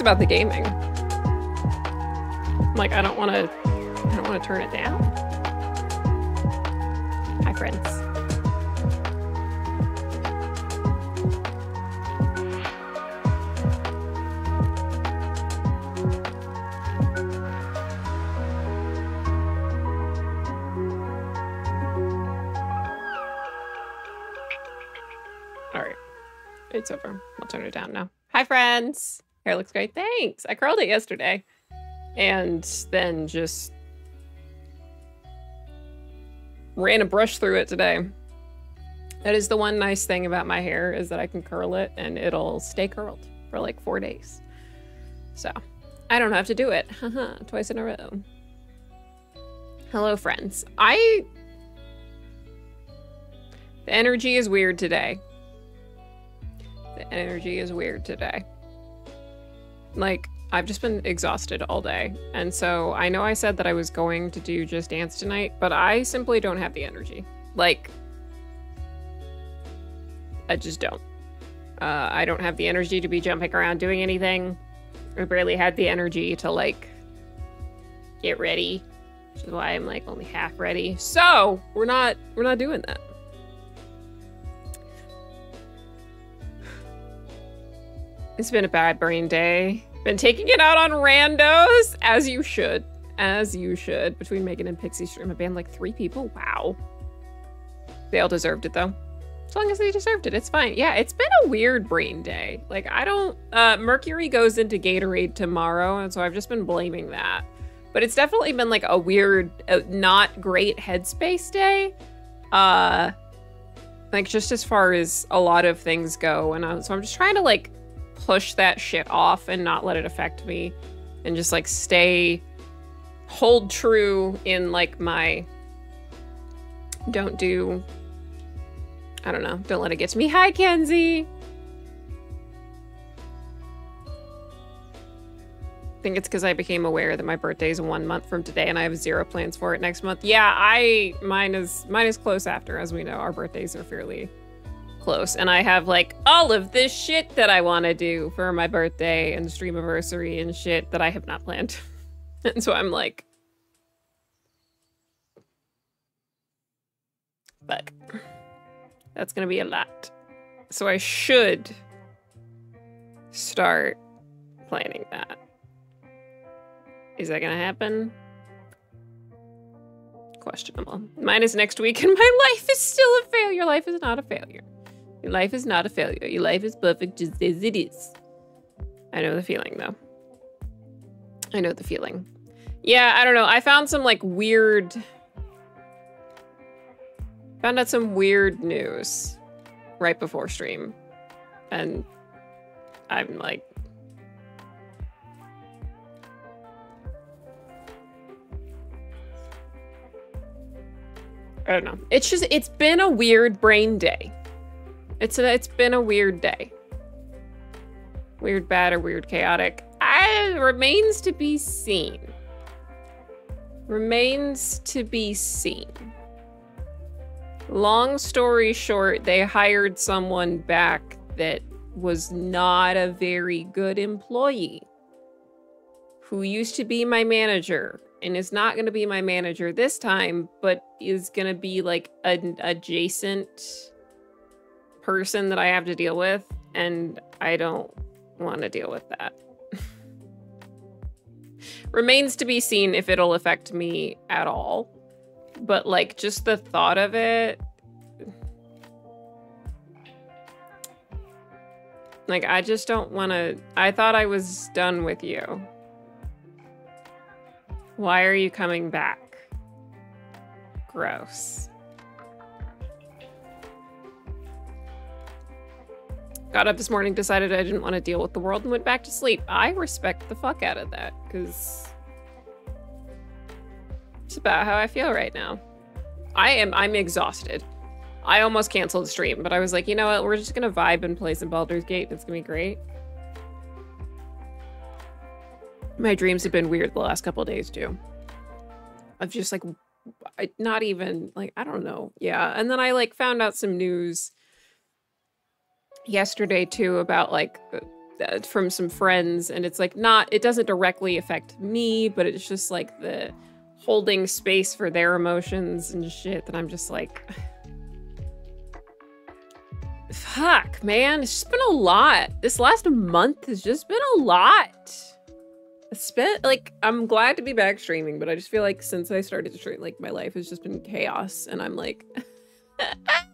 Cares about the gaming? Like, I don't want to, I don't want to turn it down. Hi, friends. All right. It's over. I'll turn it down now. Hi, friends. Hair looks great. Thanks. I curled it yesterday. And then just ran a brush through it today. That is the one nice thing about my hair is that I can curl it and it'll stay curled for like four days. So I don't have to do it twice in a row. Hello, friends. I. The energy is weird today. The energy is weird today. Like, I've just been exhausted all day. And so I know I said that I was going to do Just Dance tonight, but I simply don't have the energy. Like, I just don't. Uh, I don't have the energy to be jumping around doing anything. I barely had the energy to, like, get ready. Which is why I'm, like, only half ready. So, we're not, we're not doing that. It's been a bad brain day. Been taking it out on randos, as you should. As you should. Between Megan and Pixie stream, I banned like three people. Wow. They all deserved it though. As long as they deserved it, it's fine. Yeah, it's been a weird brain day. Like, I don't... Uh, Mercury goes into retrograde tomorrow, and so I've just been blaming that. But it's definitely been like a weird, uh, not great headspace day. Uh, like, just as far as a lot of things go. And uh, so I'm just trying to, like, push that shit off and not let it affect me and just like stay hold true in like my don't do I don't know, don't let it get to me. Hi Kenzie. I think it's because I became aware that my birthday is one month from today and I have zero plans for it next month. Yeah, I mine is mine is close after, as we know. Our birthdays are fairly close and I have like all of this shit that I want to do for my birthday and stream anniversary and shit that I have not planned. and so I'm like but that's going to be a lot. So I should start planning that. Is that going to happen? Questionable. Mine is next week and my life is still a failure. Life is not a failure. Your life is not a failure. Your life is perfect just as it is. I know the feeling, though. I know the feeling. Yeah, I don't know. I found some, like, weird... Found out some weird news right before stream. And I'm like... I don't know. It's just, it's been a weird brain day. It's a, it's been a weird day. Weird bad or weird chaotic. I remains to be seen. Remains to be seen. Long story short, they hired someone back that was not a very good employee. Who used to be my manager and is not going to be my manager this time, but is going to be like an adjacent person that I have to deal with, and I don't want to deal with that. Remains to be seen if it'll affect me at all. But like just the thought of it like I just don't want to I thought I was done with you. Why are you coming back? Gross. Got up this morning, decided I didn't want to deal with the world, and went back to sleep. I respect the fuck out of that, because it's about how I feel right now. I am, I'm exhausted. I almost canceled the stream, but I was like, you know what? We're just gonna vibe and play some Baldur's Gate. It's gonna be great. My dreams have been weird the last couple days too. Of just like, I, not even like I don't know. Yeah, and then I like found out some news yesterday too about like uh, from some friends, and it's like not. It doesn't directly affect me, but it's just like the holding space for their emotions and shit that I'm just like. Fuck, man. It's just been a lot. This last month has just been a lot. Been like I'm glad to be back streaming, but I just feel like since I started to stream, like my life has just been chaos, and I'm like,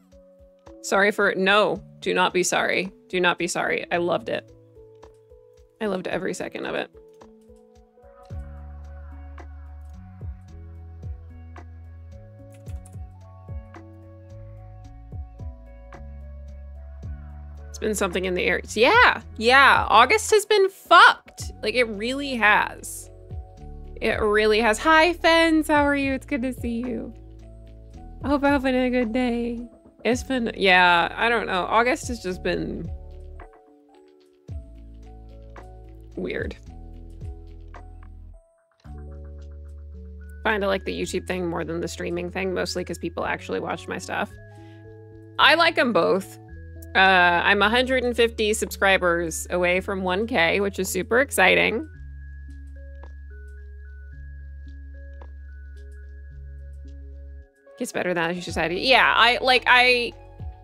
sorry for it. no. Do not be sorry. Do not be sorry. I loved it. I loved every second of it. It's been something in the air. Yeah, yeah. August has been fucked. Like it really has. It really has. Hi, Fens. How are you? It's good to see you. I hope you're having a good day. It's been, yeah, I don't know. August has just been weird. Find I like the YouTube thing more than the streaming thing, mostly because people actually watch my stuff. I like them both. Uh, I'm 150 subscribers away from 1K, which is super exciting. Gets better than you society. Yeah, I like I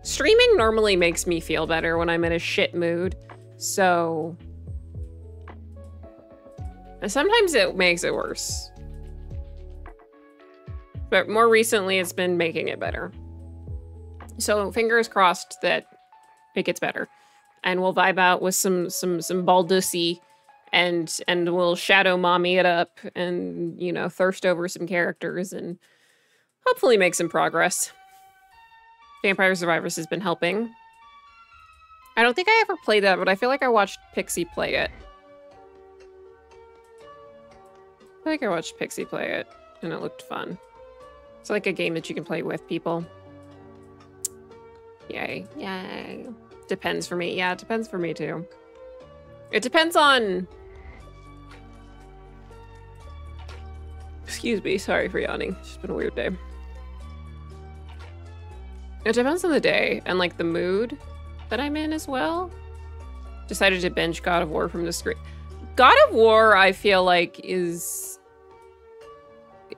streaming normally makes me feel better when I'm in a shit mood. So sometimes it makes it worse. But more recently it's been making it better. So fingers crossed that it gets better. And we'll vibe out with some some some Baldussy and and we'll shadow mommy it up and you know thirst over some characters and hopefully make some progress. Vampire Survivors has been helping. I don't think I ever played that, but I feel like I watched Pixie play it. I think I watched Pixie play it, and it looked fun. It's like a game that you can play with people. Yay. Yay. Depends for me. Yeah, it depends for me too. It depends on... Excuse me, sorry for yawning. It's just been a weird day. It depends on the day and like the mood that I'm in as well. Decided to bench God of War from the screen. God of War, I feel like, is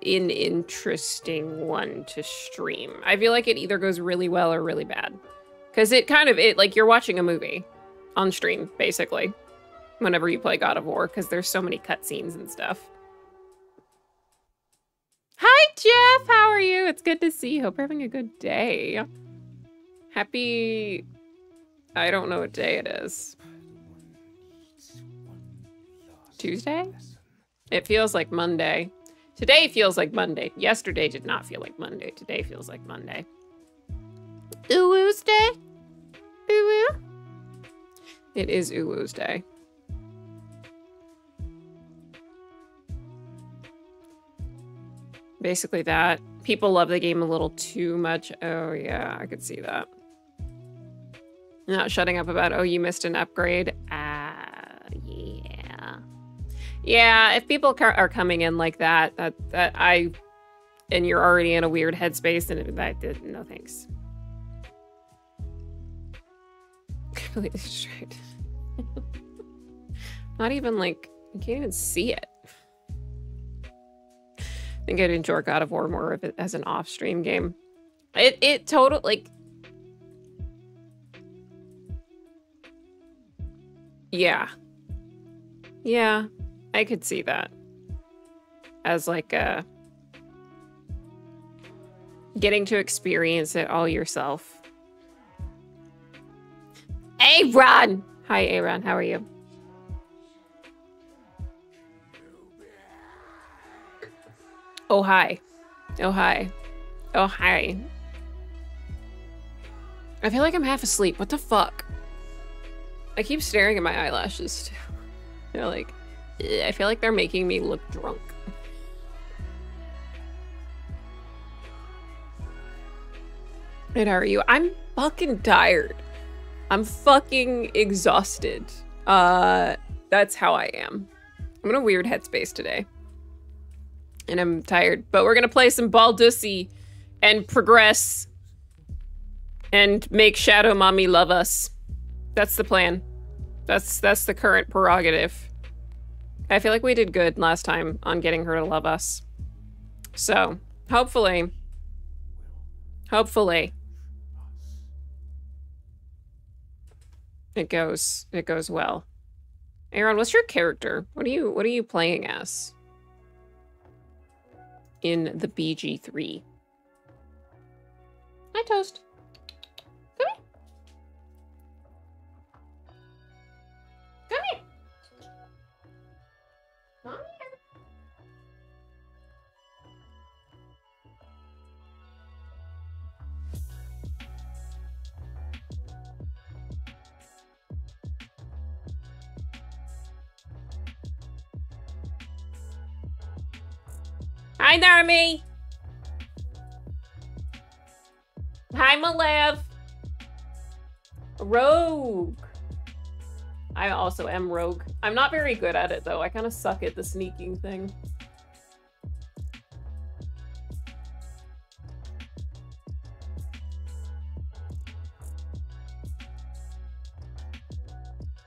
an interesting one to stream. I feel like it either goes really well or really bad. Because it kind of, it like you're watching a movie on stream, basically, whenever you play God of War, because there's so many cutscenes and stuff. Hi, Jeff. How are you? It's good to see you. Hope you're having a good day. Happy... I don't know what day it is. Tuesday? It feels like Monday. Today feels like Monday. Yesterday did not feel like Monday. Today feels like Monday. Uwoo's day? Uwoo? It is Uwoo's day. Basically that. People love the game a little too much. Oh yeah, I could see that. Not shutting up about, oh, you missed an upgrade. Ah, yeah. Yeah, if people are coming in like that, that, that I, and you're already in a weird headspace, and that did, no thanks. completely straight. Not even like, you can't even see it. I think I'd enjoy God of War more of it as an off-stream game. It it total like Yeah. Yeah, I could see that. As like a getting to experience it all yourself. Aaron! Hi, Aaron. How are you? Oh, hi. Oh, hi. Oh, hi. I feel like I'm half asleep. What the fuck? I keep staring at my eyelashes, too. They're like... I feel like they're making me look drunk. And how are you? I'm fucking tired. I'm fucking exhausted. Uh, that's how I am I'm in a weird headspace today. And I'm tired. But we're gonna play some Baldussy and progress and make Shadow Mommy love us. That's the plan. That's that's the current prerogative. I feel like we did good last time on getting her to love us. So, hopefully, hopefully, it goes it goes well. Aaron, what's your character? What are you what are you playing as? In the BG3. Hi, Toast. Hi, Narmi. Hi, Malev. Rogue. I also am rogue. I'm not very good at it, though. I kind of suck at the sneaking thing.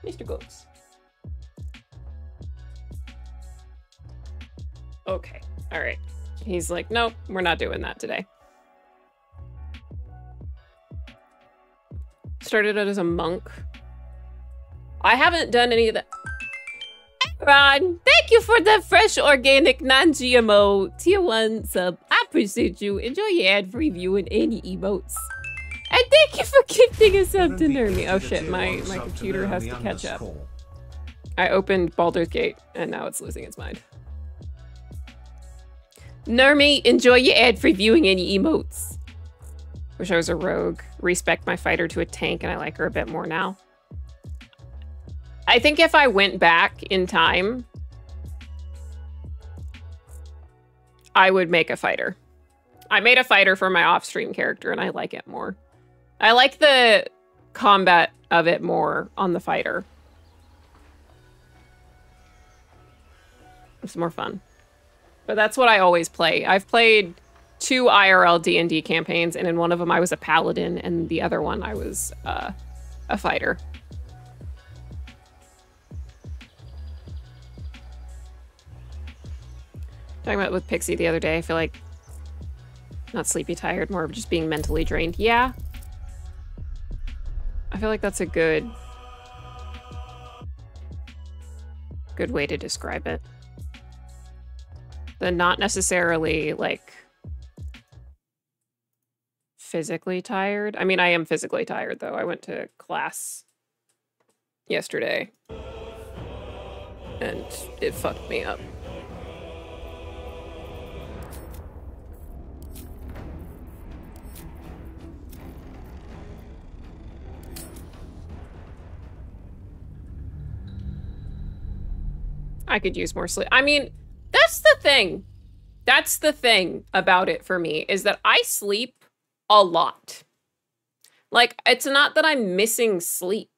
Mr. Goats. Okay. All right. He's like, nope, we're not doing that today. Started out as a monk. I haven't done any of that. Ron, thank you for the fresh, organic, non-GMO tier one sub. I appreciate you. Enjoy your ad-free view and any emotes. And thank you for gifting a sub to Nermy. Oh shit, my, my computer has to catch up. I opened Baldur's Gate and now it's losing its mind. Nermy, enjoy your ad-free viewing any emotes. Wish I was a rogue. Respect my fighter to a tank and I like her a bit more now. I think if I went back in time, I would make a fighter. I made a fighter for my off-stream character and I like it more. I like the combat of it more on the fighter. It's more fun. But that's what I always play. I've played two IRL D&D campaigns and in one of them I was a paladin and the other one I was uh, a fighter. Talking about with Pixie the other day, I feel like not sleepy tired, more of just being mentally drained. Yeah. I feel like that's a good good way to describe it. The not necessarily like physically tired. I mean, I am physically tired though. I went to class yesterday and it fucked me up. I could use more sleep. I mean, that's the thing. That's the thing about it for me is that I sleep a lot. Like, it's not that I'm missing sleep.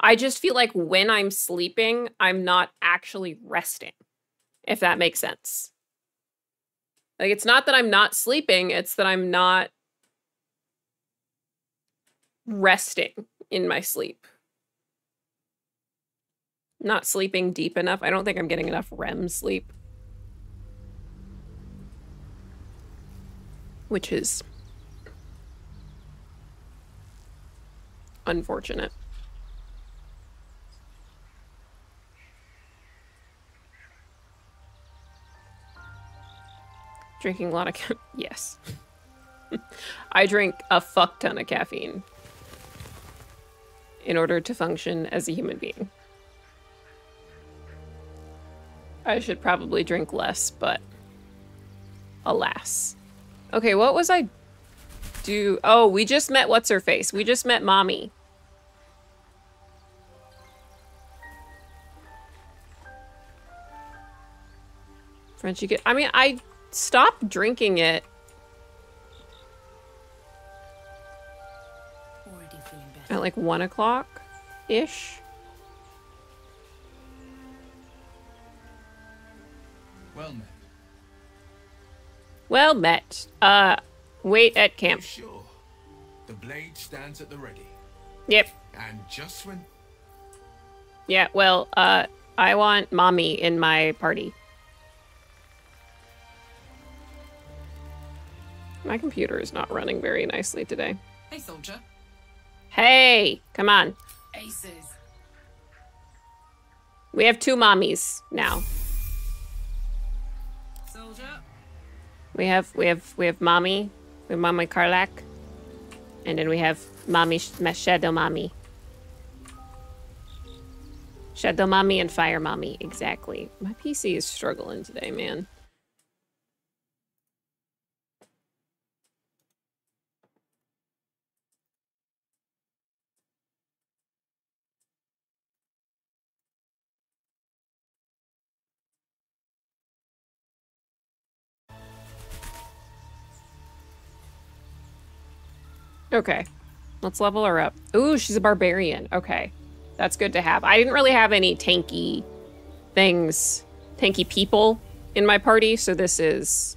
I just feel like when I'm sleeping, I'm not actually resting, if that makes sense. Like, it's not that I'm not sleeping, it's that I'm not resting in my sleep not sleeping deep enough. I don't think I'm getting enough REM sleep. Which is unfortunate. Drinking a lot of yes. I drink a fuck ton of caffeine in order to function as a human being. I should probably drink less, but alas. Okay, what was I do? Oh, we just met what's her face. We just met mommy. Frenchy get I mean, I stopped drinking it. At like one o'clock ish. Well met. Well met. Uh, wait at camp. Sure. The blade stands at the ready. Yep. And just when Yeah, well, uh, I want mommy in my party. My computer is not running very nicely today. Hey, soldier. Hey, come on. Aces. We have two mommies now. We have we have we have mommy, we have mommy Karlach, and then we have mommy Sh- Shadow mommy. Shadow mommy and fire mommy, exactly. My PC is struggling today, man. Okay. Let's level her up. Ooh, she's a barbarian. Okay. That's good to have. I didn't really have any tanky things, tanky people in my party, so this is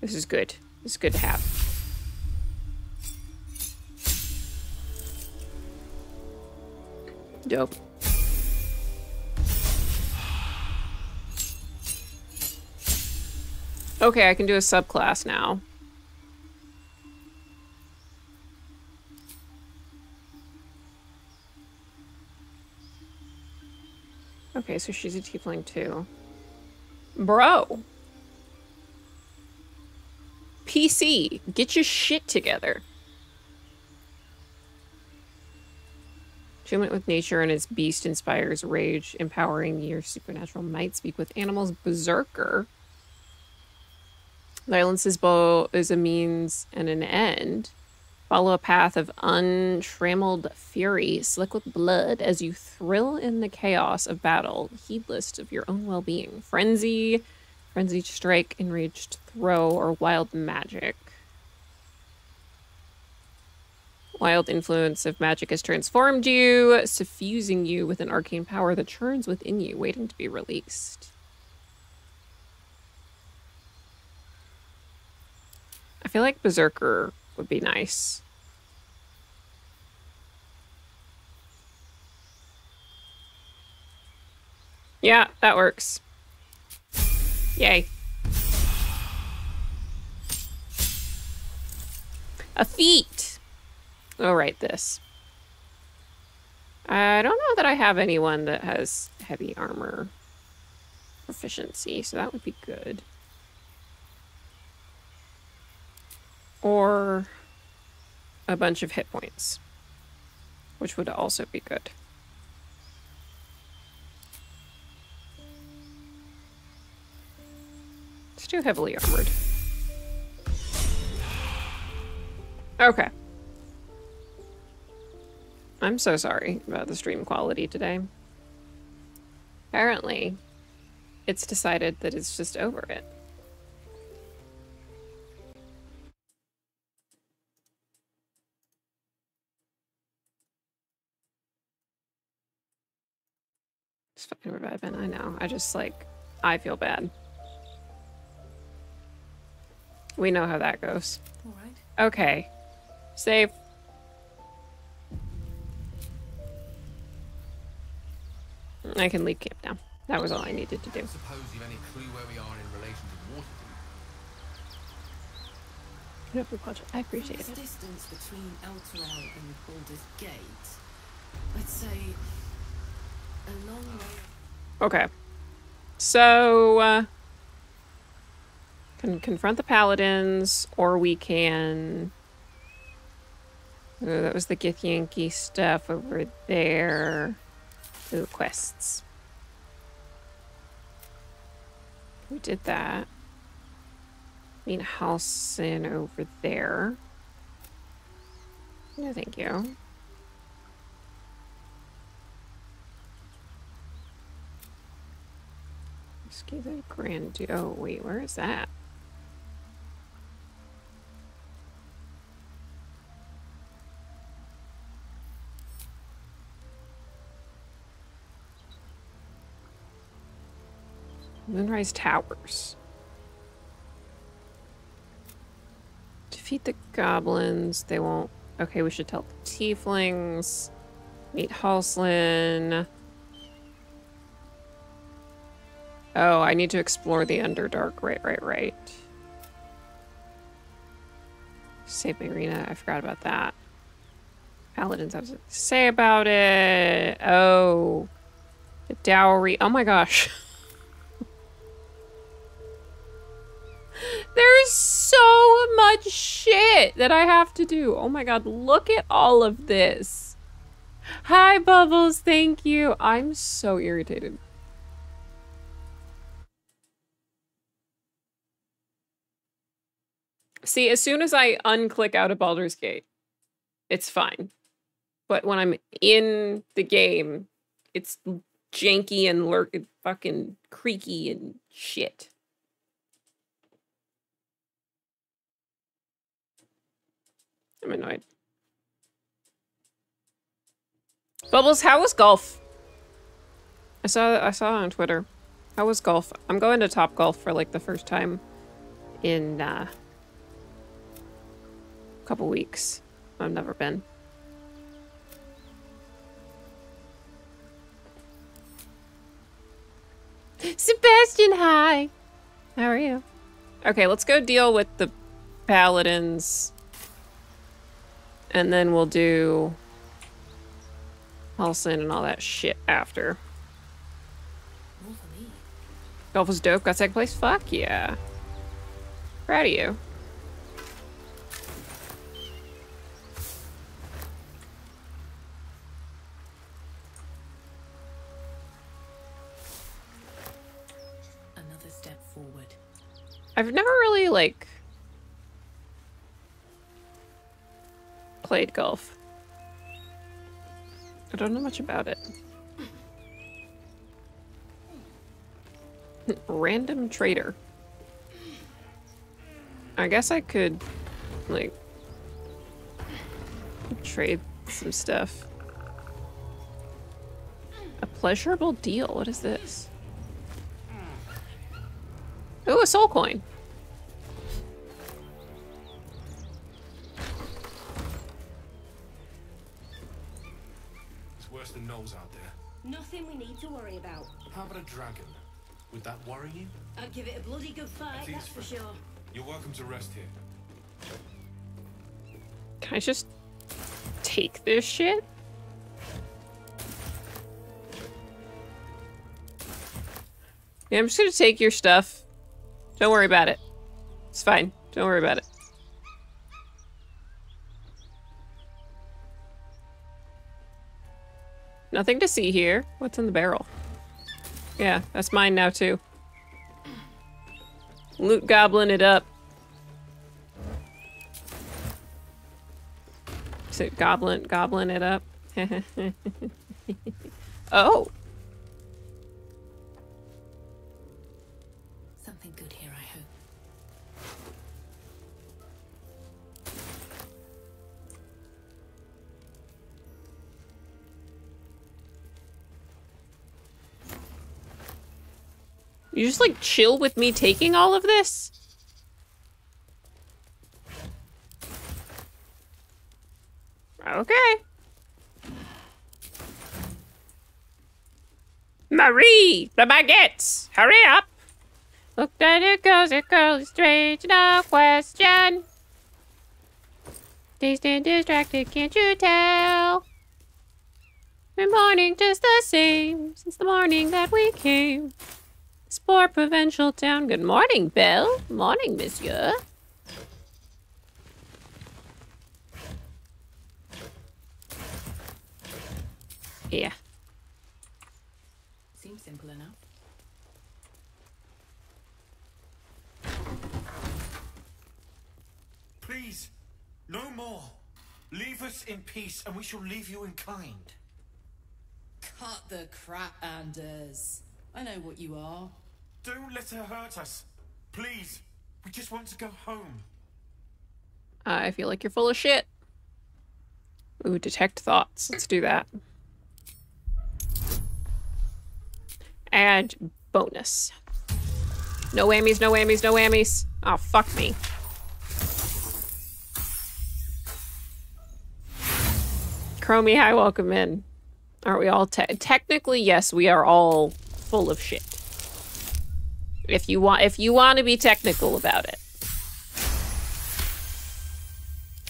this is good. This is good to have. Dope. Okay, I can do a subclass now. So she's a tiefling too. Bro. PC, get your shit together. Attunement with nature and its beast inspires rage, empowering your supernatural might. Speak with animals. Berserker. Violence is both is a means and an end. Follow a path of untrammeled fury, slick with blood as you thrill in the chaos of battle, heedless of your own well being. Frenzy, frenzied strike, enraged throw, or wild magic. Wild influence of magic has transformed you, suffusing you with an arcane power that churns within you, waiting to be released. I feel like Berserker would be nice. Yeah, that works. Yay. A feat. I'll write this. I don't know that I have anyone that has heavy armor proficiency, so that would be good. Or a bunch of hit points, which would also be good. It's too heavily armored. Okay. I'm so sorry about the stream quality today. Apparently, it's decided that it's just over it. Fucking we're bad, I know. I just like, I feel bad. We know how that goes. All right. Okay. Save. I can leave camp now. That was all I needed to do. suppose you've any clue where we are in relation to Waterdeep. I appreciate it. distance between Elturel and Baldur's Gate, I'd say a long way. Okay. So, uh, can confront the paladins, or we can. Oh, that was the Githyanki stuff over there. Ooh, quests. We did that. I mean, Halsin over there. No, thank you. The Grand Oh, wait, where is that? Moonrise Towers. Defeat the goblins. They won't. Okay, we should tell the tieflings. Meet Halsin. Oh, I need to explore the Underdark. Right, right, right. Save Mayrina. I forgot about that. Paladins have something to say about it. Oh. The dowry. Oh my gosh. There's so much shit that I have to do. Oh my god, look at all of this. Hi, Bubbles. Thank you. I'm so irritated. See, as soon as I unclick out of Baldur's Gate, it's fine. But when I'm in the game, it's janky and lurk fucking creaky and shit. I'm annoyed. Bubbles, how was golf? I saw I saw on Twitter. How was golf? I'm going to Top Golf for like the first time in uh, couple weeks. I've never been. Sebastian, hi. How are you? Okay, let's go deal with the paladins. And then we'll do Halsin and all that shit after. Golf was dope. Got second place? Fuck yeah. Proud of you. I've never really, like, played golf. I don't know much about it. Random trader. I guess I could, like, trade some stuff. A pleasurable deal? What is this? Oh, a soul coin. Worse than gnolls out there. Nothing we need to worry about. How about a dragon? Would that worry you? I'd give it a bloody good fight, that's for sure. You're welcome to rest here. Can I just take this shit? Yeah, I'm just gonna take your stuff. Don't worry about it. It's fine. Don't worry about it. Nothing to see here. What's in the barrel? Yeah, that's mine now too. Loot goblin it up. Is it goblin goblin it up? oh. You just like chill with me taking all of this? Okay. Marie, the baguettes, hurry up. Look at it goes, it goes straight, no question. Dazed and distracted, can't you tell? Good morning, just the same, since the morning that we came. This poor provincial town. Good morning, Belle. Morning, monsieur. Yeah. Seems simple enough. Please, no more. Leave us in peace, and we shall leave you in kind. Cut the crap, Anders. I know what you are. Don't let her hurt us. Please, we just want to go home. I feel like you're full of shit. Ooh, detect thoughts. Let's do that. Add bonus. No whammies, no whammies, no whammies. Oh, fuck me. Chromie, hi, welcome in. Aren't we all te- technically yes, we are all full of shit. If you want if you want to be technical about it.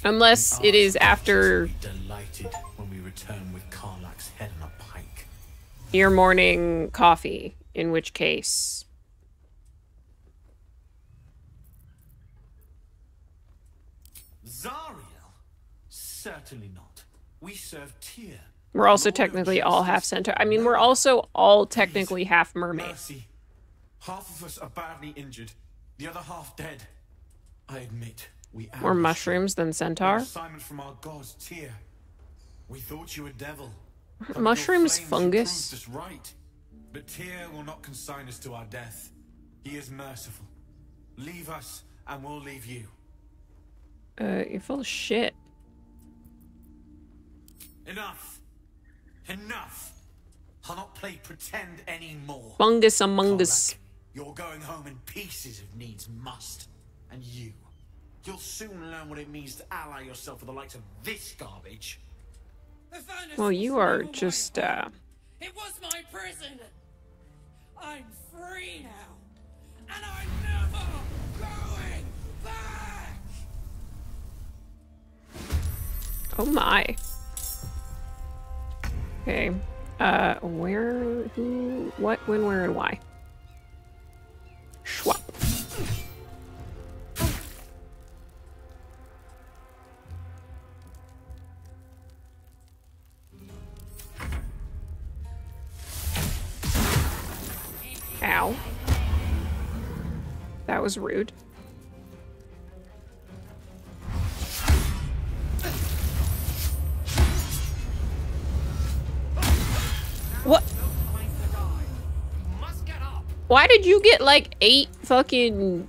Unless it is after delighted when we return with Karlach's head on a pike. your morning coffee, in which case Zariel? Certainly not. We serve Tyr. we're also technically all half centaur. I mean, we're also all technically half mermaid. Mercy. Half of us are badly injured, the other half dead. I admit, we More mushrooms than centaur. Assignment from our gods, Tyr. We thought you a devil. Mushrooms, fungus. us right. But Tyr will not consign us to our death. He is merciful. Leave us, and we'll leave you. Uh, you're full of shit. Enough. Enough. I'll not play pretend anymore. Fungus among us. Karlach, You're going home in pieces if needs must. And you. You'll soon learn what it means to ally yourself with the likes of this garbage. Well, you are just, uh, It was my prison. I'm free now, and I'm never going back. Oh my. Okay. Uh, where, who, what, when, where, and why? Schwap. Ow. That was rude. What? Why did you get like eight fucking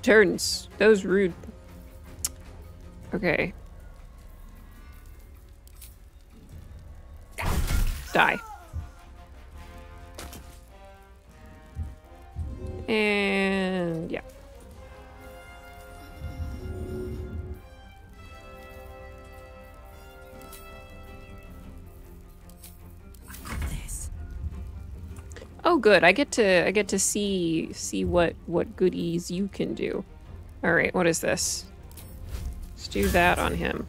turns? That was rude. Okay. Die. And yeah. Oh, good. I get to I get to see see what what goodies you can do. All right, what is this? Let's do that on him.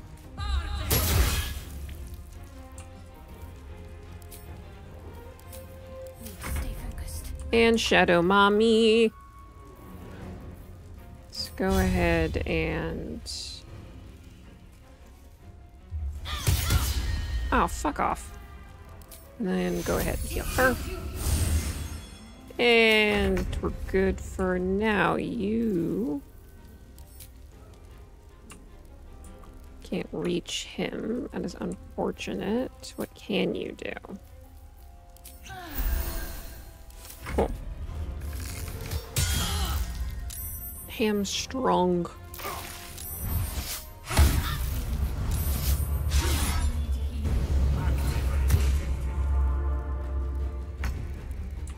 And Shadow Mommy. Let's go ahead and. Oh, fuck off. And then go ahead and heal her. And we're good for now. You. Can't reach him. That is unfortunate. What can you do? Cool. Hamstrong.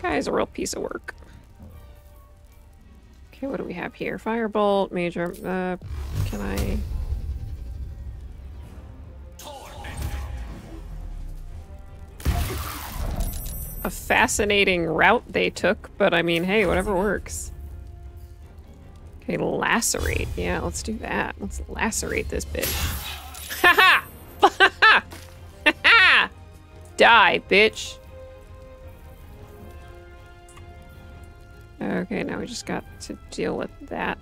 Guy's a real piece of work. Okay, what do we have here? Firebolt, major. Uh, can I? A fascinating route they took, but I mean, hey, whatever works. Okay, lacerate. Yeah, let's do that. Let's lacerate this bitch. Ha ha! Ha ha! Die, bitch. Okay, now we just got to deal with that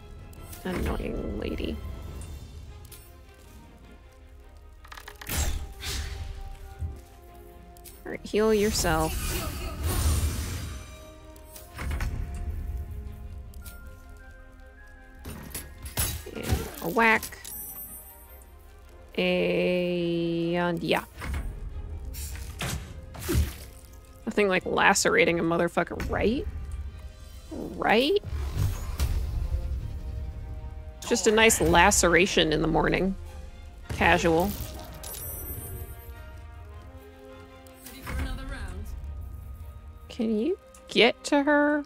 annoying lady. Alright, heal yourself. And a whack. And yeah. Nothing like lacerating a motherfucker, right? Right? Just a nice laceration in the morning. Casual. Ready for another round? Can you get to her?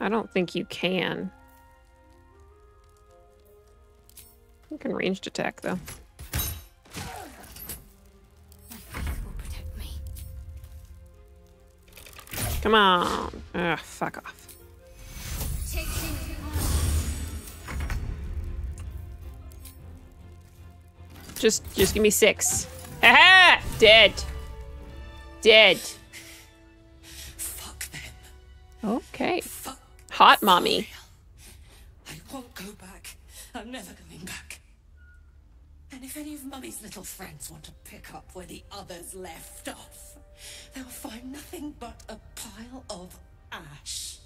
I don't think you can. You can ranged attack though. Come on. Ugh, fuck off. Just just give me six. Ha Dead. Dead. Fuck them. Okay. Fuck. Hot mommy. I won't go back. I'm never going back. And if any of Mummy's little friends want to pick up where the others left off, they'll find nothing but a pile of ash.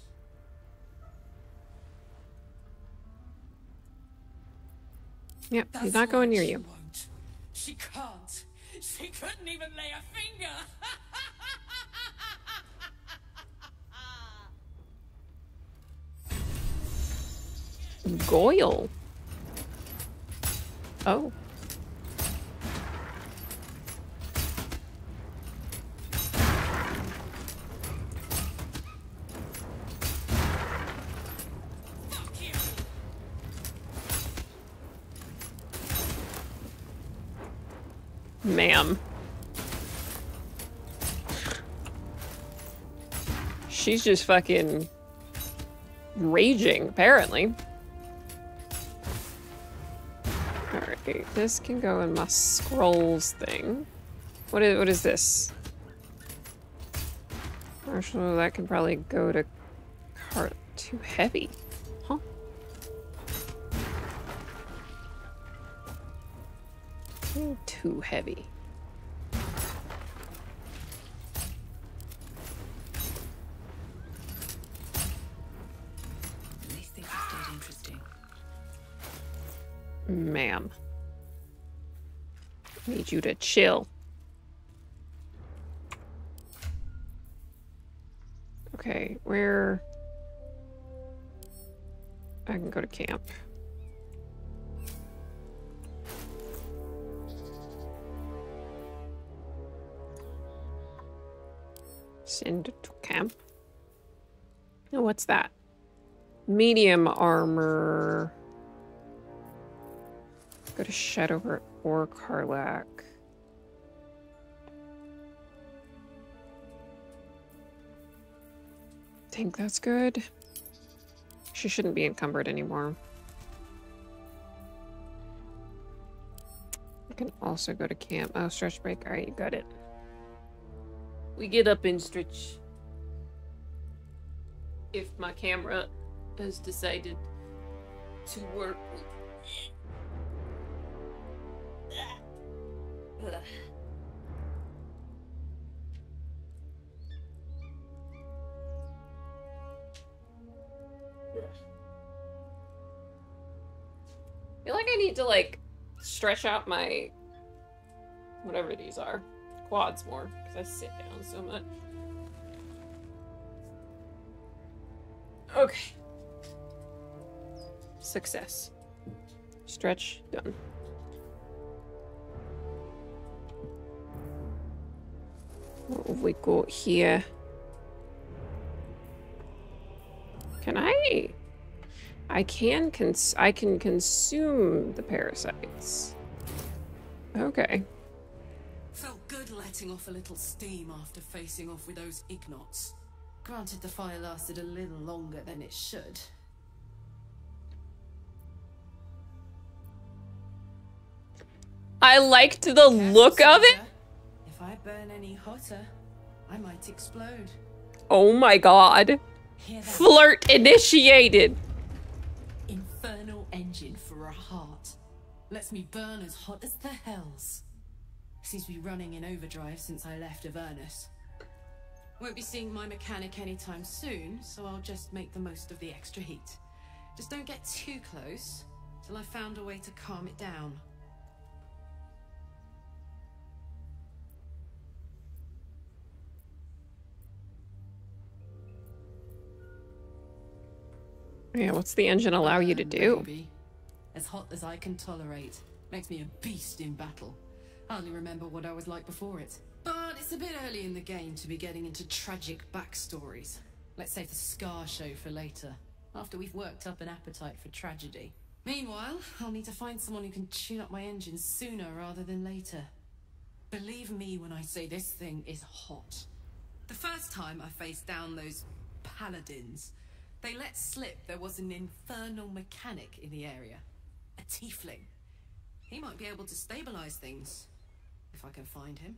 Yep, That's he's not going near you. Won't. She can't. She couldn't even lay a finger. Goyle. Oh. Fuck you. Ma'am. She's just fucking raging, apparently. Alright, this can go in my scrolls thing. What is what is this? Marshall, that can probably go to cart too heavy. Too heavy. These things stayed interesting. Ma'am. Need you to chill. Okay, where... I can go to camp. Send to camp. What's that? Medium armor. Go to Shadowheart or Karlach. Think that's good. She shouldn't be encumbered anymore. I can also go to camp. Oh, stretch break. All right, you got it. We get up and stretch. If my camera has decided to work. I feel like I need to like stretch out my whatever these are quads more because I sit down so much. Okay. Success. Stretch done. What have we got here? Can I? I can cons- I can consume the parasites. Okay. Letting off a little steam after facing off with those Ignots. Granted, the fire lasted a little longer than it should. I liked the look of it. If I burn any hotter, I might explode. Oh my god. Flirt initiated. Infernal engine for a heart. Lets me burn as hot as the hells. Seems to be running in overdrive since I left Avernus. Won't be seeing my mechanic anytime soon, so I'll just make the most of the extra heat. Just don't get too close till I've found a way to calm it down. Yeah, what's the engine allow you to ah, do? baby. As hot as I can tolerate. Makes me a beast in battle. I remember what I was like before it. But it's It's a bit early in the game to be getting into tragic backstories. Let's save the Scar show for later, after we've worked up an appetite for tragedy. Meanwhile, I'll need to find someone who can tune up my engine sooner rather than later. Believe me when I say this thing is hot. The first time I faced down those paladins, they let slip there was an infernal mechanic in the area. A tiefling. He might be able to stabilize things, if I can find him.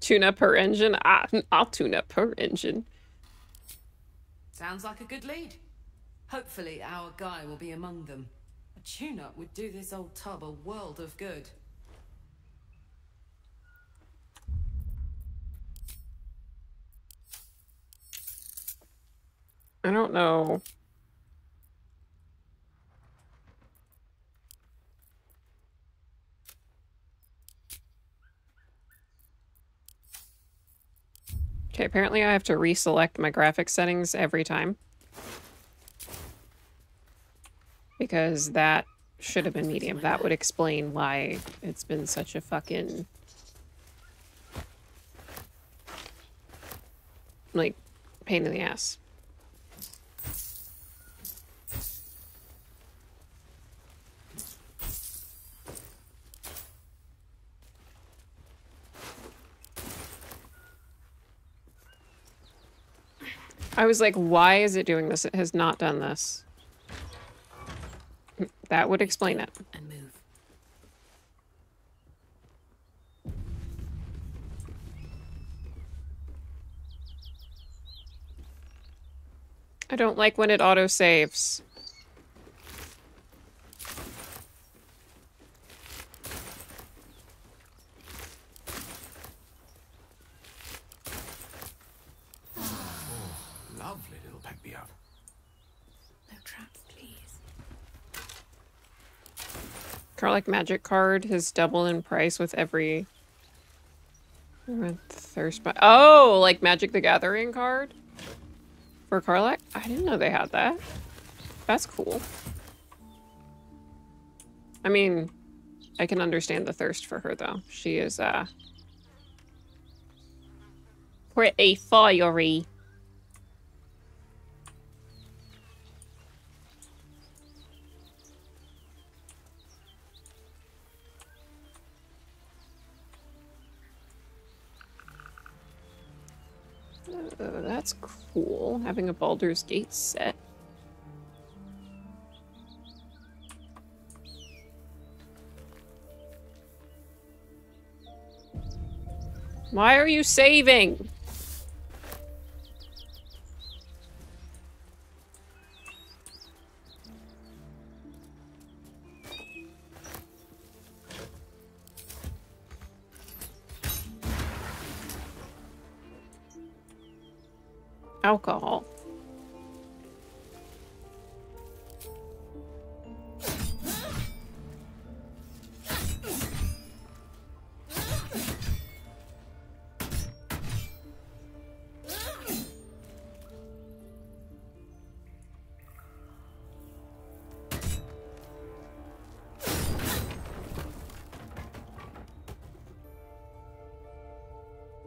Tune up her engine. Ah, I'll tune up her engine. Sounds like a good lead. Hopefully our guy will be among them. A tune-up would do this old tub a world of good. I don't know. Okay, apparently I have to reselect my graphics settings every time. Because that should have been medium. That would explain why it's been such a fucking... Like, pain in the ass. I was like, why is it doing this? It has not done this. That would explain it. And move. I don't like when it auto saves. Lovely little pack me up. No traps, please. Karlach Magic card has doubled in price with every thirst by Oh, like Magic the Gathering card for Karlach? I didn't know they had that. That's cool. I mean, I can understand the thirst for her though. She is uh pretty fiery. That's cool. Having a Baldur's Gate set. Why are you saving? Alcohol.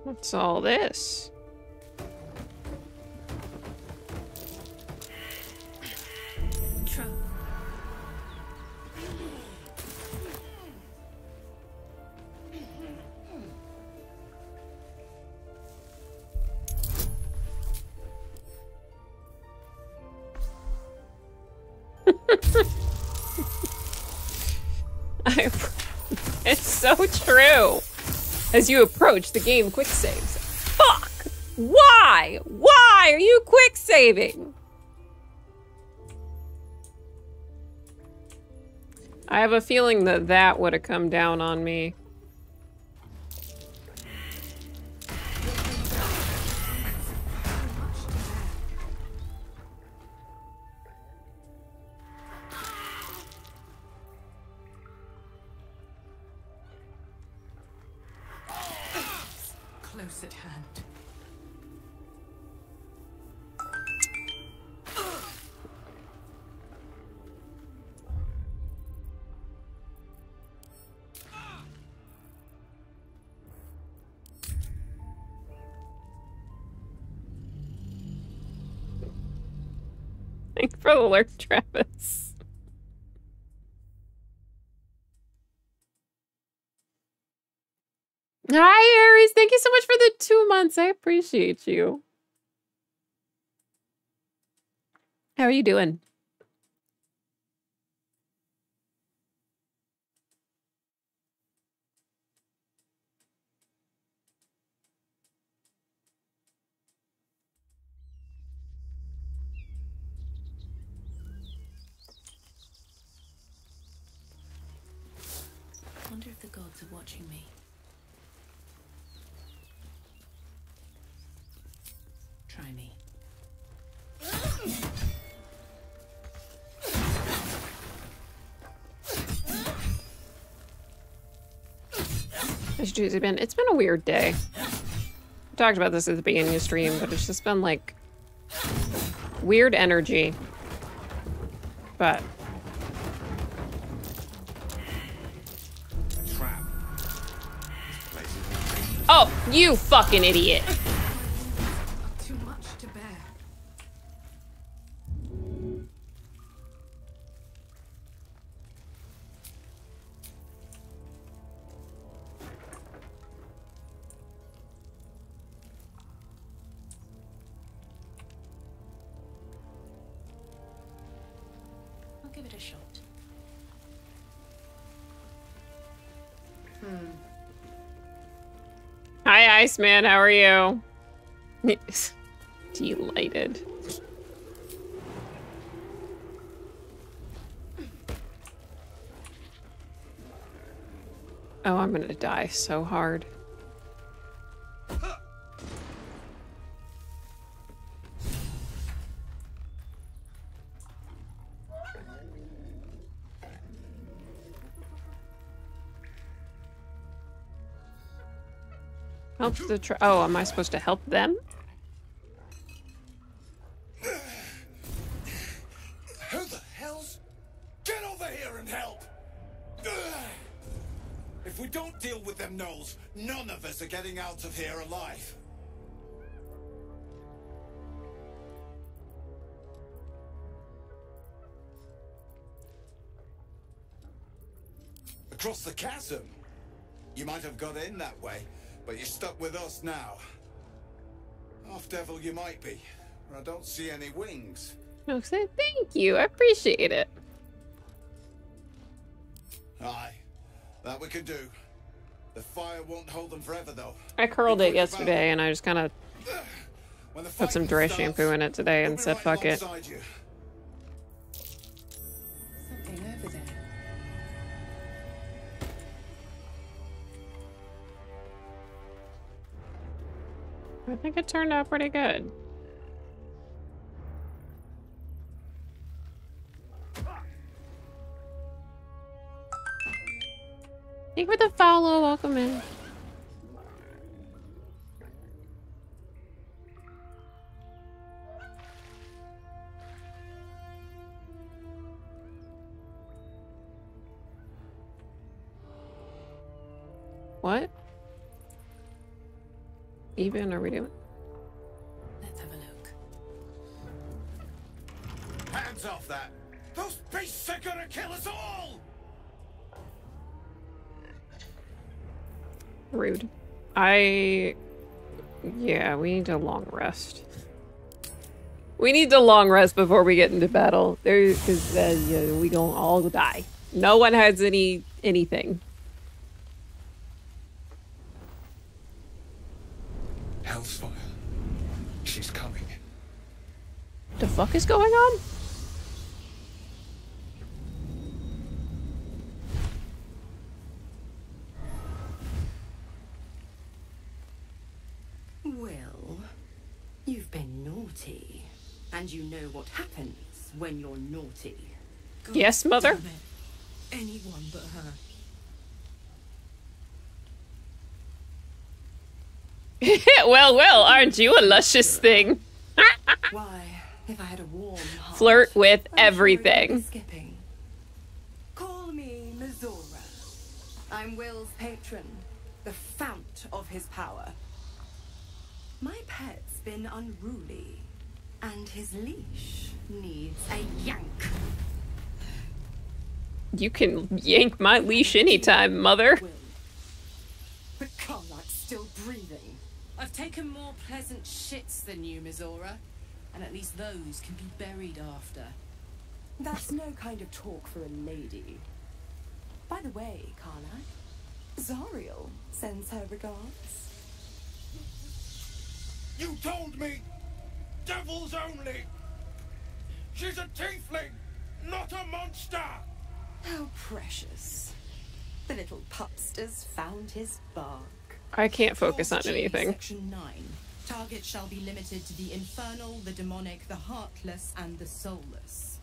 What's all this? True. As you approach the game quick saves. Fuck! Why? Why are you quick saving? I have a feeling that that would have come down on me. For Travis. Hi, Aries. Thank you so much for the two months. I appreciate you. How are you doing? Watching me. Try me. Tuesday been? It's been a weird day. I talked about this at the beginning of the stream, but it's just been like weird energy. But oh, you fucking idiot! Iceman. How are you? Delighted. Oh, I'm gonna die so hard. Help the Oh, am I supposed to help them? Who the hell's? Get over here and help! If we don't deal with them gnolls, none of us are getting out of here alive. Across the chasm? You might have got in that way, but you're stuck with us now. Half devil you might be. But I don't see any wings. No, say thank you. I appreciate it. Aye, that we can do. The fire won't hold them forever, though. I curled it yesterday and I just kind of put some dry starts, shampoo in it today and said right fuck it. you. Think it turned out pretty good. Thank you for the follow. Welcome in. Even are we doing? Let's have a look. Hands off that! Those beasts are gonna kill us all! Rude. I. Yeah, we need a long rest. We need a long rest before we get into battle. There, because uh, yeah, we gonna all die. No one has any anything. Hellsfire. She's coming. The fuck is going on? Well, you've been naughty. And you know what happens when you're naughty. God Yes, mother? Anyone but her. well, well, aren't you a luscious thing? Why, if I had a warm heart, Flirt with I'm everything. skipping. Call me Mizora. I'm Wyll's patron, the fount of his power. My pet's been unruly, And his leash needs a yank. You can yank my leash anytime, mother. Wyll. But Karlach's still breathing. I've taken more pleasant shits than you, Mizora. And at least those can be buried after. That's no kind of talk for a lady. By the way, Karlach, Zariel sends her regards. You told me! Devils only! She's a tiefling, not a monster! How precious. The little pupster's found his bark. I can't focus on anything. Section 9. Target shall be limited to the infernal, the demonic, the heartless, and the soulless.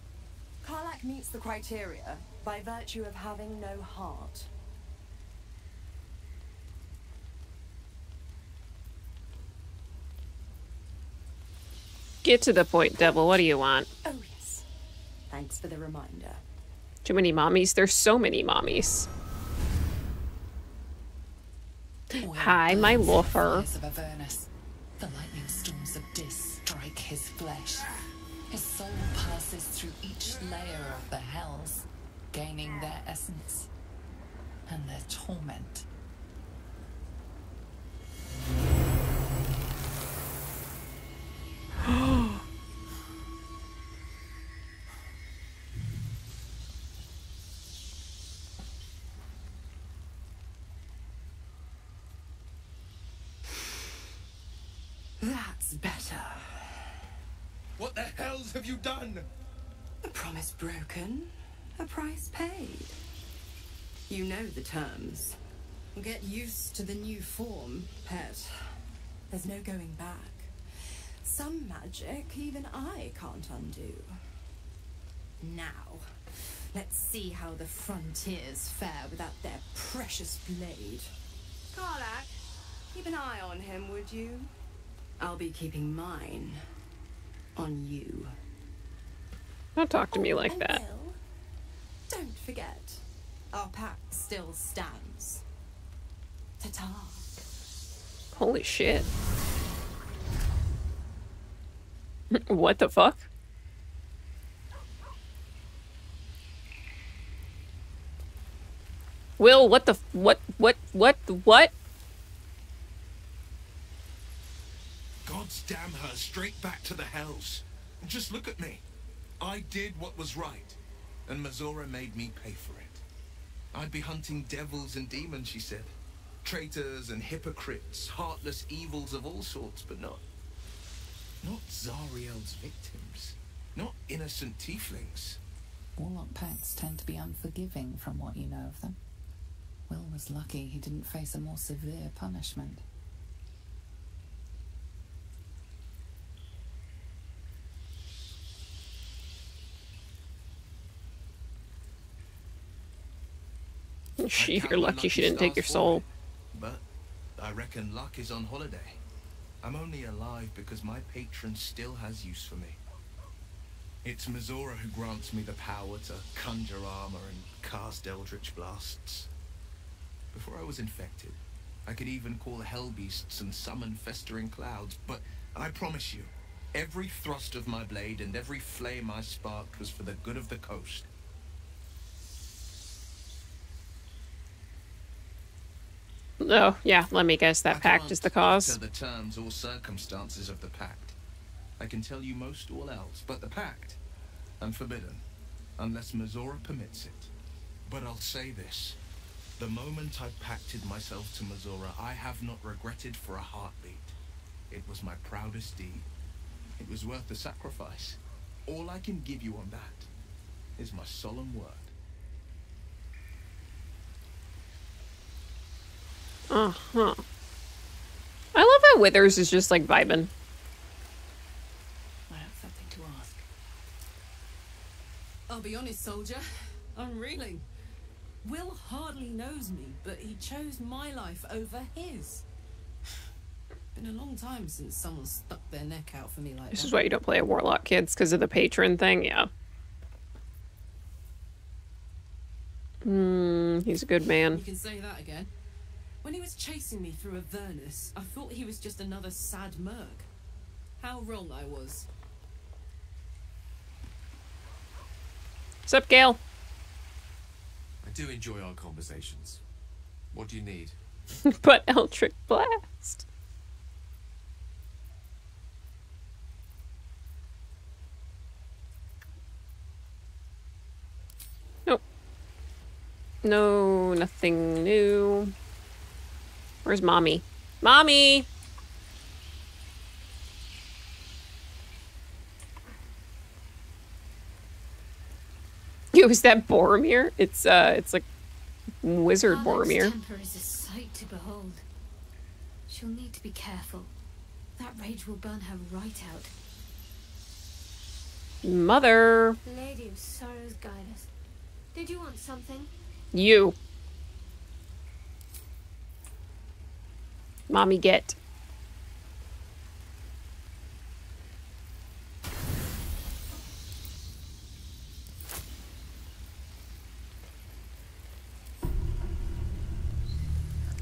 Karlach meets the criteria by virtue of having no heart. Get to the point, devil. What do you want? Oh, yes. Thanks for the reminder. Too many mommies? There's so many mommies. Wyll Hi, my burns loafer. of Avernus. The lightning storms of Dis strike his flesh. His soul passes through each layer of the hells, gaining their essence and their torment. What the hells have you done? A promise broken, a price paid. You know the terms. Get used to the new form, pet. There's no going back. Some magic even I can't undo. Now, let's see how the frontiers fare without their precious blade. Karlach, keep an eye on him, would you? I'll be keeping mine on you. Don't talk to me oh, like And that. Wyll, don't forget, our pact still stands. Ta-ta. Holy shit. what the fuck? Wyll, what the what what what what? God's damn her straight back to the hells. Just look at me. I did what was right, and Mizora made me pay for it. I'd be hunting devils and demons, she said. Traitors and hypocrites, heartless evils of all sorts, but not... Not Zariel's victims. Not innocent tieflings. Warlock packs tend to be unforgiving from what you know of them. Wyll was lucky he didn't face a more severe punishment. She, you're lucky she didn't take your soul. it, But I reckon luck is on holiday. I'm only alive because my patron still has use for me. It's Mizora who grants me the power to conjure armor and cast eldritch blasts. Before I was infected, I could even call hell beasts and summon festering clouds, but I promise you, every thrust of my blade and every flame I sparked was for the good of the coast. Oh, yeah, let me guess. That I pact is the cause. the terms or circumstances of the pact. I can tell you most all else, but the pact, I'm forbidden, unless Mizora permits it. But I'll say this. The moment I pacted myself to Mizora, I have not regretted for a heartbeat. It was my proudest deed. It was worth the sacrifice. All I can give you on that is my solemn word. Uh huh. I love how Withers is just like vibing. I have something to ask. I'll be honest, soldier. I'm reeling. Wyll hardly knows me, but he chose my life over his. Been a long time since someone stuck their neck out for me like This that. is why you don't play a warlock, kids, because of the patron thing. Yeah. Hmm. He's a good man. You can say that again. When he was chasing me through Avernus, I thought he was just another sad merc. How wrong I was. What's up, Gale? I do enjoy our conversations. What do you need? but eldritch Blast. Nope. No, nothing new. Where's mommy? Mommy! Yo, is that Boromir? It's uh it's like wizard Karlach's Boromir. temper is a sight to behold. She'll need to be careful. That rage will burn her right out. Mother. Lady of Sorrows, guide us. Did you want something? You. Mommy get.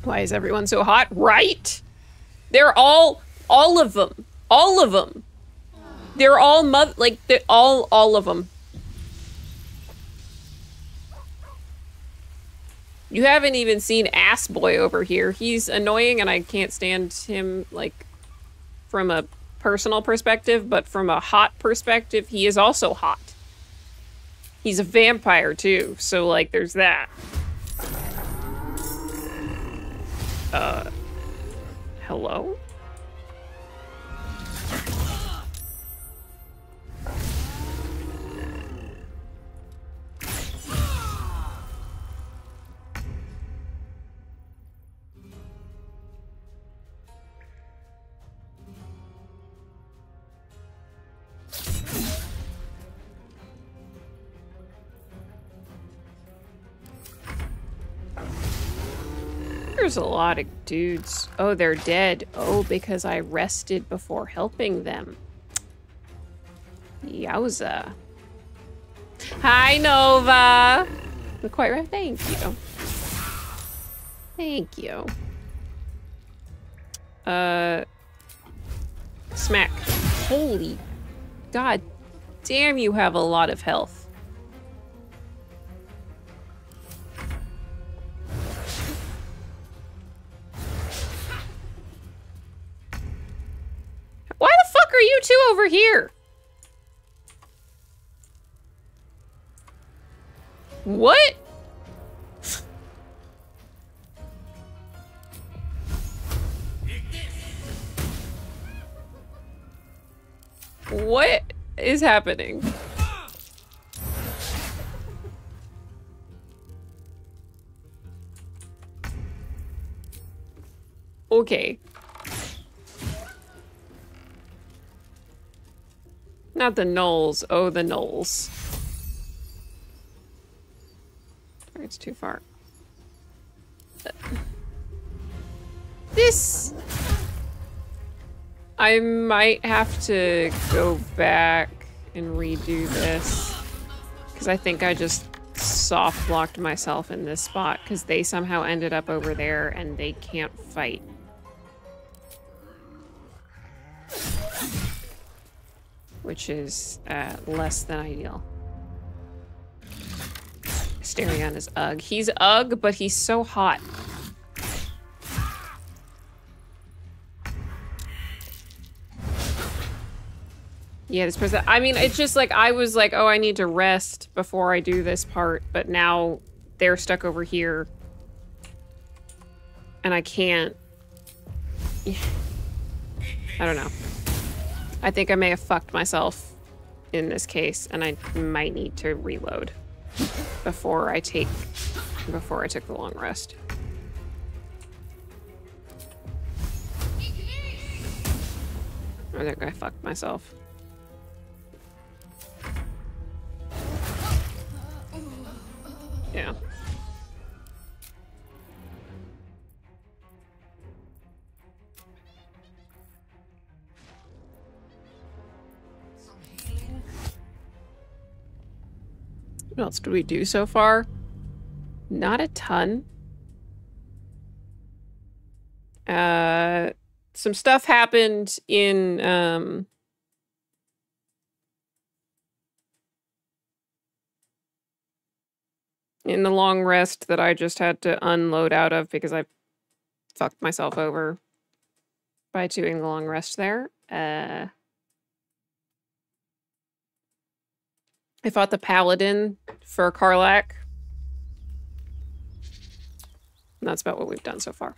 Why is everyone so hot? Right? They're all, all of them, all of them. They're all mother, like they're all, all of them. You haven't even seen Ass Boy over here. He's annoying and I can't stand him, like, from a personal perspective, but from a hot perspective, he is also hot. He's a vampire, too, so, like, there's that. Uh, hello? A lot of dudes. Oh, they're dead. Oh, because I rested before helping them. Yowza. Hi, Nova. You're quite right. Thank you. Thank you. Uh, smack. Holy god damn, you have a lot of health. Fuck are you two over here? What? What is happening? Okay. Not the gnolls. Oh, the gnolls. It's too far. This... I might have to go back and redo this. Because I think I just soft blocked myself in this spot because they somehow ended up over there and they can't fight. Which is uh, less than ideal. Astarion is Ugg. He's Ugg, but he's so hot. Yeah, this person. I mean, it's just like I was like, oh, I need to rest before I do this part, but now they're stuck over here. And I can't. I don't know. I think I may have fucked myself in this case, and I might need to reload before I take before I took the long rest. I think I fucked myself. Yeah. What else did we do so far? Not a ton. Uh, some stuff happened in, um, in the long rest that I just had to unload out of because I fucked myself over by doing the long rest there. Uh, I fought the paladin for Karlach. And that's about what we've done so far.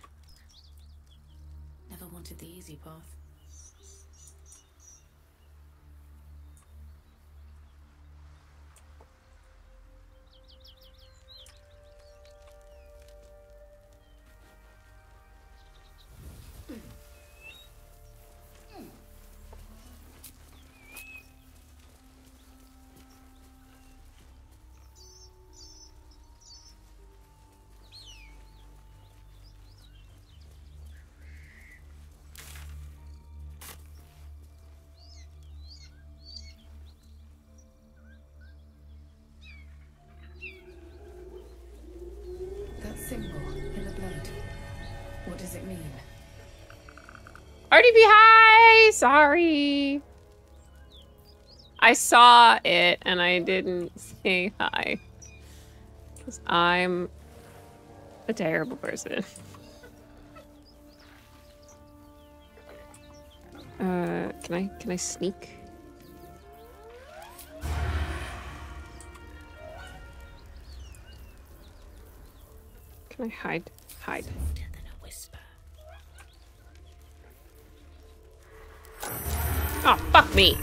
RDP hi! Sorry. I saw it and I didn't say hi. Because I'm a terrible person. Uh, can I can I sneak? Can I hide? Hide. Fuck me.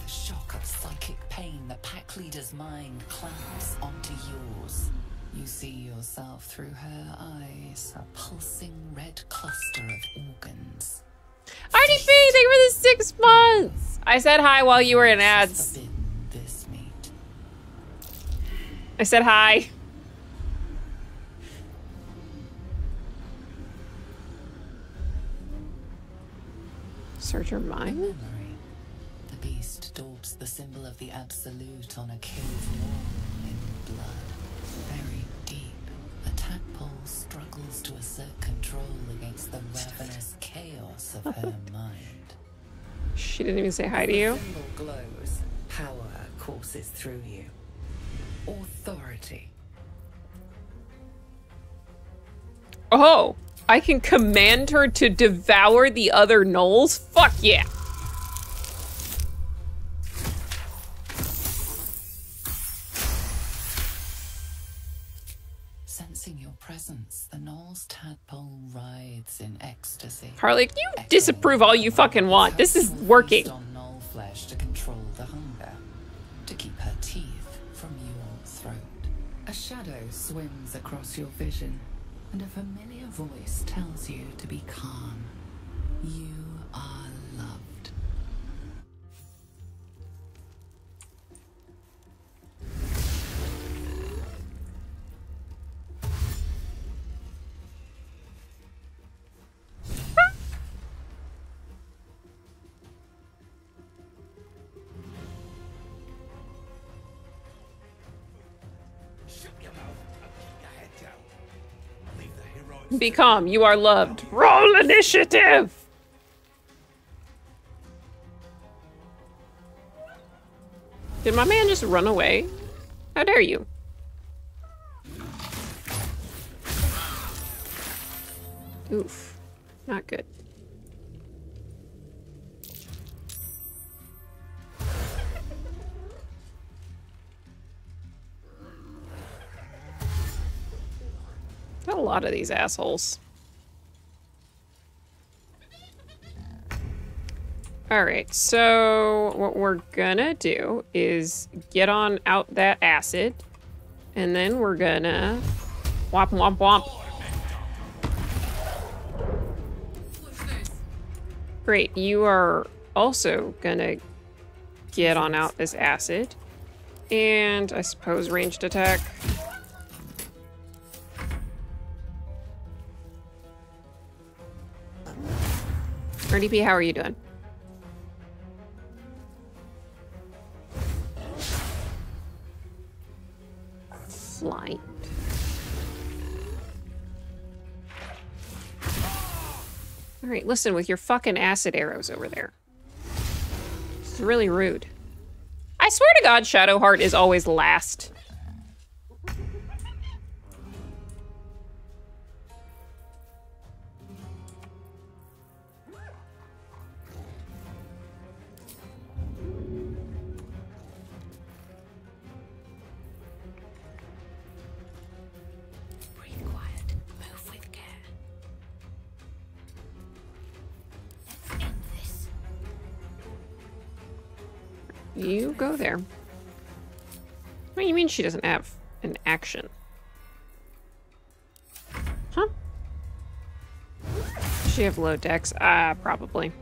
The shock of psychic pain, the pack leader's mind clamps onto yours. You see yourself through her eyes, a pulsing red cluster of organs. RDP, thank you for the six months. I said hi while you were in ads. I said hi. Search your mind? The beast daubs the symbol of the absolute on a cave wall in blood. Very deep, the tadpole struggles to assert control against the ravenous chaos of her mind. She didn't even say hi to you. The symbol glows. Power courses through you. Authority. Oh, I can command her to devour the other gnolls? Fuck yeah. Sensing your presence, the gnoll's tadpole writhes in ecstasy. Harley, you disapprove all you fucking want. This is working. on Knoll flesh to control the hunger, to keep her teeth from your throat. A shadow swims across your vision, and a familiar voice tells you to be calm. You Be calm. You are loved. Roll initiative. Did my man just run away? How dare you? Oof. Not good. Got a lot of these assholes. Alright, so what we're gonna do is get on out that acid, and then we're gonna womp womp womp. Great, you are also gonna get on out this acid, and I suppose ranged attack. RDP, how are you doing? Flight. All right, listen with your fucking acid arrows over there. It's really rude. I I swear to God, Shadowheart is always last. You go there. What do you mean she doesn't have an action? Huh? Does she have low dex? Ah, probably.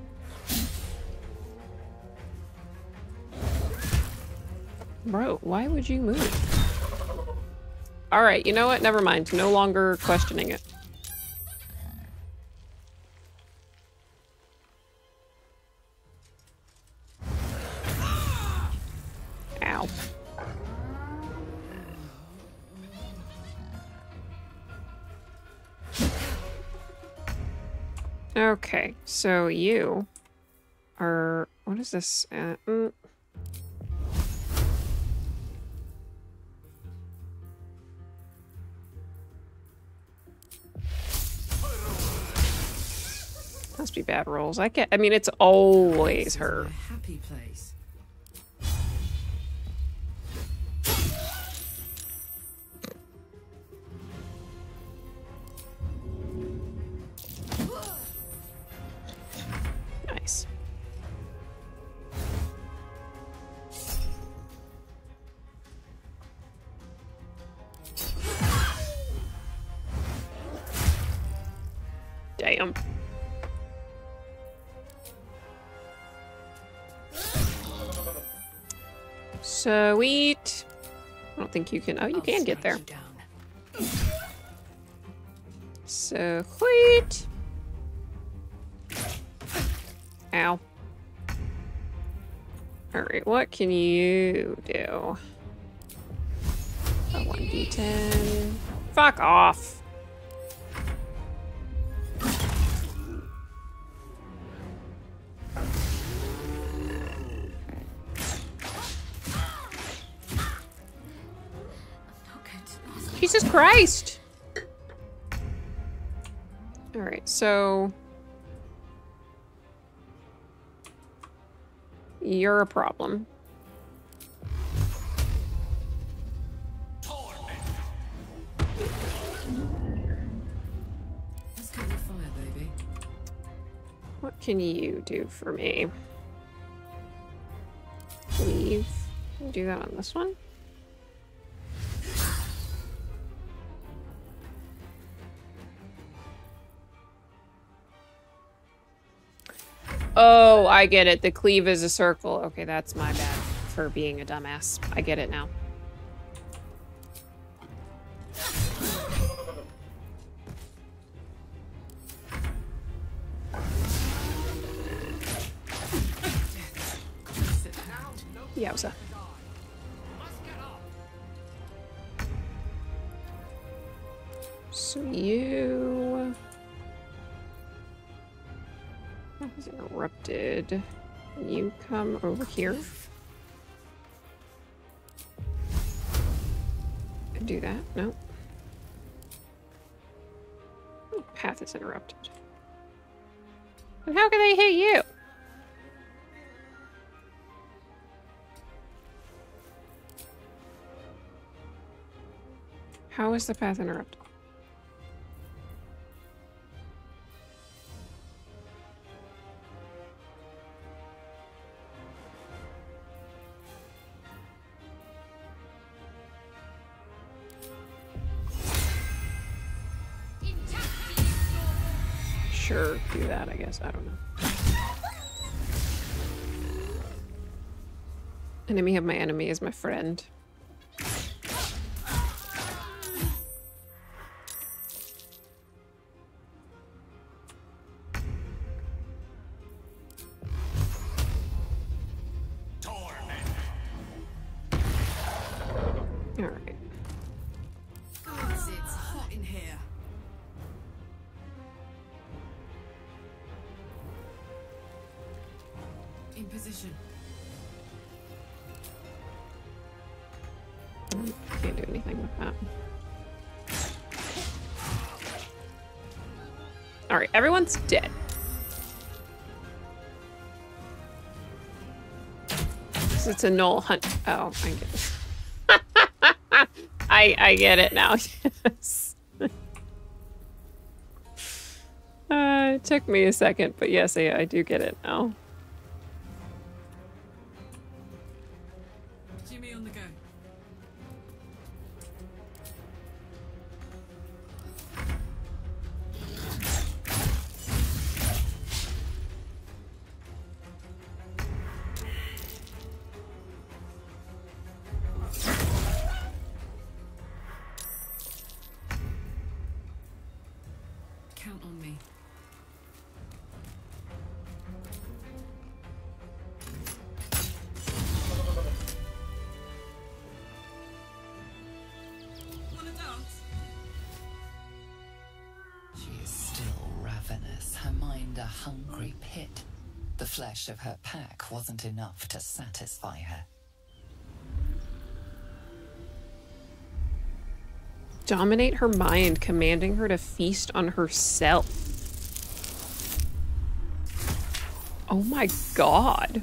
Bro, why would you move? Alright, you know what? Never mind. No longer questioning it. Okay, so you are. What is this? Uh, mm. Must be bad rolls. I can I mean, it's always her. Happy place. Sweet. I don't think you can. Oh, you can get there. So sweet. Ow. Alright, what can you do? A 1d10. Fuck off. Jesus Christ! Alright, so... You're a problem. What can you do for me? Leave. Do that on this one. Oh, I get it. The cleave is a circle. Okay, that's my bad for being a dumbass. I get it now. Yowza. So you... Was interrupted. You come over here. And do that. No. Oh, Path is interrupted. But how can they hit you? How is the path interrupted? Guess. I don't know. Enemy of my enemy is my friend. Everyone's dead. It's a null hunt. Oh, I get it. I I get it now. Yes. uh, it took me a second, but yes, I, I do get it now. Flesh of her pack wasn't enough to satisfy her. Dominate her mind, commanding her to feast on herself. Oh my god.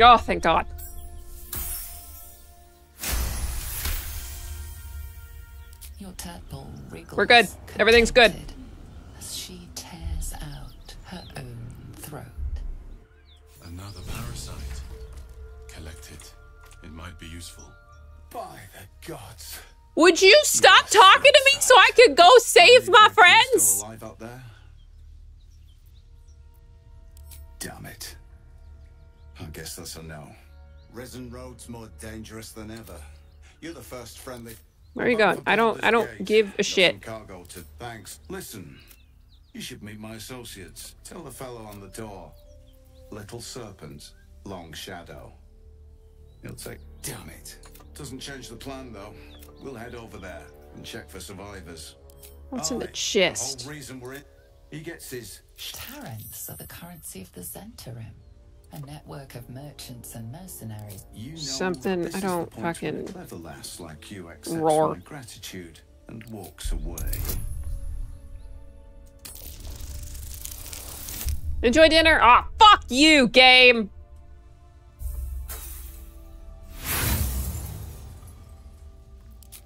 Oh, thank God. Your tadpole wriggles. We're good. Everything's good. As she tears out her own throat. Another parasite. Collect it. It might be useful. By the gods. Would you stop talking to me so I could go save my Still friends? alive up there? Risen Road's more dangerous than ever. You're the first friendly. Where are you going? I don't I don't give a shit. Cargo to Thanks. Listen, you should meet my associates. Tell the fellow on the door. Little Serpent, Long Shadow. He'll take. Damn it. Doesn't change the plan, though. We'll head over there and check for survivors. What's in the chest? The whole reason we're in. He gets his. Talents are the currency of the Zentarim. A network of merchants and mercenaries. You know, Something I don't point where a fucking clever lass like you accepts roar. my gratitude and walks away. Enjoy dinner? Ah, fuck you, game.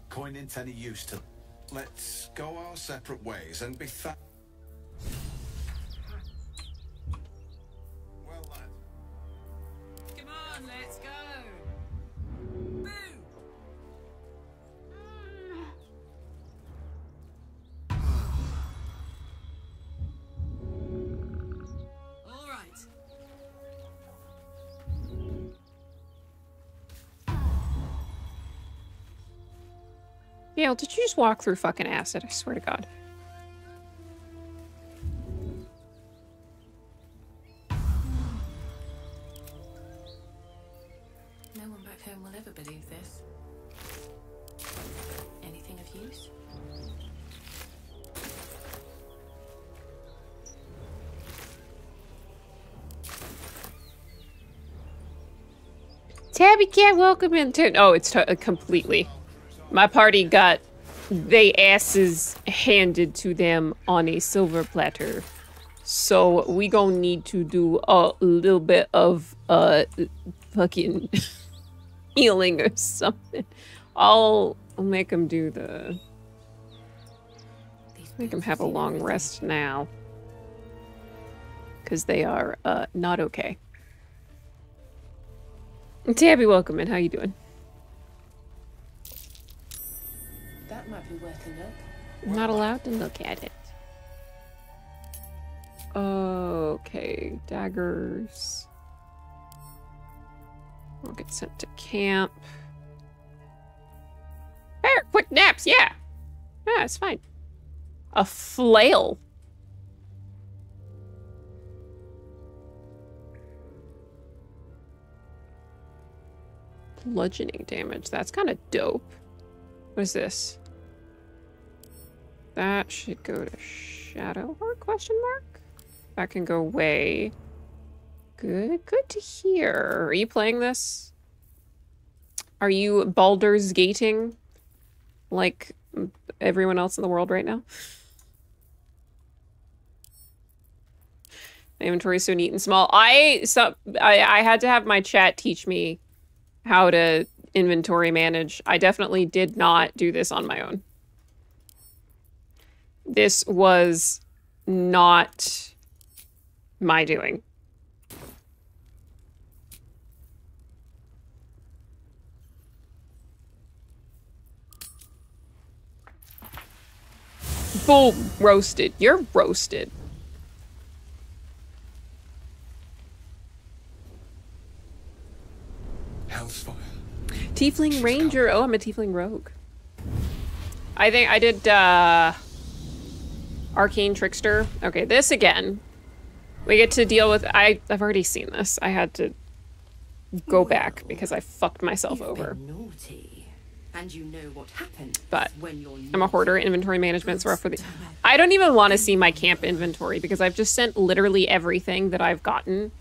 Coin ain't any use to. Let's go our separate ways and be tha- Gale, did you just walk through fucking acid? I swear to God. No one back home will ever believe this. Anything of use? Tabby Cat, welcome into. Oh, it's to- uh, completely. My party got they asses handed to them on a silver platter. So we gonna need to do a little bit of uh fucking healing or something. I'll, I'll make them do the make them have a long rest now because they are uh not okay. Tabby, welcome in. How you doing? That might be worth a look. Not allowed to look at it. Okay, daggers. We'll get sent to camp. There, quick naps, yeah. Yeah, it's fine. A flail. Bludgeoning damage. That's kind of dope. What is this? That should go to Shadow or question mark? That can go away. Good, good to hear. Are you playing this? Are you Baldur's gating like everyone else in the world right now? My inventory is so neat and small. I so I, I had to have my chat teach me how to inventory manage. I definitely did not do this on my own. This was not my doing. Boom! Roasted. You're roasted. Hellsfire. Tiefling Ranger. Oh, I'm a Tiefling Rogue. I think I did uh Arcane Trickster. Okay, this again. We get to deal with I I've already seen this. I had to go back because I fucked myself over. Naughty. And you know what happens But when you're I'm a hoarder. Inventory management's rough for the. I don't even want to see my camp inventory because I've just sent literally everything that I've gotten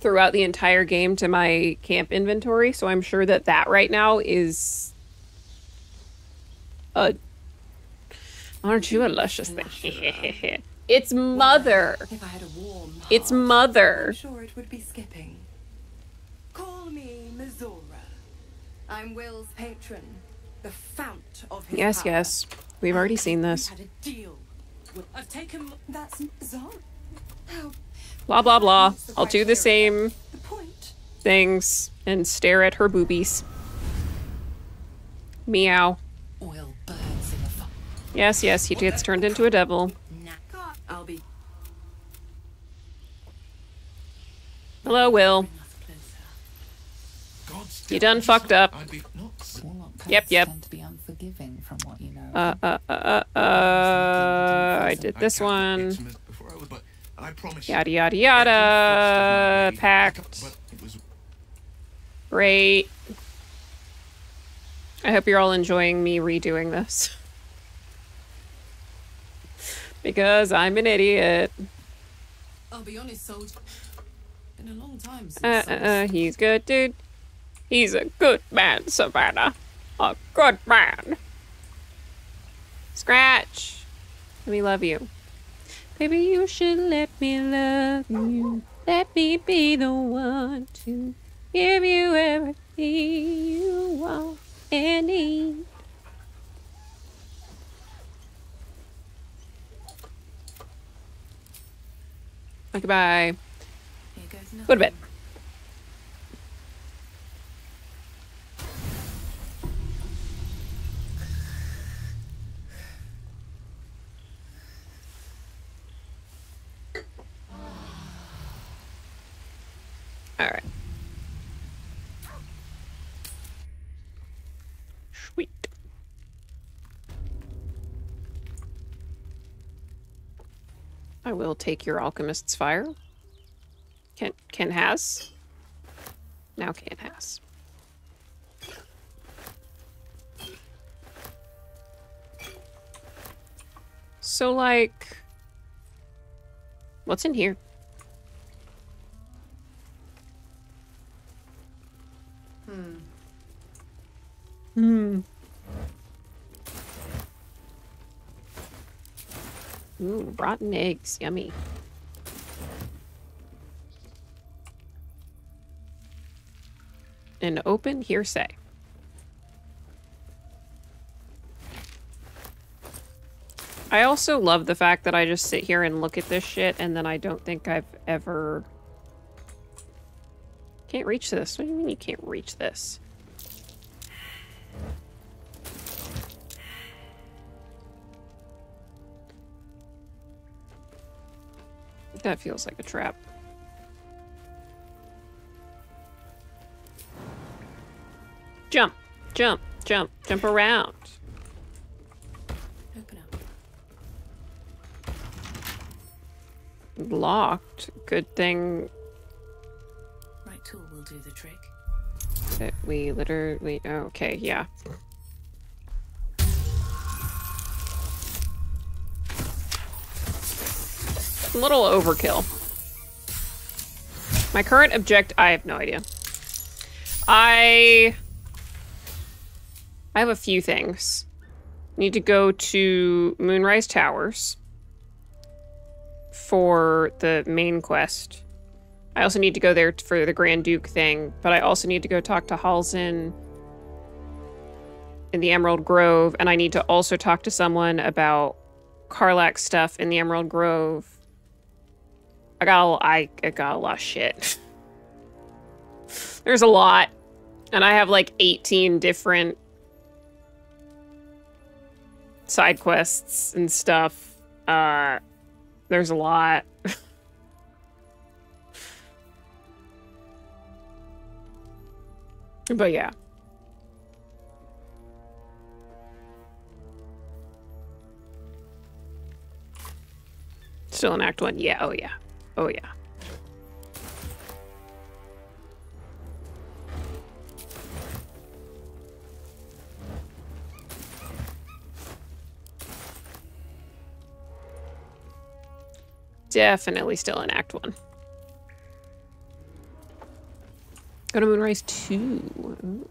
throughout the entire game to my camp inventory. So I'm sure that that right now is a. Aren't you a luscious thing? it's mother. If I had a warm heart, It's mother. I'm sure it would be skipping. Call me Mizora. I'm Wyll's patron, the fount of his Yes, power. yes. We've already seen this. Had a deal. I've taken. That's Zara. How Blah blah blah. I'll do the same things and stare at her boobies. Meow. Yes, yes, he gets turned into a devil. I'll be Hello, Wyll. You done fucked up. Yep, yep. Tend to be unforgiving from what you know. Uh, uh, uh, uh, uh, I did this one. Yada, yada, yada. Packed. Great. I hope you're all enjoying me redoing this. Because I'm an idiot. I'll be honest, soldier. Been a long time since Uh, uh, uh, he's good, dude. He's a good man, Savannah. A good man. Scratch. Let me love you. Baby, you should let me love you. Let me be the one to give you everything you want and need. Goodbye. Go to bed. All right. Sweet. I will take your alchemist's fire. Ken Ken has. Now Ken has. So like what's in here? Hmm. Hmm. Ooh, rotten eggs. Yummy. An open hearsay. I also love the fact that I just sit here and look at this shit and then I don't think I've ever... Can't reach this. What do you mean you can't reach this? That feels like a trap. Jump, jump, jump, jump around. Open up. Locked. Good thing Right tool will do the trick. that we literally. oh, Okay, yeah. A little overkill. My current object, I have no idea. I I have a few things. Need to go to Moonrise Towers for the main quest. I also need to go there for the Grand Duke thing, but I also need to go talk to Halsin in the Emerald Grove, and I need to also talk to someone about Karlach stuff in the Emerald Grove. I got a, I, I got a lot of shit. There's a lot. And I have like 18 different side quests and stuff. Uh there's a lot. but yeah. Still in Act 1. Yeah, oh yeah. Oh yeah. Definitely still in Act 1. Go to Moonrise 2. Ooh.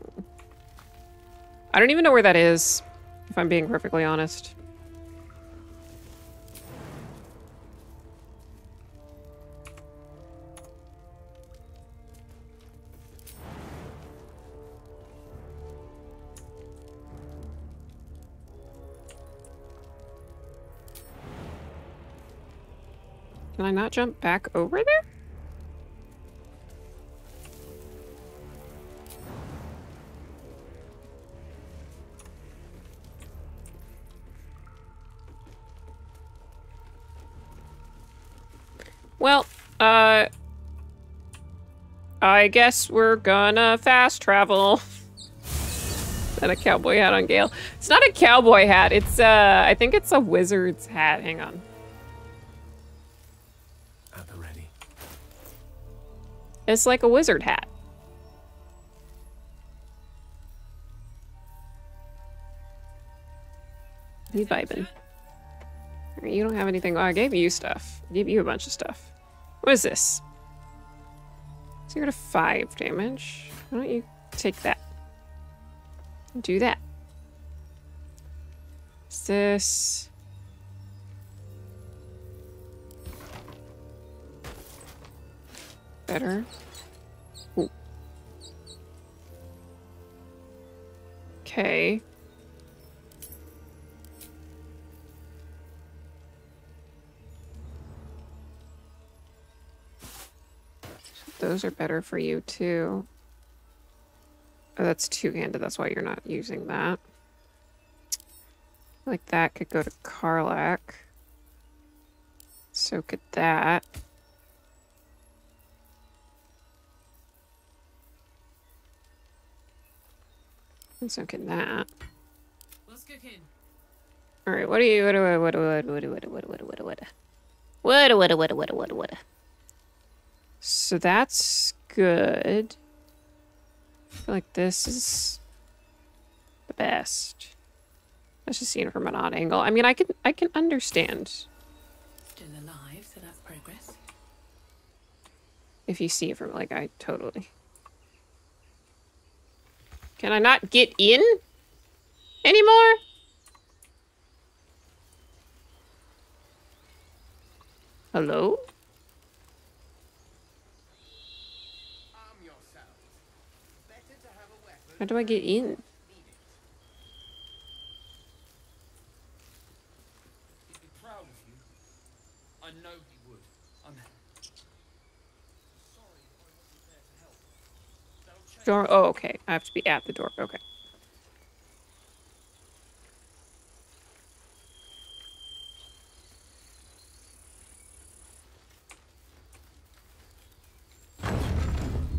I don't even know where that is, if I'm being perfectly honest. Can I not jump back over there? Well, uh... I guess we're gonna fast travel. That a cowboy hat on Gale. It's not a cowboy hat, it's, uh, I think it's a wizard's hat. Hang on. It's like a wizard hat. You vibing. You don't have anything. Oh, I gave you stuff. I gave you a bunch of stuff. What is this? Zero to five damage. Why don't you take that? Do that. Is this? Better. Okay. Those are better for you too. Oh, that's two-handed. That's why you're not using that. Like that could go to Karlach. So could that. And so can that. What's cooking? All right, what do you what do what do what do I what do what do I what do what do I what do what do I what do I what do what do So that's good. I feel like this is the best. Let's just see it from an odd angle. I mean, I can I can understand Still alive, so that's progress. if you see it from like I totally. Can I not get in anymore? Hello? How do I get in? door? Oh, okay. I have to be at the door. Okay.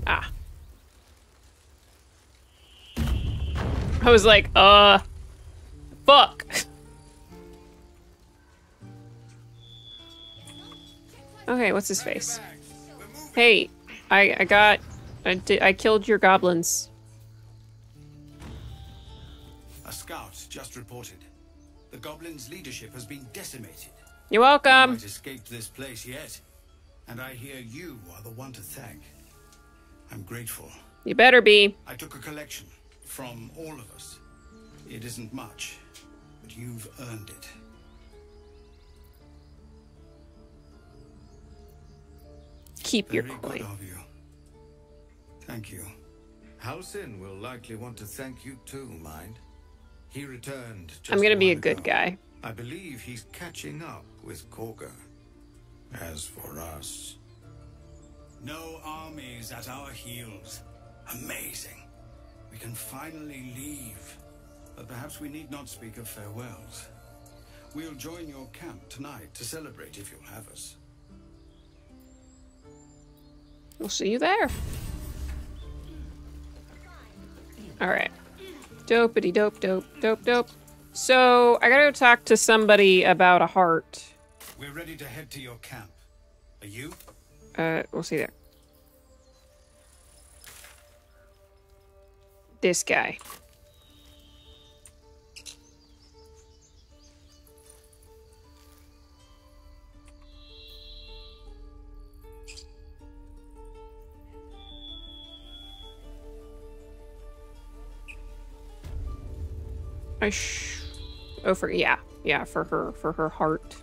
Ah. I was like, uh, fuck. okay, what's his face? Hey, I, I got I did, I killed your goblins. A scout just reported. The goblins' leadership has been decimated. You're welcome. Might escape this place yet. And I hear you are the one to thank. I'm grateful. You better be. I took a collection from all of us. It isn't much, but you've earned it. Keep your Very coin. good of you. Thank you. Halsin will likely want to thank you too, mind. He returned. Just I'm gonna be a good ago. guy. I believe he's catching up with Kagha. As for us, No armies at our heels. Amazing. We can finally leave. But perhaps we need not speak of farewells. We'll join your camp tonight to celebrate if you'll have us. We'll see you there. All right. Dopey dope dope dope dope. So I gotta go talk to somebody about a heart. We're ready to head to your camp. Are you? Uh, we'll see there. This guy. I sh- oh for yeah yeah for her for her heart.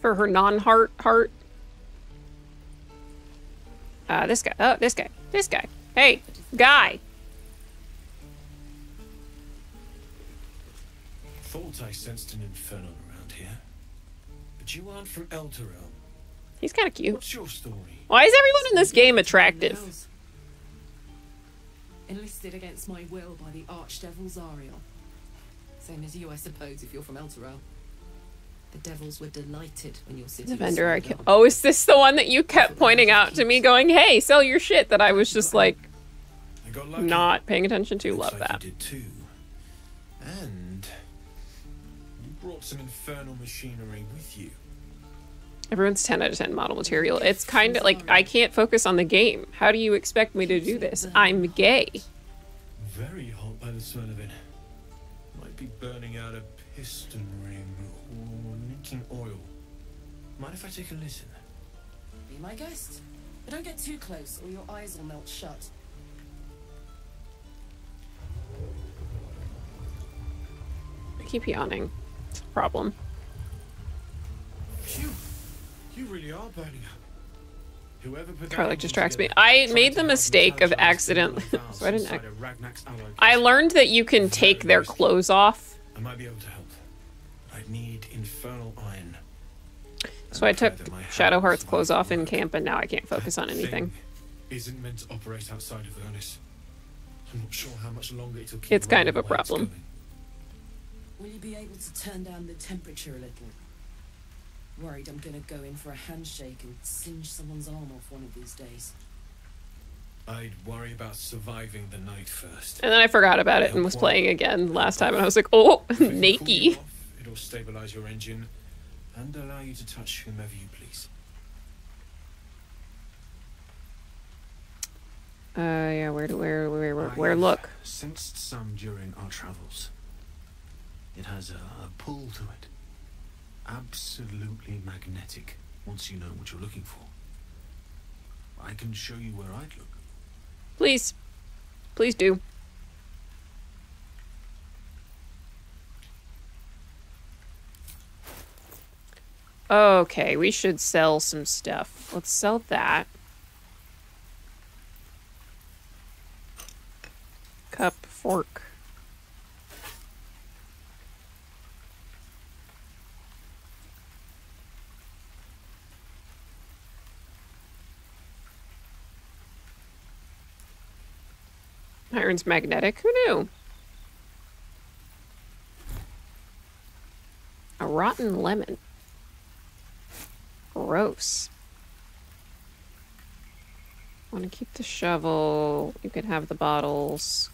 For her non-heart heart. Uh, this guy. Oh, this guy. This guy. Hey, guy. Thought I sensed an infernal around here. But you aren't from Elturel. He's kind of cute. What's your story? Why is everyone in this game attractive? Enlisted against my will by the Archdevil Zariel. Same as you, I suppose, if you're from Elturel. The devils were delighted when your city The was vendor I swallowed ki- up. Oh, is this the one that you kept pointing out to me, going, "Hey, sell your shit"? That I was just like I got lucky. not paying attention to. Looks Love like that. You did too. And you brought some infernal machinery with you. Everyone's 10 out of 10 model material. It's kind of like I can't focus on the game. How do you expect me to do this? I'm gay. Very hot by the smell of it. Might be burning out a piston ring or leaking oil. Mind if I take a listen? Be my guest. But don't get too close, or your eyes will melt shut. I keep yawning. It's a problem. Phew! You really are burning up. Whoever put that distracts me. I made the mistake of accidentally. so I didn't. inside ac- a Ragnak's alloy I learned that you can take their clothes off. I might be able to help. I'd need infernal iron. So I took that my Shadowheart's clothes off in camp, and now I can't focus on anything. Isn't meant to operate outside of Avernus. I'm not sure how much longer it'll keep. It's kind of a running while it's problem. Will you be able to turn down the temperature a little? Worried I'm gonna go in for a handshake and singe someone's arm off one of these days. I'd worry about surviving the night first. And then I forgot about it and was playing again last time, and I was like, "Oh, naked." It'll stabilize your engine and allow you to touch whomever you please. Uh, yeah. Where do where where where, where look? Sensed some during our travels. It has a, a pull to it. Absolutely magnetic. Once you know what you're looking for, I can show you where I'd look. Please, please do. Okay, we should sell some stuff. Let's sell that. Cup, fork. Iron's magnetic. Who knew? A rotten lemon. Gross. Want to keep the shovel. You can have the bottles.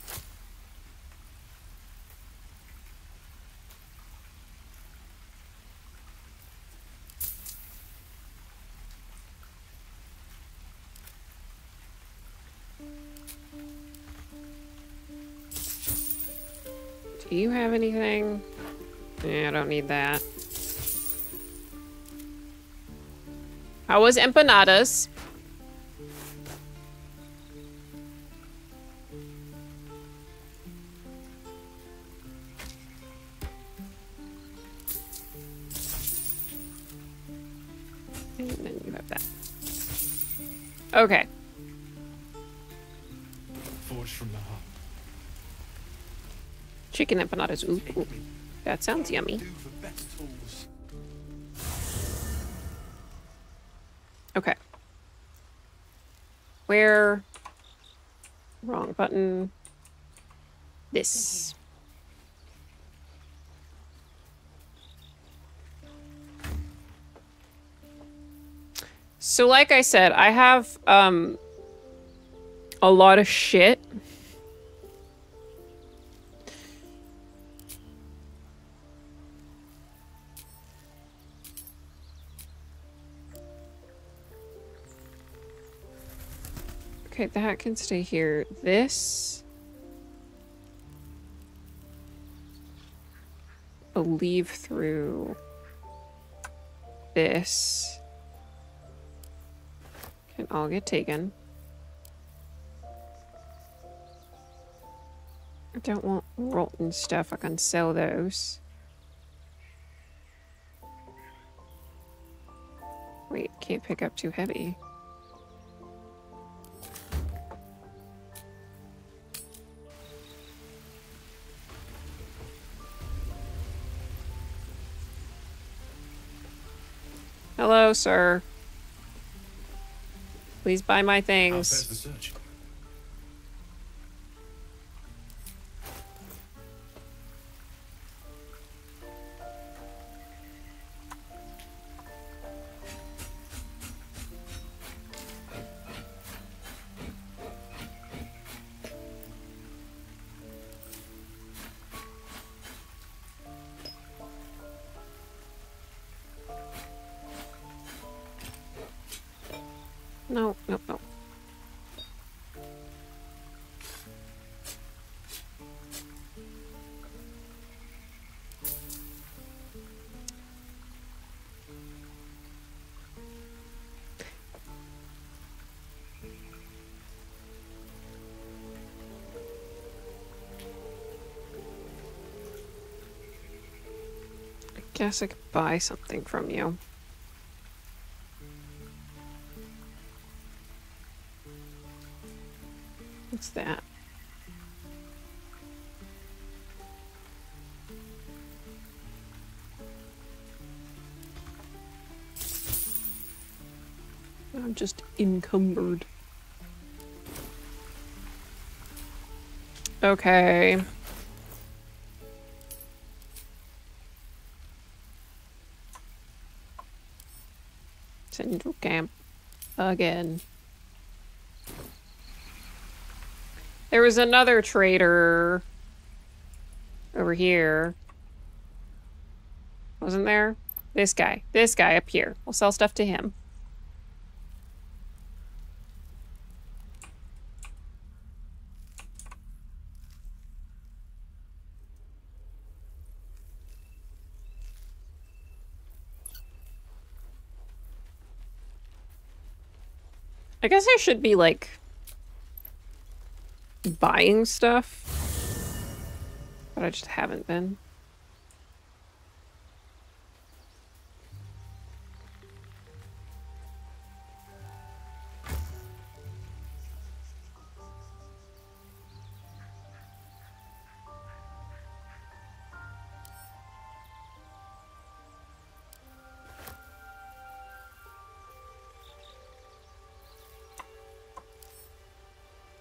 Do you have anything? Yeah, I don't need that. How was empanadas? And then you have that. Okay. Chicken empanadas. Ooh, ooh. That sounds yummy. Okay. Where? Wrong button. This. So like I said, I have um a lot of shit. Okay, that can stay here. This I'll leave through this. Can all get taken. I don't want rotten stuff. I can sell those. Wait, can't pick up too heavy. Hello, sir. Please buy my things. Guess I could buy something from you. What's that? I'm just encumbered. Okay. Again. There was another trader over here. Wasn't there? This guy. This guy up here. We'll sell stuff to him. Guess I should be like buying stuff, but I just haven't been.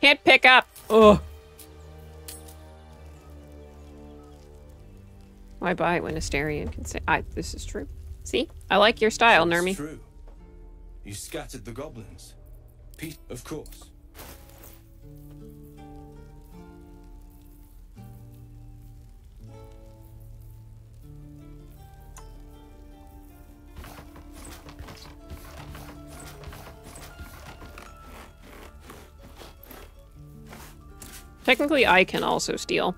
Can't pick up. Ugh. Why buy it when Astarion can say, I, this is true. See? I like your style, Nermi. true. You scattered the goblins. Pete, of course. Technically, I can also steal.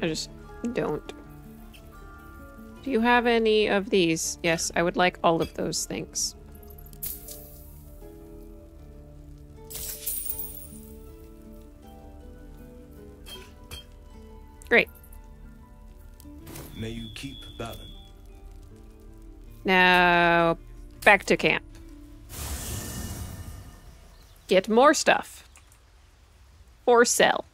I just don't. Do you have any of these? Yes, I would like all of those things. Great. May you keep Balin. Now, back to camp. Get more stuff. or sell.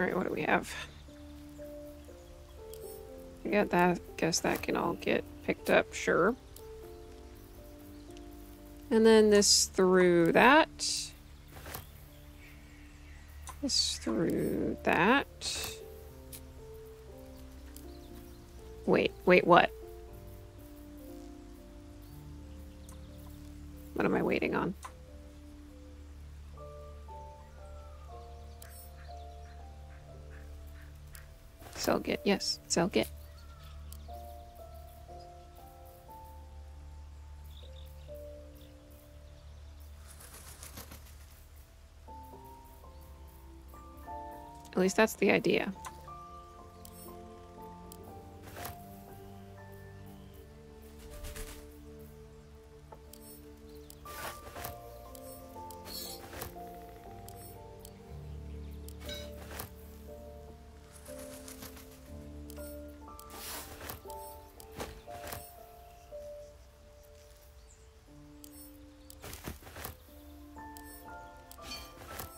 Alright, what do we have? We got that. Guess that can all get picked up, sure. And then this through that. Through that. Wait, wait, what? What am I waiting on? Sell get, yes, sell get. At least that's the idea.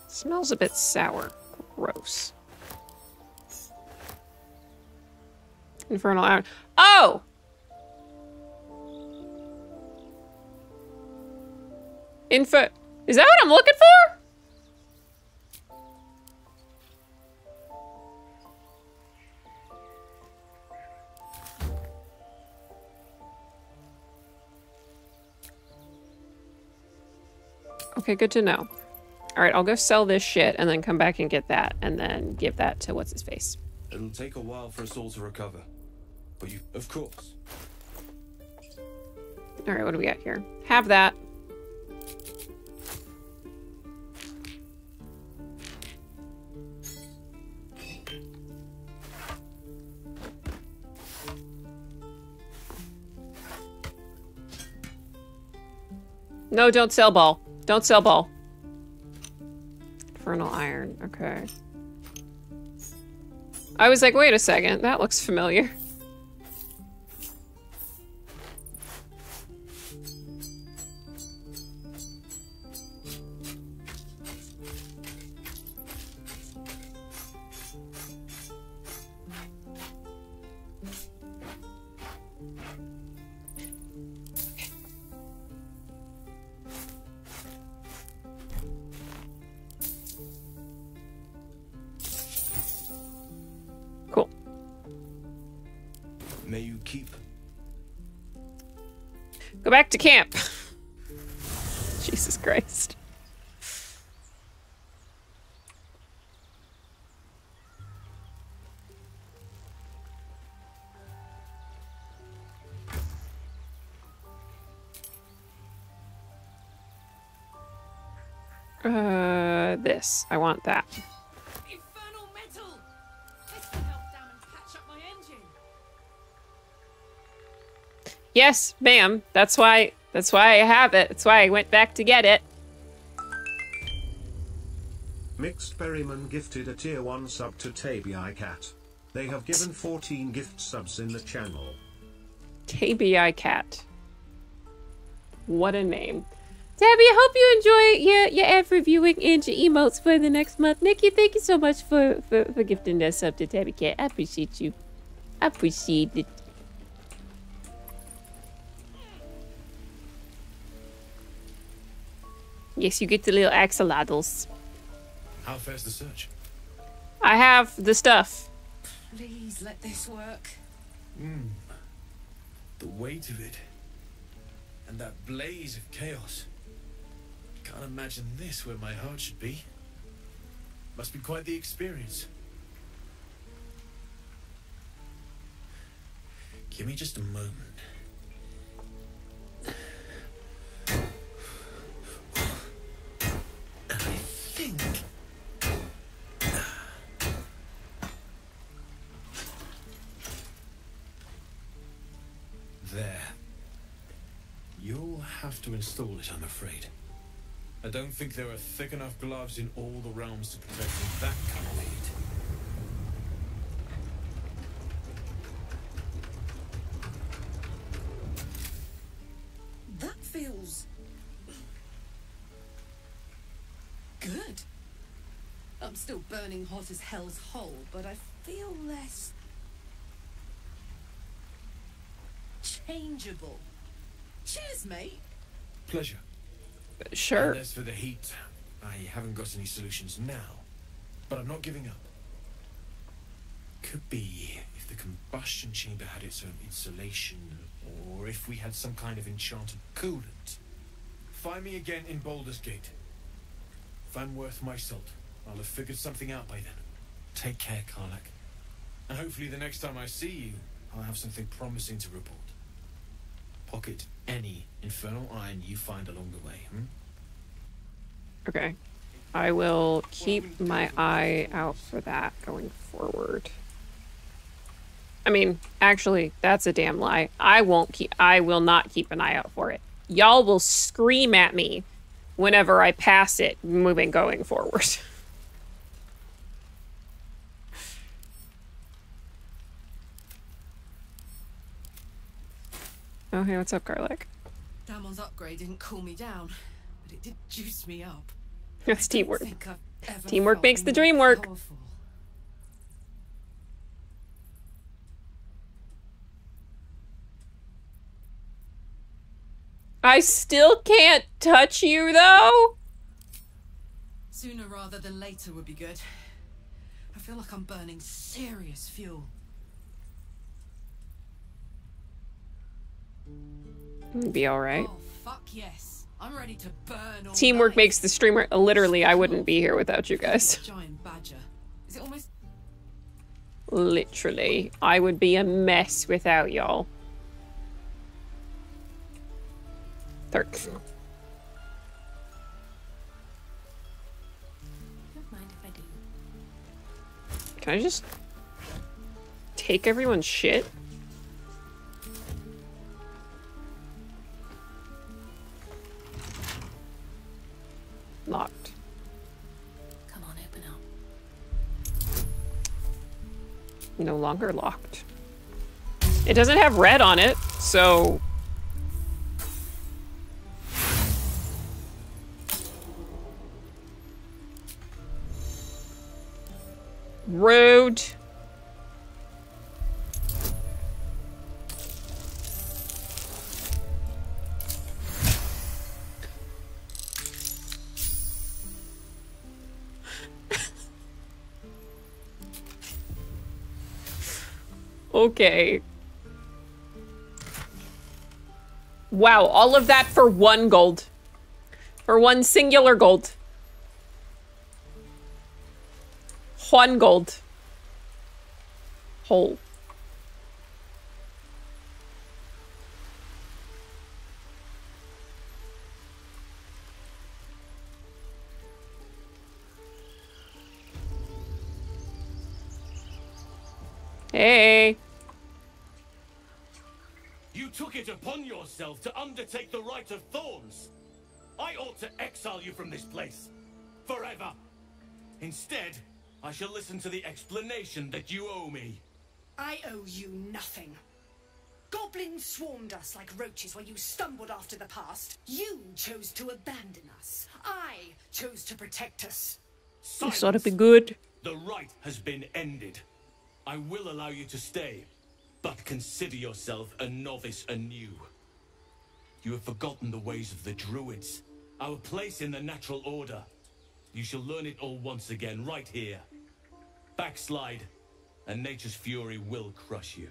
Smells a bit sour. Infernal Iron. Oh! Info. Is that what I'm looking for? Okay, good to know. All right, I'll go sell this shit and then come back and get that and then give that to what's his face. It'll take a while for us all to recover. But you, of course. All right, what do we got here? Have that. No, don't sell ball. Don't sell ball. Infernal iron. Okay. I was like, wait a second. That looks familiar. Back to camp. Jesus Christ. Uh, this. I want that. Yes, ma'am. That's why. That's why I have it. That's why I went back to get it. Mixed Berryman gifted a tier 1 sub to Tabii Cat. They have given 14 gift subs in the channel. KBI Cat. What a name. Tabby, I hope you enjoy your, your ad reviewing and your emotes for the next month. Nikki, thank you so much for, for, for gifting that sub to Tabby Cat. I appreciate you. I appreciate it. Yes, you get the little axolotls. How fares the search? I have the stuff. Please let this work. Hmm. The weight of it. And that blaze of chaos. Can't imagine this where my heart should be. Must be quite the experience. Give me just a moment. To install it, I'm afraid. I don't think there are thick enough gloves in all the realms to protect from that kind of heat. That feels good. I'm still burning hot as hell's hole, but I feel less changeable. Cheers, mate. Pleasure. Sure. And as for the heat, I haven't got any solutions now, but I'm not giving up. Could be if the combustion chamber had its own insulation, or if we had some kind of enchanted coolant. Find me again in Baldur's Gate. If I'm worth my salt, I'll have figured something out by then. Take care, Karlach. And hopefully the next time I see you, I'll have something promising to report. Pocket any infernal iron you find along the way, hmm? Okay. I will keep my eye out for that going forward. I mean, actually, that's a damn lie. I won't keep I will not keep an eye out for it. Y'all will scream at me whenever I pass it moving going forward. oh, hey, what's up, Garlic? Dammon's upgrade didn't cool me down, but it did juice me up. That's teamwork. think I've ever Teamwork makes the dream work. powerful. I still can't touch you though. Sooner rather than later would be good. I feel like I'm burning serious fuel. Be all right. Oh, fuck yes. I'm ready to burn all Teamwork night. makes the streamer. Uh, literally, I wouldn't be here without you guys. Giant badger. Is it almost Literally, I would be a mess without y'all. Thirk. Don't mind if I do. Can I just take everyone's shit? Locked. Come on, open up. No longer locked. It doesn't have red on it, so. Rude. Okay. Wow, all of that for one gold. For one singular gold. One gold. Whole. Hey. You took it upon yourself to undertake the rite of thorns. I ought to exile you from this place. Forever. Instead, I shall listen to the explanation that you owe me. I owe you nothing. Goblins swarmed us like roaches while you stumbled after the past. You chose to abandon us. I chose to protect us. You thought it'd be good. The rite has been ended. I will allow you to stay, but consider yourself a novice anew. You have forgotten the ways of the druids, our place in the natural order. You shall learn it all once again, right here. Backslide, and nature's fury will crush you.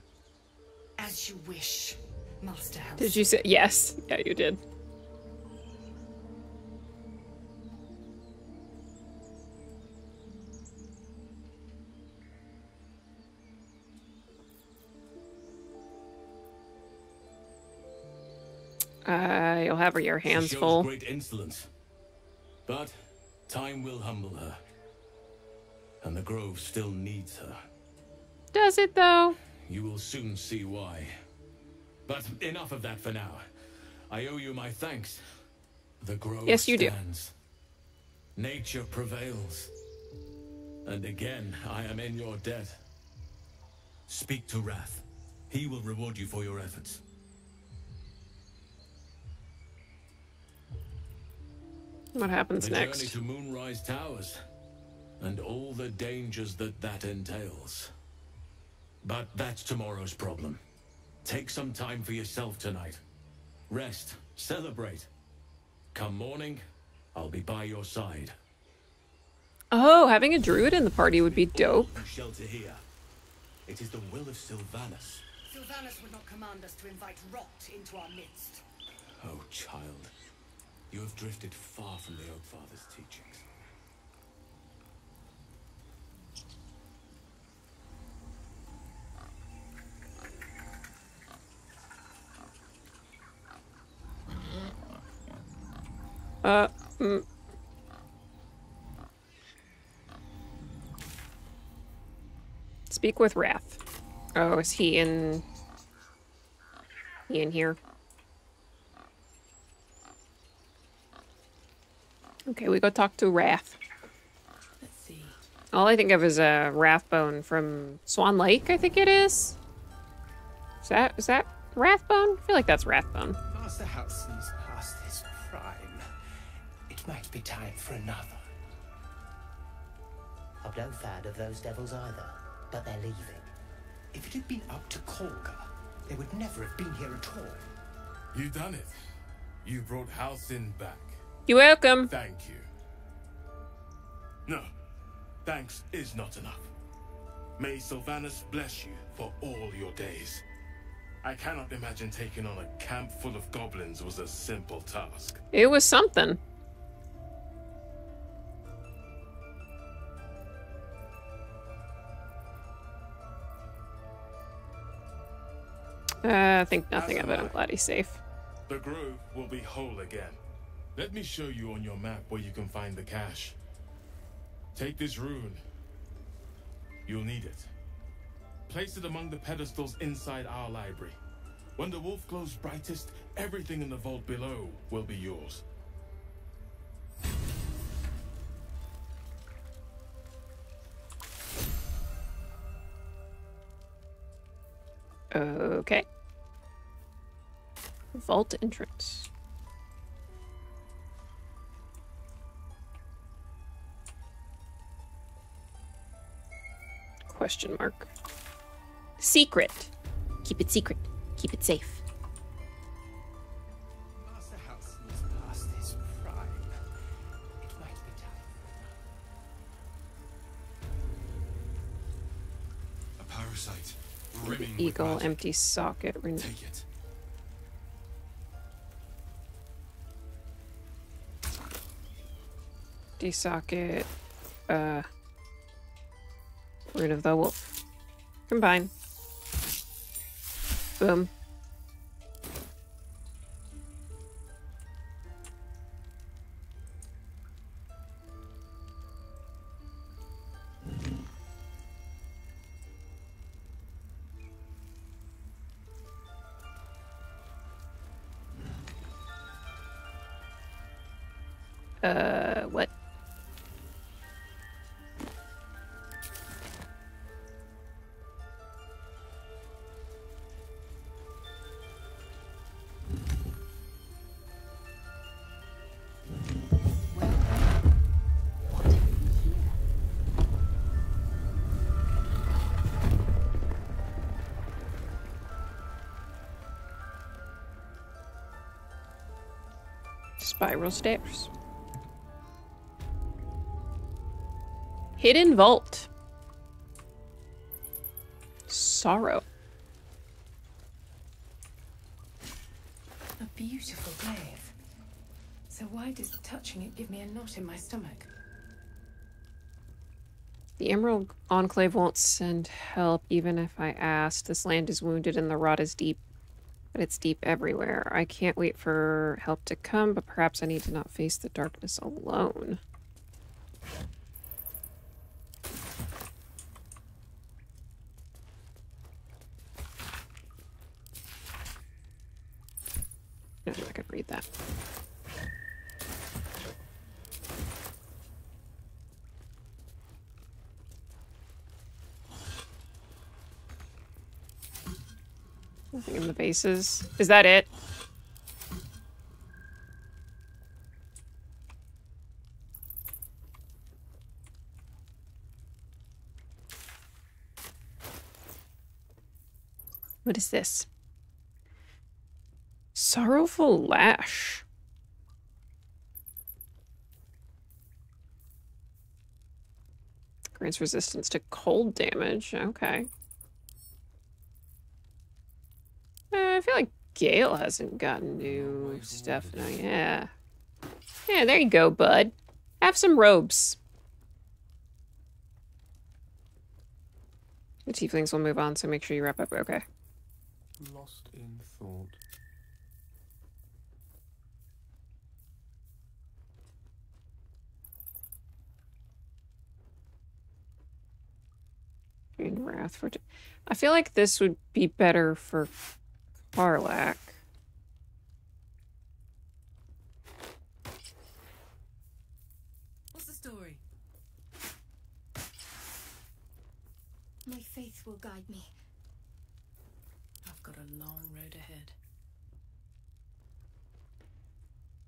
As you wish, Master House. Did you say yes? Yeah, you did. Uh, you'll have your She hands shows full. great insolence, but time will humble her, and the grove still needs her. Does it though? You will soon see why. But enough of that for now. I owe you my thanks. The grove Yes, you do. stands. Nature prevails. And again, I am in your debt. Speak to Rath. He will reward you for your efforts. What happens the next? journey to Moonrise Towers, and all the dangers that that entails. But that's tomorrow's problem. Take some time for yourself tonight. Rest, celebrate. Come morning, I'll be by your side. Oh, having a druid in the party would be dope. You shelter here. It is the will of Silvanus. Silvanus would not command us to invite rot into our midst. Oh, child. You have drifted far from the Oak Father's teachings. Uh, mm. Speak with Rath. Oh, is he in? He in here? Okay, we go talk to Rath. Let's see. All I think of is a Wrathbone from Swan Lake. I think it is. Is that is that Wrathbone? I feel like that's Wrathbone. Master Halsin's past his prime. It might be time for another. I'm no fan of those devils either, but they're leaving. If it had been up to Kagha, they would never have been here at all. You've done it. You brought Halsin back. You're welcome. Thank you. No, thanks is not enough. May Silvanus bless you for all your days. I cannot imagine taking on a camp full of goblins was a simple task. It was something. Uh, I think nothing of it. I'm glad he's safe. The grove will be whole again. Let me show you on your map where you can find the cache. Take this rune. You'll need it. Place it among the pedestals inside our library. When the wolf glows brightest, everything in the vault below will be yours. Okay. Vault entrance. Question mark. Secret. Keep it secret. Keep it safe. Master Halsin's past his prime. It might be time A parasite. The Brimming with eagle, magic. empty socket. Ren- Take it. empty socket. Uh. Rid of the wolf. Combine. Boom. Spiral stairs. Hidden vault. Sorrow. A beautiful grave. So why does touching it give me a knot in my stomach? The Emerald Enclave won't send help even if I ask. This land is wounded and the rot is deep. But it's deep everywhere. I can't wait for help to come, but perhaps I need to not face the darkness alone. I could read that. Bases. Is that it? What is this? Sorrowful Lash. Grants resistance to cold damage. Okay. Uh, I feel like Gale hasn't gotten new stuff now. Yeah. Yeah, there you go, bud. Have some robes. The tieflings will move on, so make sure you wrap up. Okay. Lost in thought. In Wrath for. I feel like this would be better for Karlach. What's the story? My faith will guide me. I've got a long road ahead.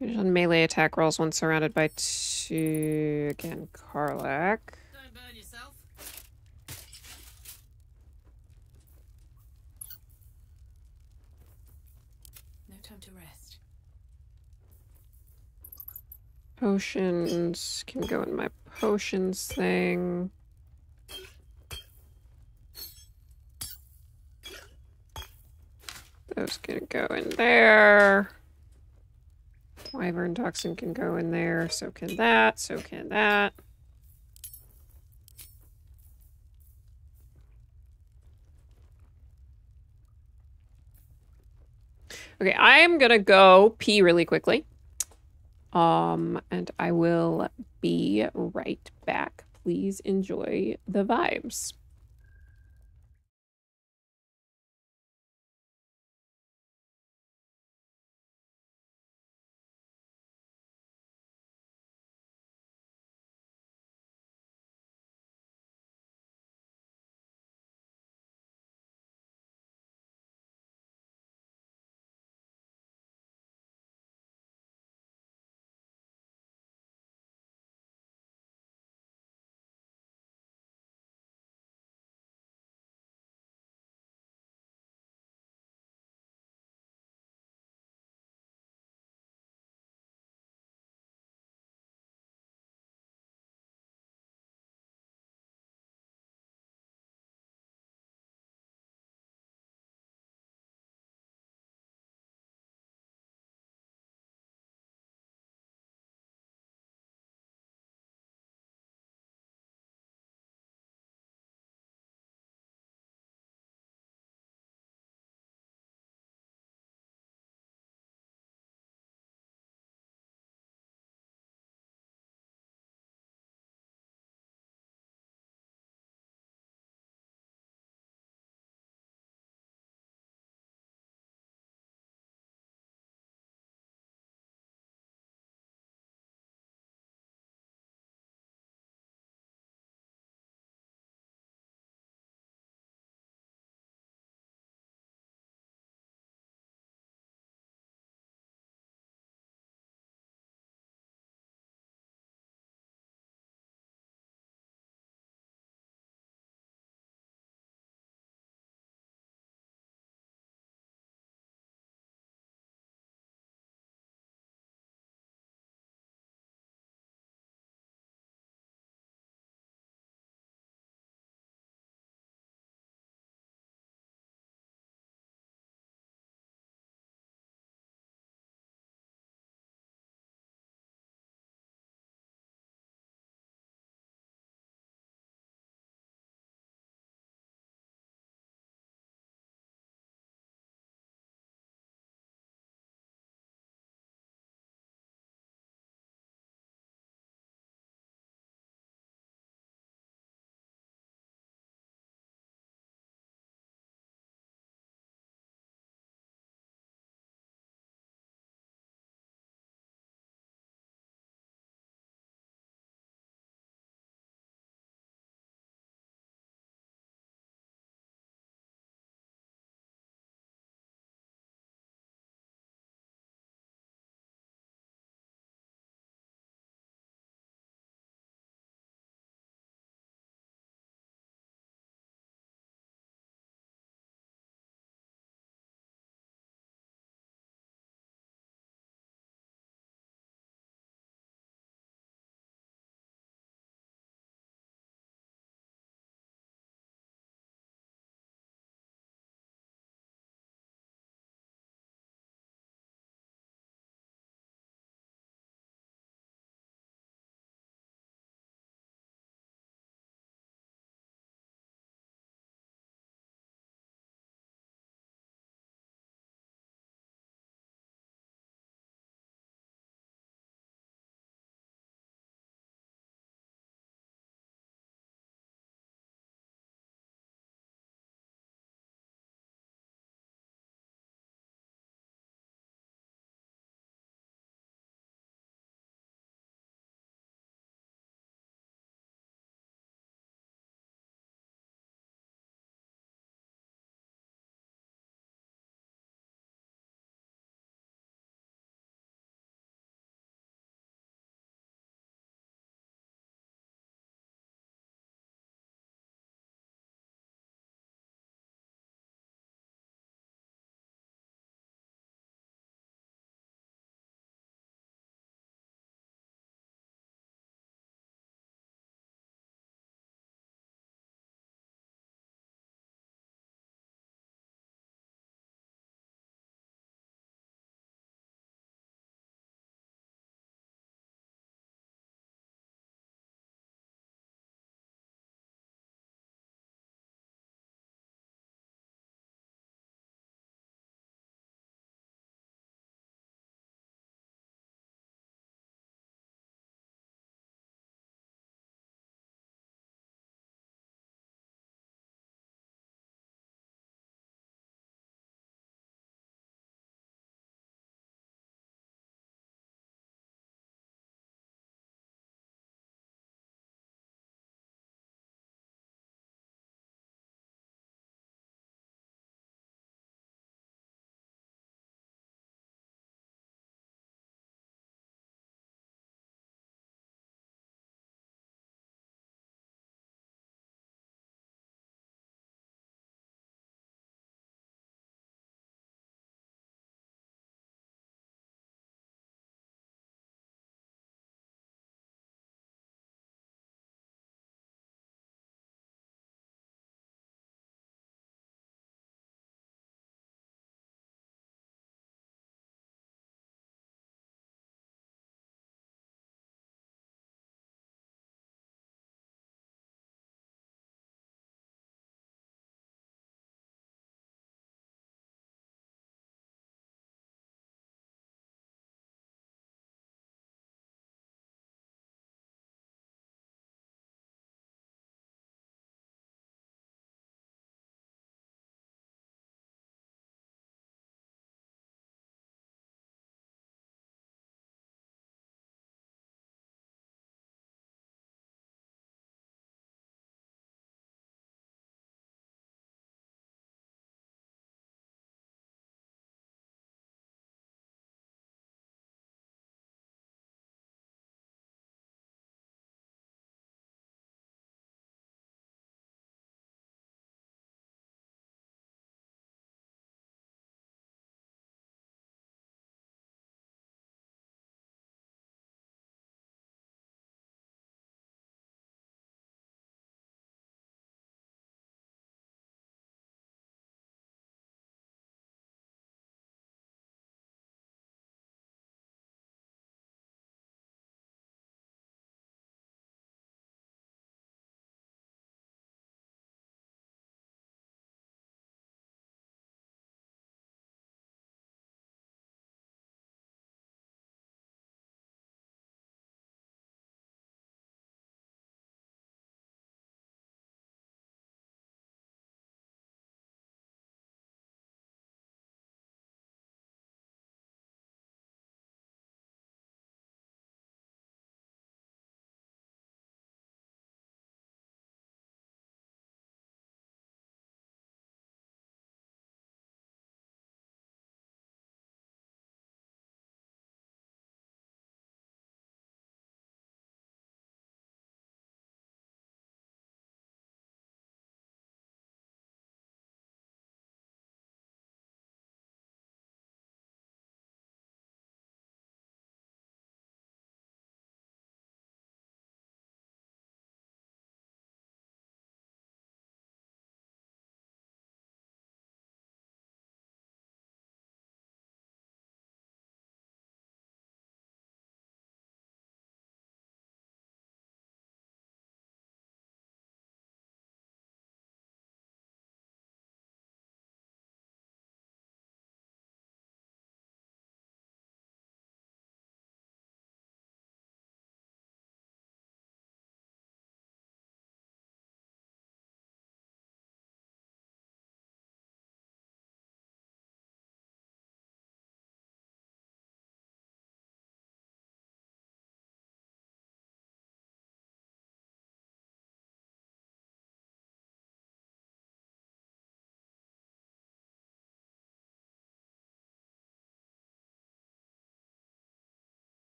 Finish on melee attack rolls when surrounded by two. Again, Karlach. Don't burn yourself. No time to rest. Potions can go in my potions thing. Those can go in there. Wyvern toxin can go in there. So can that. So can that. Okay, I am gonna go pee really quickly. Um, and I will be right back. Please enjoy the vibes.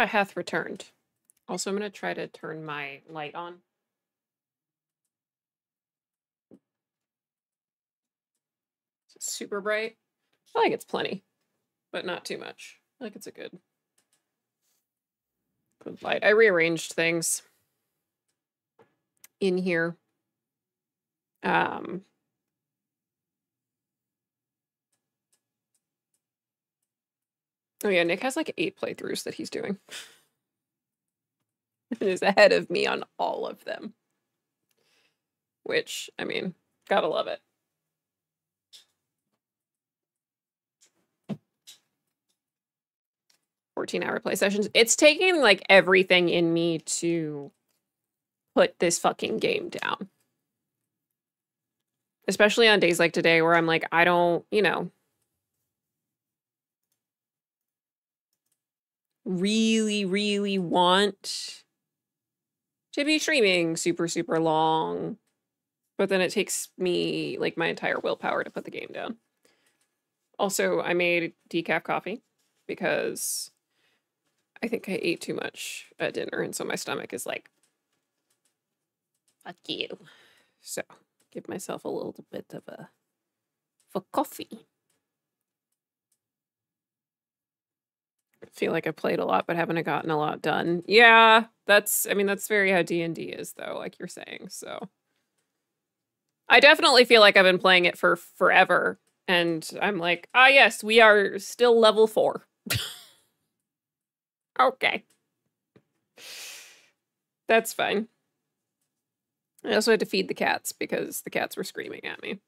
I hath returned. Also, I'm going to try to turn my light on. It's super bright. I like it's plenty, but not too much. I like it's a good, good light. I rearranged things in here. Um, oh yeah, Nick has like eight playthroughs that he's doing. and is ahead of me on all of them. Which, I mean, gotta love it. Fourteen hour play sessions. It's taking like everything in me to put this fucking game down. Especially on days like today where I'm like, I don't, you know, really, really want to be streaming super, super long. But then it takes me like my entire willpower to put the game down. Also, I made decaf coffee because I think I ate too much at dinner. And so my stomach is like, fuck you. So give myself a little bit of a for coffee. Feel like I played a lot, but haven't gotten a lot done. Yeah, that's. I mean, that's very how D and D is, though. Like you're saying, so. I definitely feel like I've been playing it for forever, and I'm like, ah, yes, we are still level four. okay, that's fine. I also had to feed the cats because the cats were screaming at me.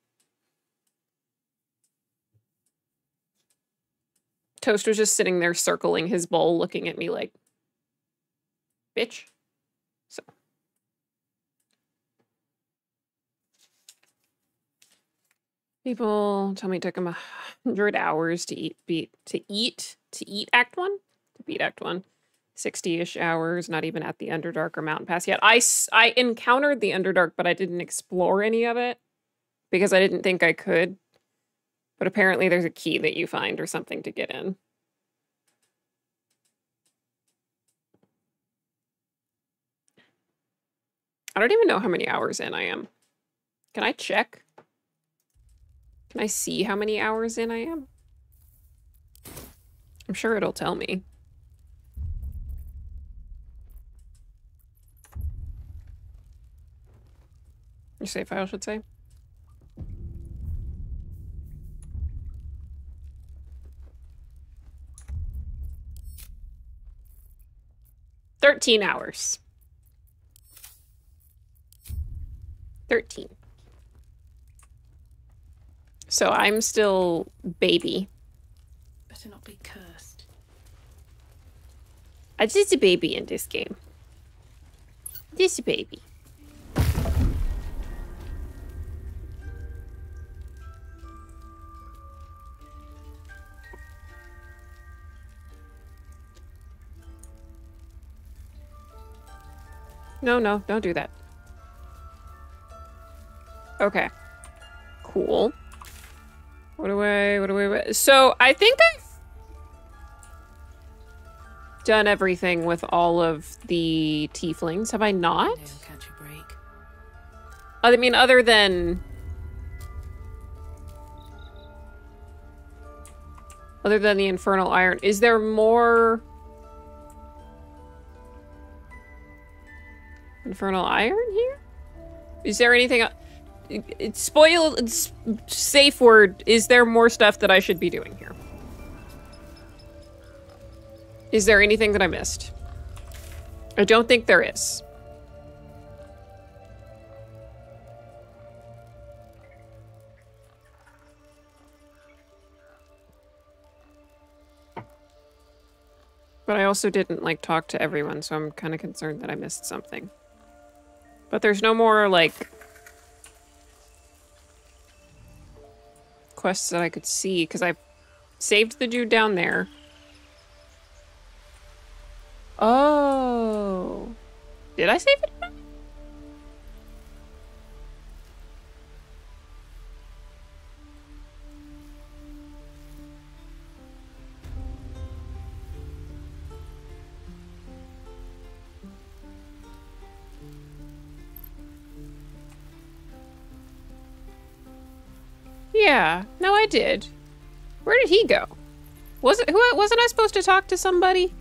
Toast was just sitting there circling his bowl, looking at me like, bitch. So. People tell me it took him a hundred hours to eat beat to eat to eat Act One to beat Act One. 60-ish hours, not even at the Underdark or Mountain Pass yet. I, I encountered the Underdark, but I didn't explore any of it because I didn't think I could. But apparently there's a key that you find or something to get in. I don't even know how many hours in I am. Can I check? Can I see how many hours in I am? I'm sure it'll tell me. Your save file should say. Thirteen hours. Thirteen. So I'm still baby. Better not be cursed. I'm just a baby in this game. Just a baby. No, no, don't do that. Okay. Cool. What do I, what do I, so I think I've done everything with all of the tieflings, have I not? Catch a break. I mean, other than... Other than the Infernal Iron, is there more... Infernal Iron here? Is there anything... It's spoil... It's safe word. Is there more stuff that I should be doing here? Is there anything that I missed? I don't think there is. But I also didn't, like, talk to everyone, so I'm kind of concerned that I missed something. But there's no more, like, quests that I could see, because I saved the dude down there. Oh. Did I save it? Yeah. No, I did. Where did he go? Was it who wasn't I supposed to talk to somebody?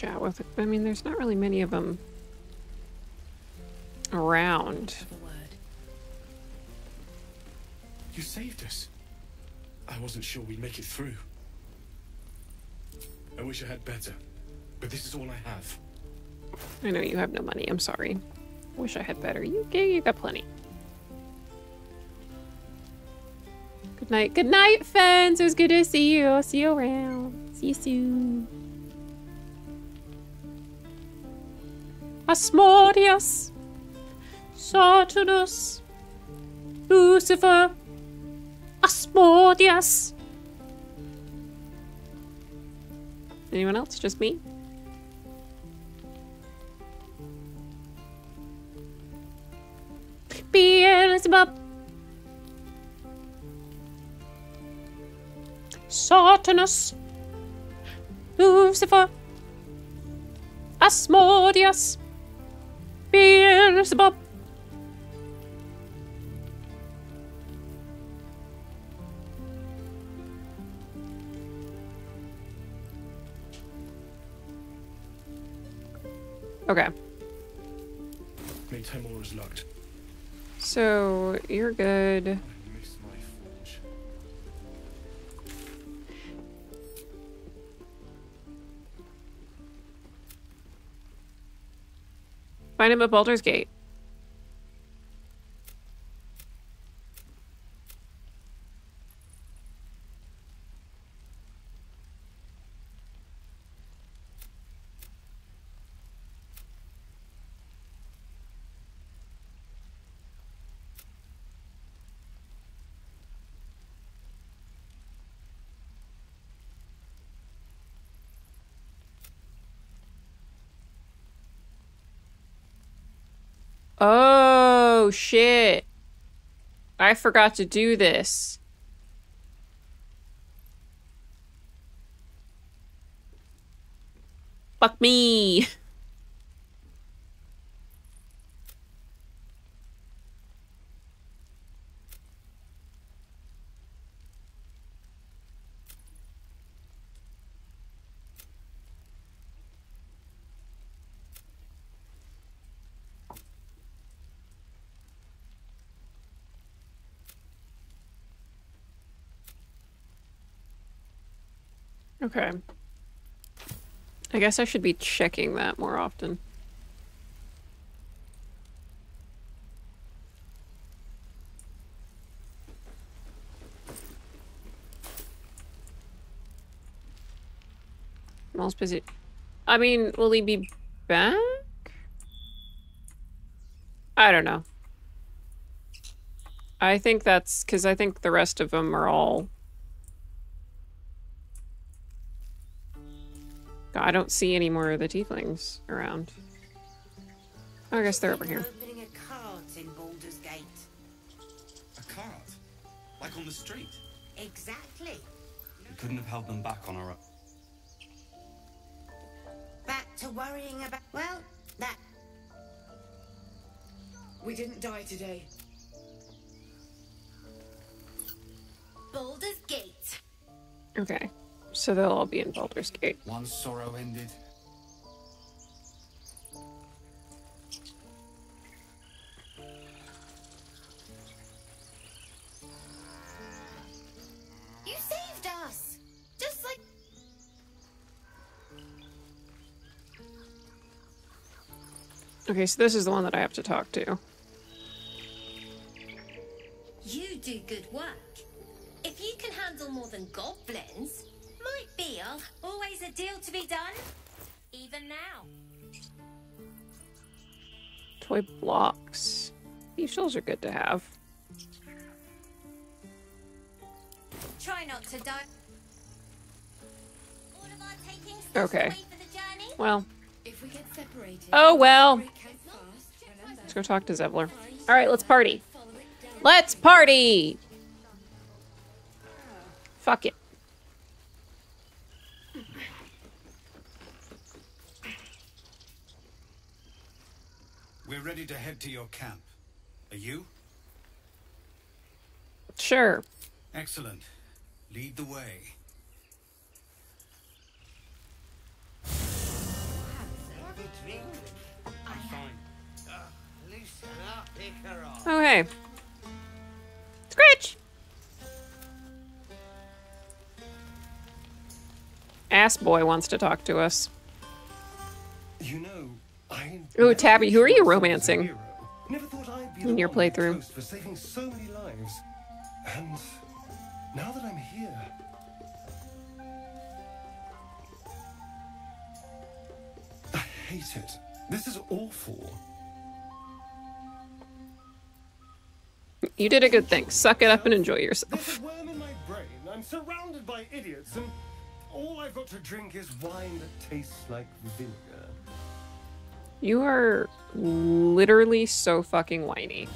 Chat with. I mean, there's not really many of them around. You saved us. I wasn't sure we'd make it through. I wish I had better, but this is all I have. I know you have no money. I'm sorry. Wish I had better. You, you got plenty. Good night. Good night, friends. It was good to see you. I'll see you around. See you soon. Asmodeus. Saturnus. Lucifer. Asmodeus. Anyone else? Just me? Beelzebub. Saturnus. Lucifer. Asmodeus. Beelzebub. Okay. Main Timor is locked. So you're good. Find him at Baldur's Gate. Oh, shit. I forgot to do this. Fuck me. Okay. I guess I should be checking that more often. Most busy. I mean, will he be back? I don't know. I think that's because I think the rest of them are all I don't see any more of the tieflings around. Oh, I guess they're over here. Opening a cart in Baldur's Gate. A cart? Like on the street? Exactly. We couldn't have held them back on our own. Back to worrying about. Well, that. We didn't die today. Baldur's Gate. Okay. So they'll all be in Baldur's Gate. Once sorrow ended, You saved us! Just like. Okay, so this is the one that I have to talk to. You do good work. If you can handle more than goblins, might be a, always a deal to be done. Even now. Toy blocks. These shells are good to have. Try not to die. All of our takings Okay. for the journey? Well, If we get separated, Oh well. break out fast, remember? Let's go talk to Zevlor. All right, let's party. Let's party. Fuck it. We're ready to head to your camp. Are you? Sure. Excellent. Lead the way. Oh, okay. Scratch. Ass boy wants to talk to us. You know, I Ooh, Tabby, who are you romancing never thought I'd be in your playthrough? for saving so many lives. And now that I'm here, I hate it. This is awful. You did a good thing. Suck it up and enjoy yourself. Worm in my brain. I'm surrounded by idiots, and all I've got to drink is wine that tastes like vinegar. You are literally so fucking whiny.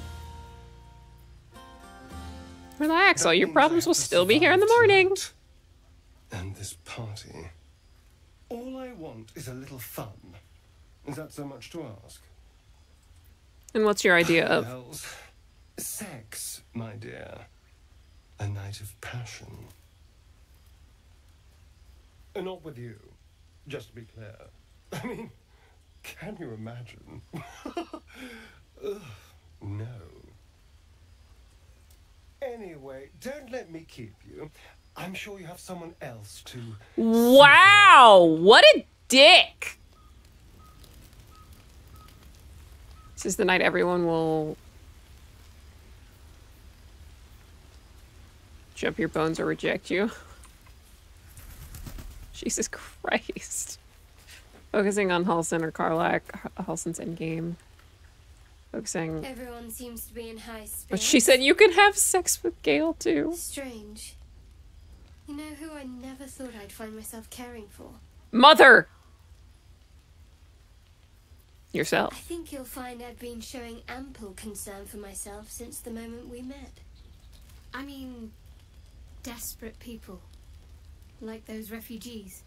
Relax, all your problems will still be here in the morning. And this party. All I want is a little fun. Is that so much to ask? And what's your idea of? Sex, my dear. A night of passion. And not with you, just to be clear. I mean, can you imagine? Ugh, no. Anyway, don't let me keep you. I'm sure you have someone else to. Wow, what a dick! This is the night everyone will jump your bones or reject you. Jesus Christ. Focusing on Halsin or Karlach, Halsin's endgame. Focusing. Everyone seems to be in high spirits. But she said you can have sex with Gale too. Strange. You know who I never thought I'd find myself caring for? Mother! Yourself. I think you'll find I've been showing ample concern for myself since the moment we met. I mean, desperate people. Like those refugees.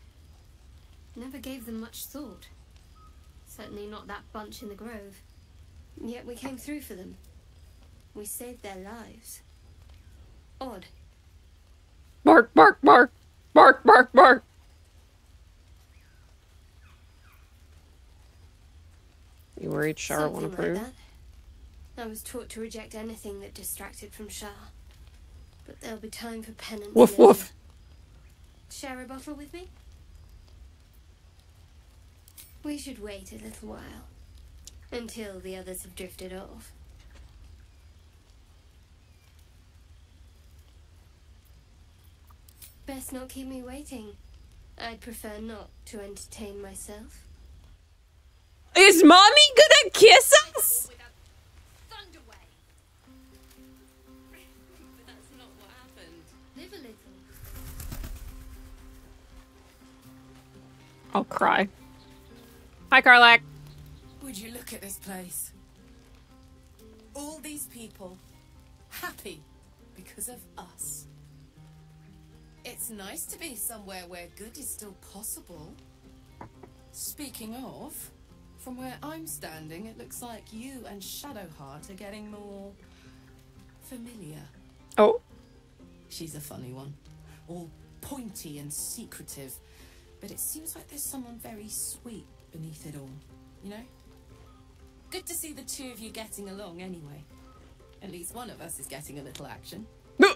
Never gave them much thought. Certainly not that bunch in the grove. Yet we came through for them. We saved their lives. Odd. Bark, bark, bark! Bark, bark, bark! You worried Shara won't approve? like that. I was taught to reject anything that distracted from Shar. But there'll be time for penance. Woof, later. woof. Share a bottle with me? We should wait a little while. Until the others have drifted off. Best not keep me waiting. I'd prefer not to entertain myself. Is mommy gonna kiss us? I'll cry. Hi, Karlach. Would you look at this place? All these people happy because of us. It's nice to be somewhere where good is still possible. Speaking of, from where I'm standing, it looks like you and Shadowheart are getting more familiar. Oh. She's a funny one. All pointy and secretive. But it seems like there's someone very sweet beneath it all. You know? Good to see the two of you getting along anyway. At least one of us is getting a little action. No!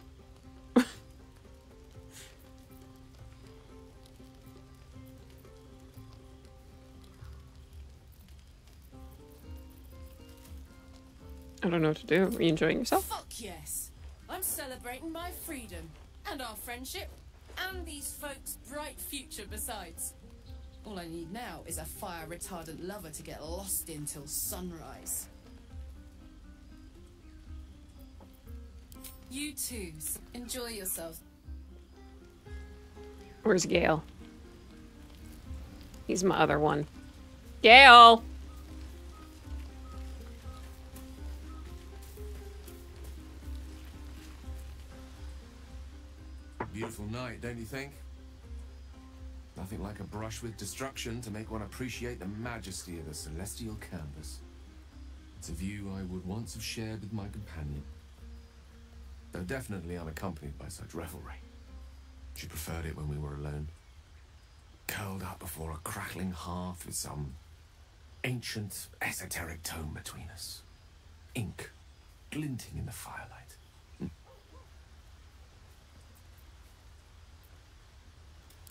I don't know what to do. Are you enjoying yourself? Fuck yes. I'm celebrating my freedom and our friendship and these folks' bright future besides. All I need now is a fire retardant lover to get lost in till sunrise. You too. Enjoy yourself. Where's Gale? He's my other one. Gale. Beautiful night, don't you think? Nothing like a brush with destruction to make one appreciate the majesty of a celestial canvas. It's a view I would once have shared with my companion. Though definitely unaccompanied by such revelry. She preferred it when we were alone. Curled up before a crackling hearth with some ancient, esoteric tome between us. Ink glinting in the firelight.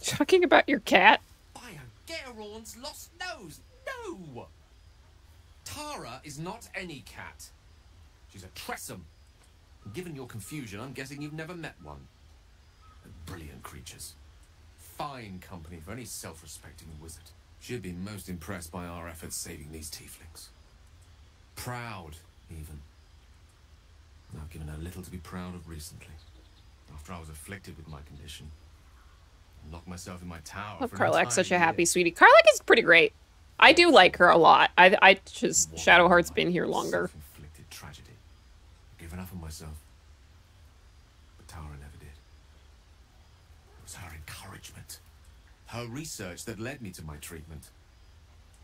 Talking about your cat? By a Geraorn's lost nose! No! Tara is not any cat. She's a Tressym. And given your confusion, I'm guessing you've never met one. Brilliant creatures. Fine company for any self-respecting wizard. She'd be most impressed by our efforts saving these tieflings. Proud, even. I've given her little to be proud of recently. After I was afflicted with my condition. Locked myself in my tower. Love for Karlach, such a happy sweetie. Karlach is pretty great. I do like her a lot. I, I just Shadowheart's been here longer. inflicted tragedy. Given up on myself. But Tara never did. It was her encouragement. Her research that led me to my treatment.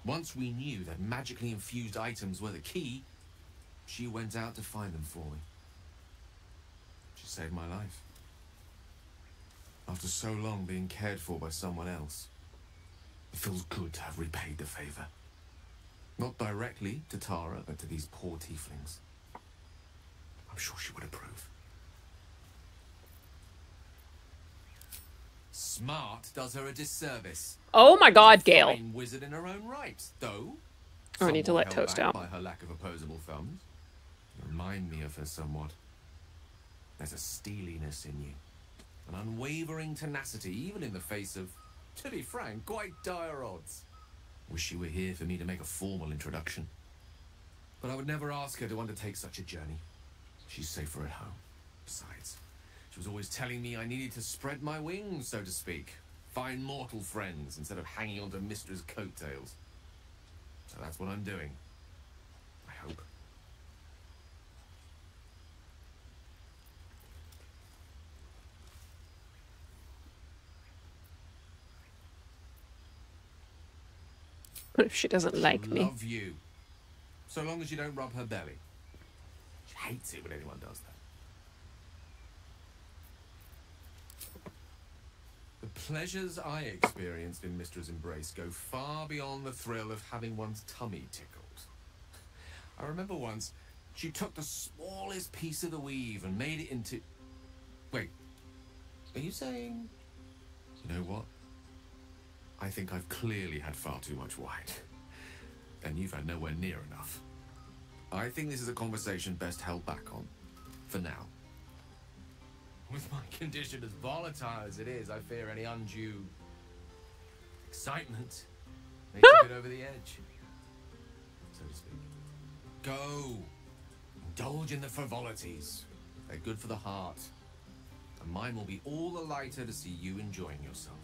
Once we knew that magically infused items were the key, she went out to find them for me. She saved my life. After so long being cared for by someone else, it feels good to have repaid the favor. Not directly to Tara, but to these poor tieflings. I'm sure she would approve. Smart does her a disservice. Oh my god, Gale. Wizard in her own right, though. Oh, I need to let Toast out. By her lack of opposable thumbs. Remind me of her somewhat. There's a steeliness in you, an unwavering tenacity, even in the face of, to be frank, quite dire odds. Wish she were here for me to make a formal introduction. But I would never ask her to undertake such a journey. She's safer at home. Besides, she was always telling me I needed to spread my wings, so to speak. Find mortal friends instead of hanging onto Mystra's coattails. So that's what I'm doing. I hope. What if she doesn't like me? Love you. So long as you don't rub her belly. She hates it when anyone does that. The pleasures I experienced in Mystra's embrace go far beyond the thrill of having one's tummy tickled. I remember once she took the smallest piece of the weave and made it into. Wait, are you saying? You know what? I think I've clearly had far too much wine. And you've had nowhere near enough. I think this is a conversation best held back on. For now. With my condition as volatile as it is, I fear any undue excitement may tip it over the edge. So to speak. Go. Indulge in the frivolities. They're good for the heart. And mine will be all the lighter to see you enjoying yourself.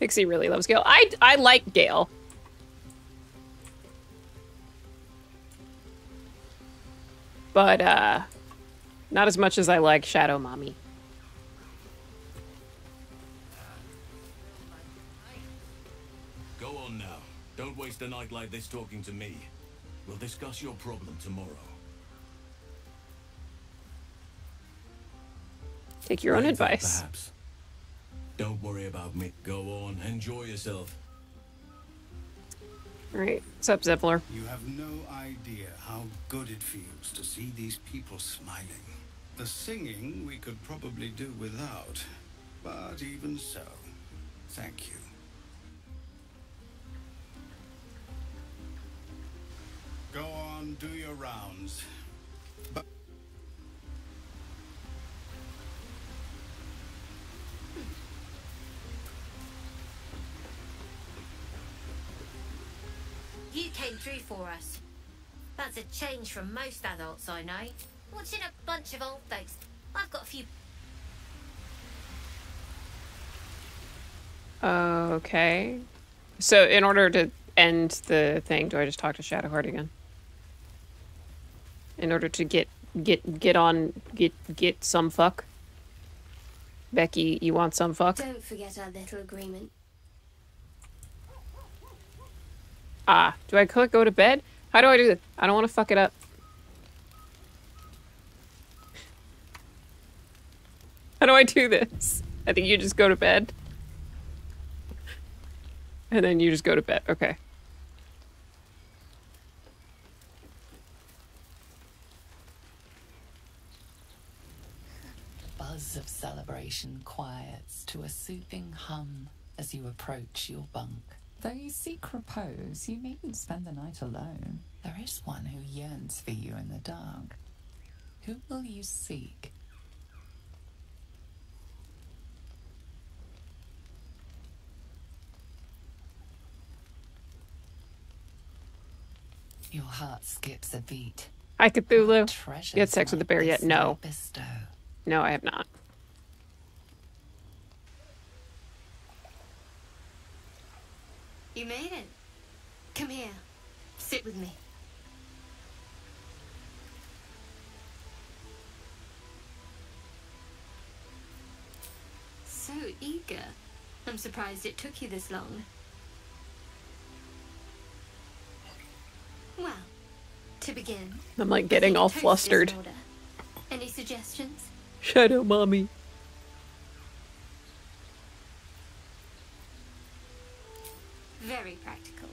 Pixie really loves Gale. I I like Gale. But uh not as much as I like Shadow Mommy. Go on now. Don't waste a night like this talking to me. We'll discuss your problem tomorrow. Take your own advice. Perhaps. Don't worry about me. Go on. Enjoy yourself. Alright. What's up, Zippler? You have no idea how good it feels to see these people smiling. The singing we could probably do without, but even so, thank you. Go on, do your rounds. You came through for us. That's a change from most adults I know. Watching a bunch of old folks. I've got a few Okay. So in order to end the thing, do I just talk to Shadowheart again? In order to get get get on get get some fuck. Becky, you want some fuck? Don't forget our little agreement. Ah, do I click go to bed? How do I do this? I don't want to fuck it up. How do I do this? I think you just go to bed. And then you just go to bed. Okay. Buzz of celebration quiets to a soothing hum as you approach your bunk. Though you seek repose, you needn't spend the night alone. There is one who yearns for you in the dark. Who will you seek? Your heart skips a beat. I Cthulhu. had sex with the bear yet? No. bestow? No, I have not. You made it. Come here. Sit with me. So eager. I'm surprised it took you this long. Well, to begin, I'm like getting all flustered. Any suggestions? Shadow mommy. Very practical.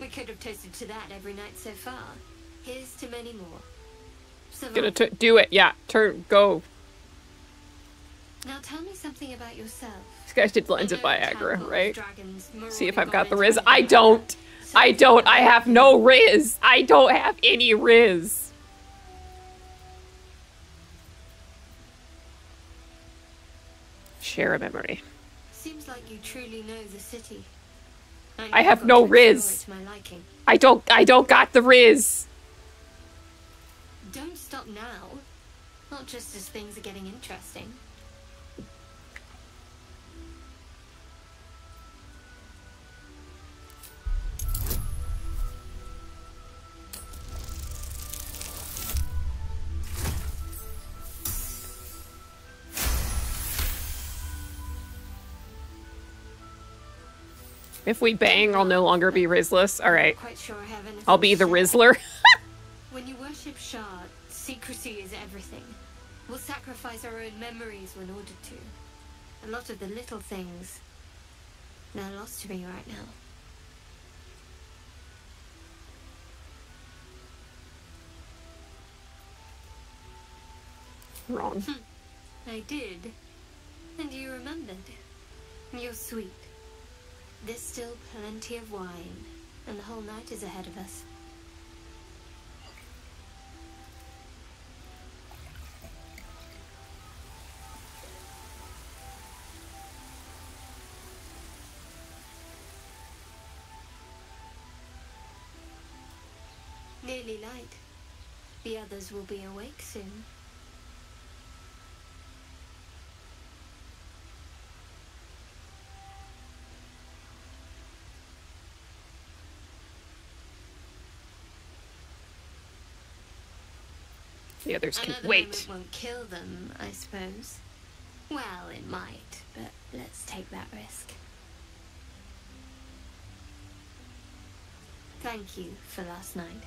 We could have toasted to that every night so far. Here's to many more. Gonna t- do it. Yeah. Turn. Go. Now tell me something about yourself. This guy did lines I of Viagra, right? dragons, See if I've got the Riz. I don't. I don't. I have no Riz. I don't have any Riz. Share a memory. Seems like you truly know the city. I have no got to explore Riz. it to my liking. I don't. I don't got the Riz. Don't stop now. Not just as things are getting interesting. If we bang, I'll no longer be Rizless. All right. Sure I have anything I'll be the. Rizzler. When you worship Shar, secrecy is everything. We'll sacrifice our own memories when ordered to. A lot of the little things, they're lost to me right now. Wrong. I did. And you remembered. You're sweet. There's still plenty of wine, and the whole night is ahead of us. Nearly light. The others will be awake soon. The others can Another wait. moment won't kill them, I suppose. Well, it might, but let's take that risk. Thank you for last night.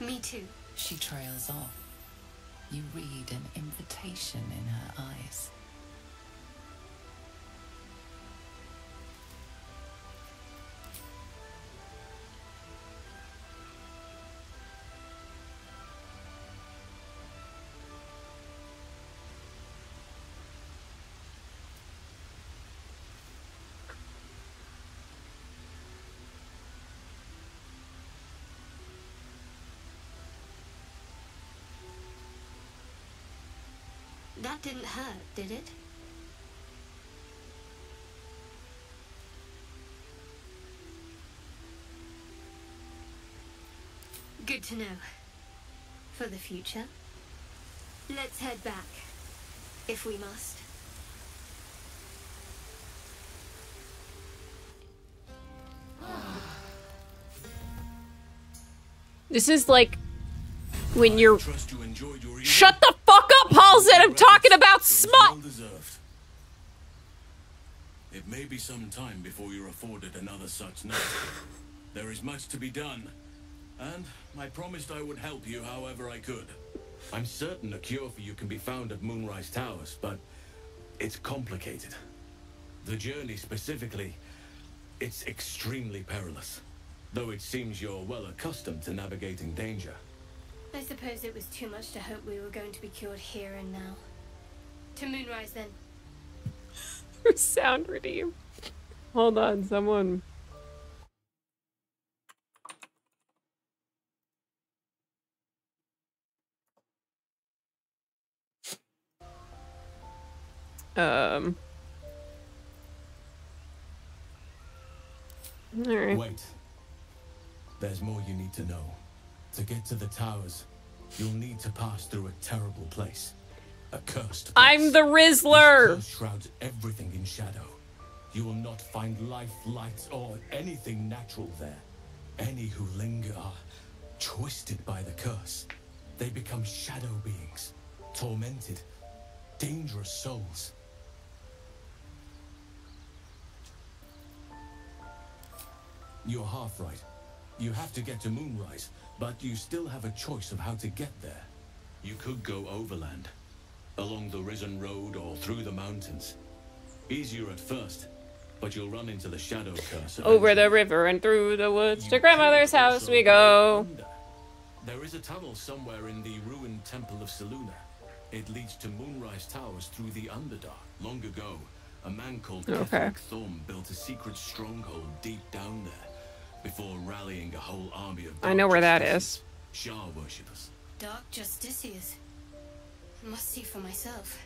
Me too. She trails off. You read an invitation in her eyes. That didn't hurt, did it? Good to know. For the future. Let's head back. If we must. This is like when you're you Shut up, Halsin! I'm talking about smut! It may be some time before you're afforded another such night. there is much to be done, and I promised I would help you however I could. I'm certain a cure for you can be found at Moonrise Towers, but it's complicated. The journey specifically, it's extremely perilous. Though it seems you're well accustomed to navigating danger. I suppose it was too much to hope we were going to be cured here and now. To Moonrise then. Sound redeem. Hold on, someone. Um. Alright. Wait. There's more you need to know. To get to the towers, you'll need to pass through a terrible place. A cursed I'm the Rizzler! Curse shrouds everything in shadow. You will not find life, light, or anything natural there. Any who linger are twisted by the curse. They become shadow beings, tormented, dangerous souls. You're half right. You have to get to Moonrise, but you still have a choice of how to get there. You could go overland, along the Risen Road or through the mountains. Easier at first, but you'll run into the Shadow Curse. Over the river and through the woods to grandmother's house we go. There is a tunnel somewhere in the ruined Temple of Selûne. It leads to Moonrise Towers through the Underdark. Long ago, a man called Okay. Ketheric Thorm built a secret stronghold deep down there before rallying a whole army of I know where that is. Shar worshippers. Dark Justiciars. I must see for myself.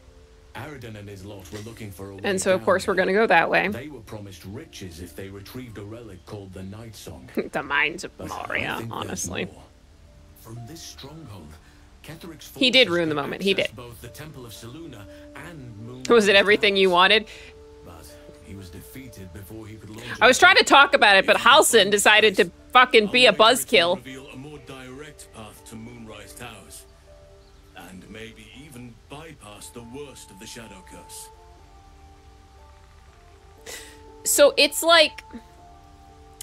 Aradin and his lot were looking for a way And so, of course, we're gonna go that way. They were promised riches if they retrieved a relic called the Night Song. the minds of But I Maria, honestly. From this stronghold, Ketheric's He did ruin the moment, he did. Both the Temple of Selûne and Moon. Was it everything you wanted? He was defeated before he could launch. I was trying to talk about it, but Halsin decided to fucking be a buzzkill. reveal a more direct path to Moonrise Towers, and maybe even bypass the worst of the Shadow Curse. So it's like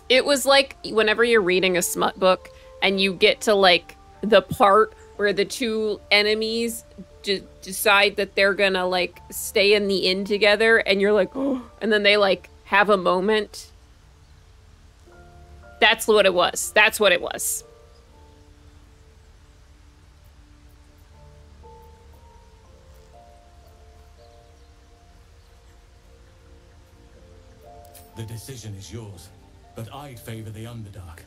it was like whenever you're reading a smut book and you get to like the part where the two enemies d- decide that they're gonna like stay in the inn together and you're like oh and then they like have a moment that's what it was that's what it was The decision is yours, but I'd favor the Underdark.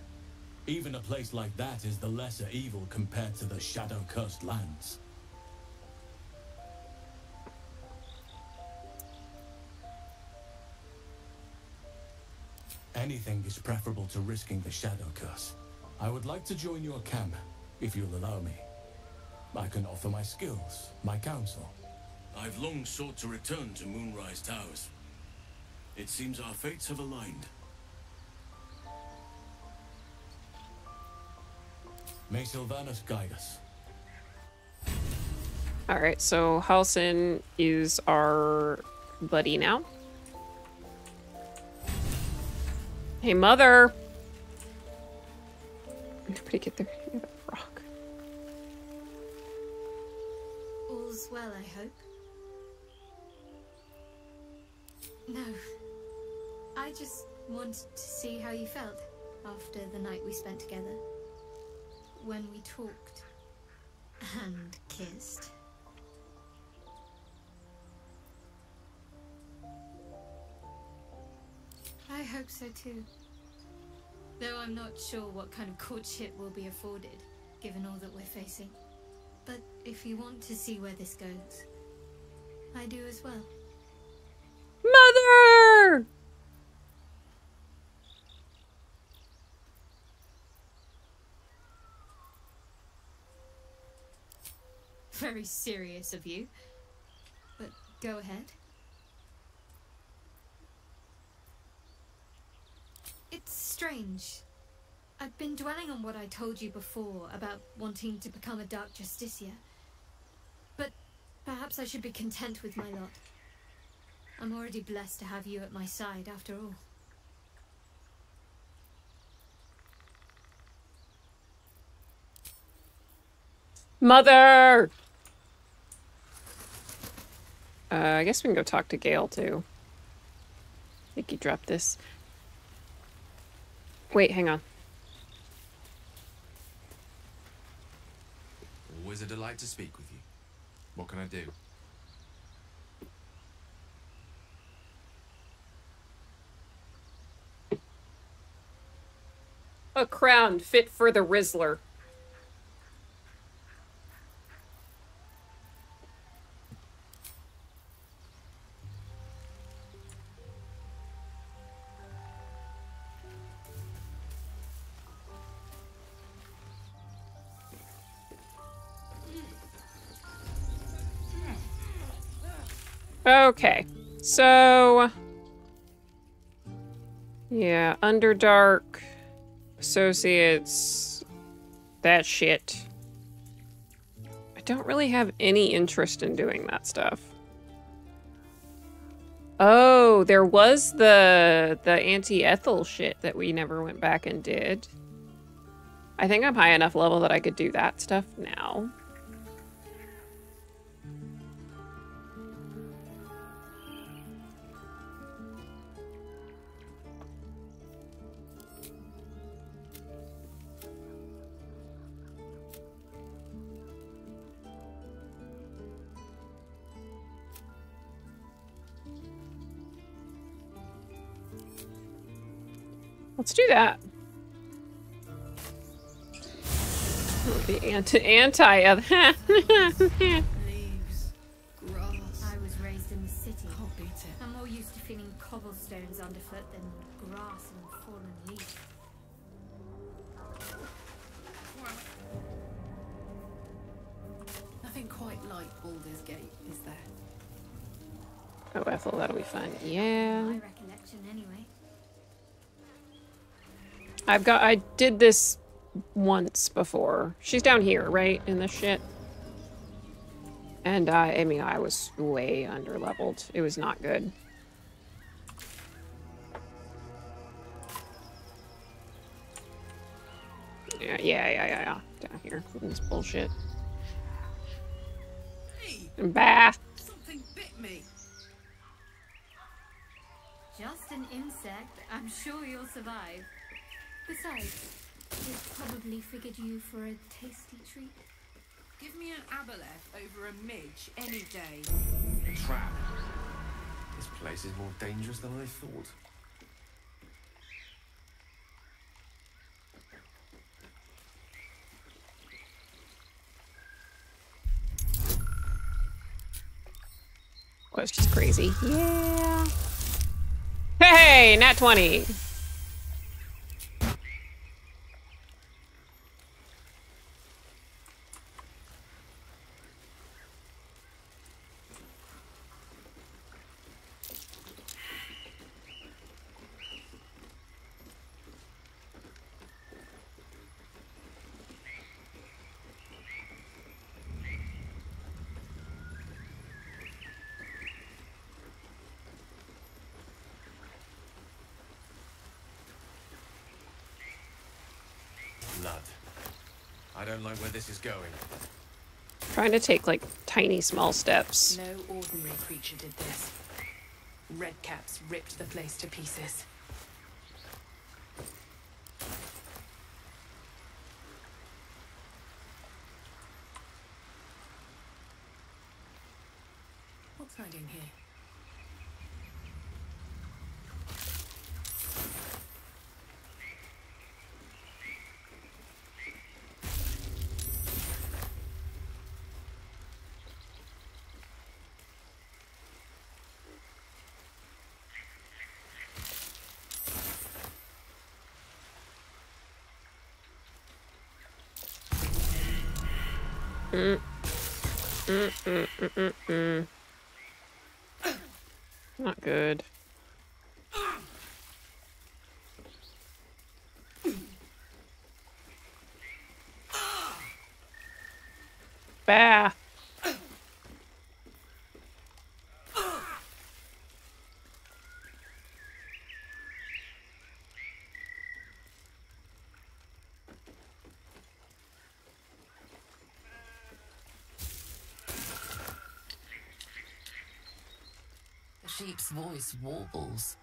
Even a place like that is the lesser evil compared to the shadow-cursed lands. Anything is preferable to risking the shadow curse. I would like to join your camp, if you'll allow me. I can offer my skills, my counsel. I've long sought to return to Moonrise Towers. It seems our fates have aligned. May Silvanus guide us. all right so Halsin is our buddy now hey mother nobody get there get that rock. All's well, I hope. No. I just wanted to see how you felt after the night we spent together. When we talked and kissed. I hope so too. Though I'm not sure what kind of courtship will be afforded, given all that we're facing. But if you want to see where this goes, I do as well. Mother! Very serious of you. But go ahead. It's strange. I've been dwelling on what I told you before about wanting to become a Dark Justiciar. But perhaps I should be content with my lot. I'm already blessed to have you at my side, after all. Mother! Uh, I guess we can go talk to Gale too. I think you dropped this. Wait, hang on. Always a delight to speak with you. What can I do? A crown fit for the Rizzler. Okay, so yeah, Underdark associates that shit. I don't really have any interest in doing that stuff. Oh, there was the the Auntie Ethel shit that we never went back and did. I think I'm high enough level that I could do that stuff now. Let's do that. The Auntie Auntie uh, of I was raised in the city. I'm more used to feeling cobblestones underfoot than grass and fallen leaves. Nothing quite like Baldur's Gate, is there? Oh, Ethel, that'll be fun. Yeah. My recollection, anyway. I've got. I did this once before. She's down here, right? In this shit. And uh, I mean, I was way under leveled. It was not good. Yeah, yeah, yeah, yeah, yeah. Down here in this bullshit. Bath. Something bit me. Just an insect. I'm sure you'll survive. Besides, it probably figured you for a tasty treat. Give me an aboleth over a midge any day. A trap. This place is more dangerous than I thought. Was just crazy. Yeah. Hey, nat 20. Blood. I don't like where this is going. Trying to take like tiny small steps. No ordinary creature did this. Redcaps ripped the place to pieces. What's hiding here? Mm. Mm, mm, mm, mm, mm. Not good. Voice warbles.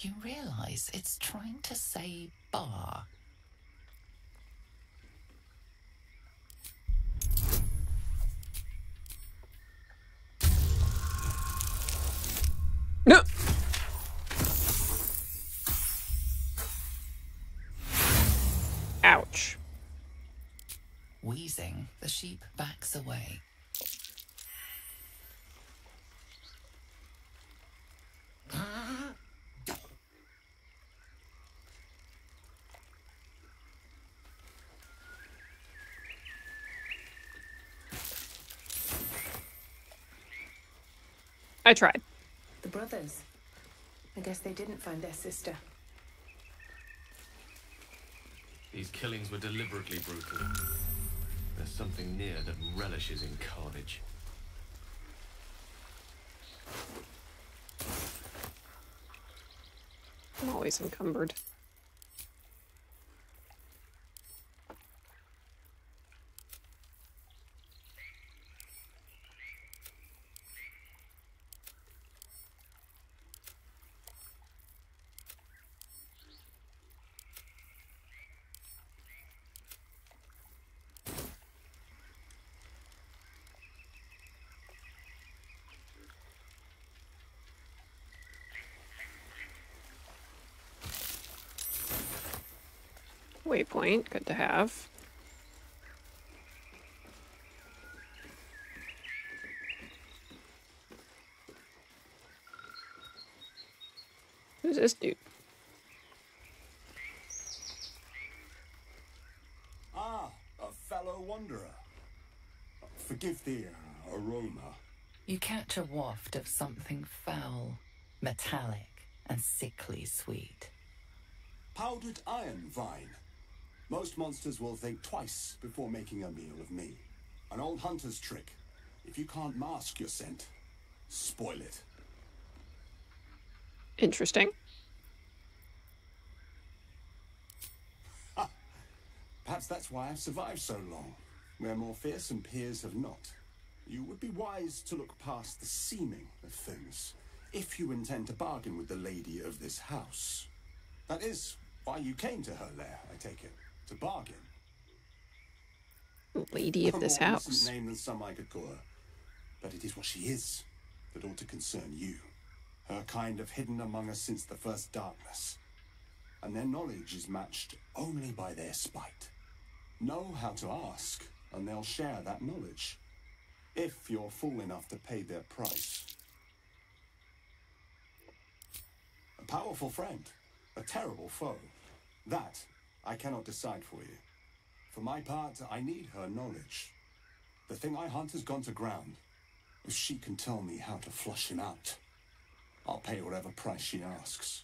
You realize it's trying to say bar. No. Ouch. Wheezing, the sheep backs away. I tried. The brothers. I guess they didn't find their sister. These killings were deliberately brutal. There's something near that relishes in carnage. I'm always encumbered. Waypoint, good to have. Who's this dude? Ah, a fellow wanderer. Forgive the uh, aroma. You catch a waft of something foul, metallic, and sickly sweet. Powdered iron vine. Most monsters will think twice before making a meal of me. An old hunter's trick. If you can't mask your scent, spoil it. Interesting. Perhaps that's why I've survived so long, where more fearsome peers have not. You would be wise to look past the seeming of things, if you intend to bargain with the lady of this house. That is why you came to her lair, I take it, to bargain. Lady of this house. name than some I could call her, but it is what she is that ought to concern you. Her kind have hidden among us since the first darkness, and their knowledge is matched only by their spite. Know how to ask, and they'll share that knowledge. If you're fool enough to pay their price. A powerful friend, a terrible foe. That I cannot decide for you. For my part, I need her knowledge. The thing I hunt has gone to ground. If she can tell me how to flush him out, I'll pay whatever price she asks.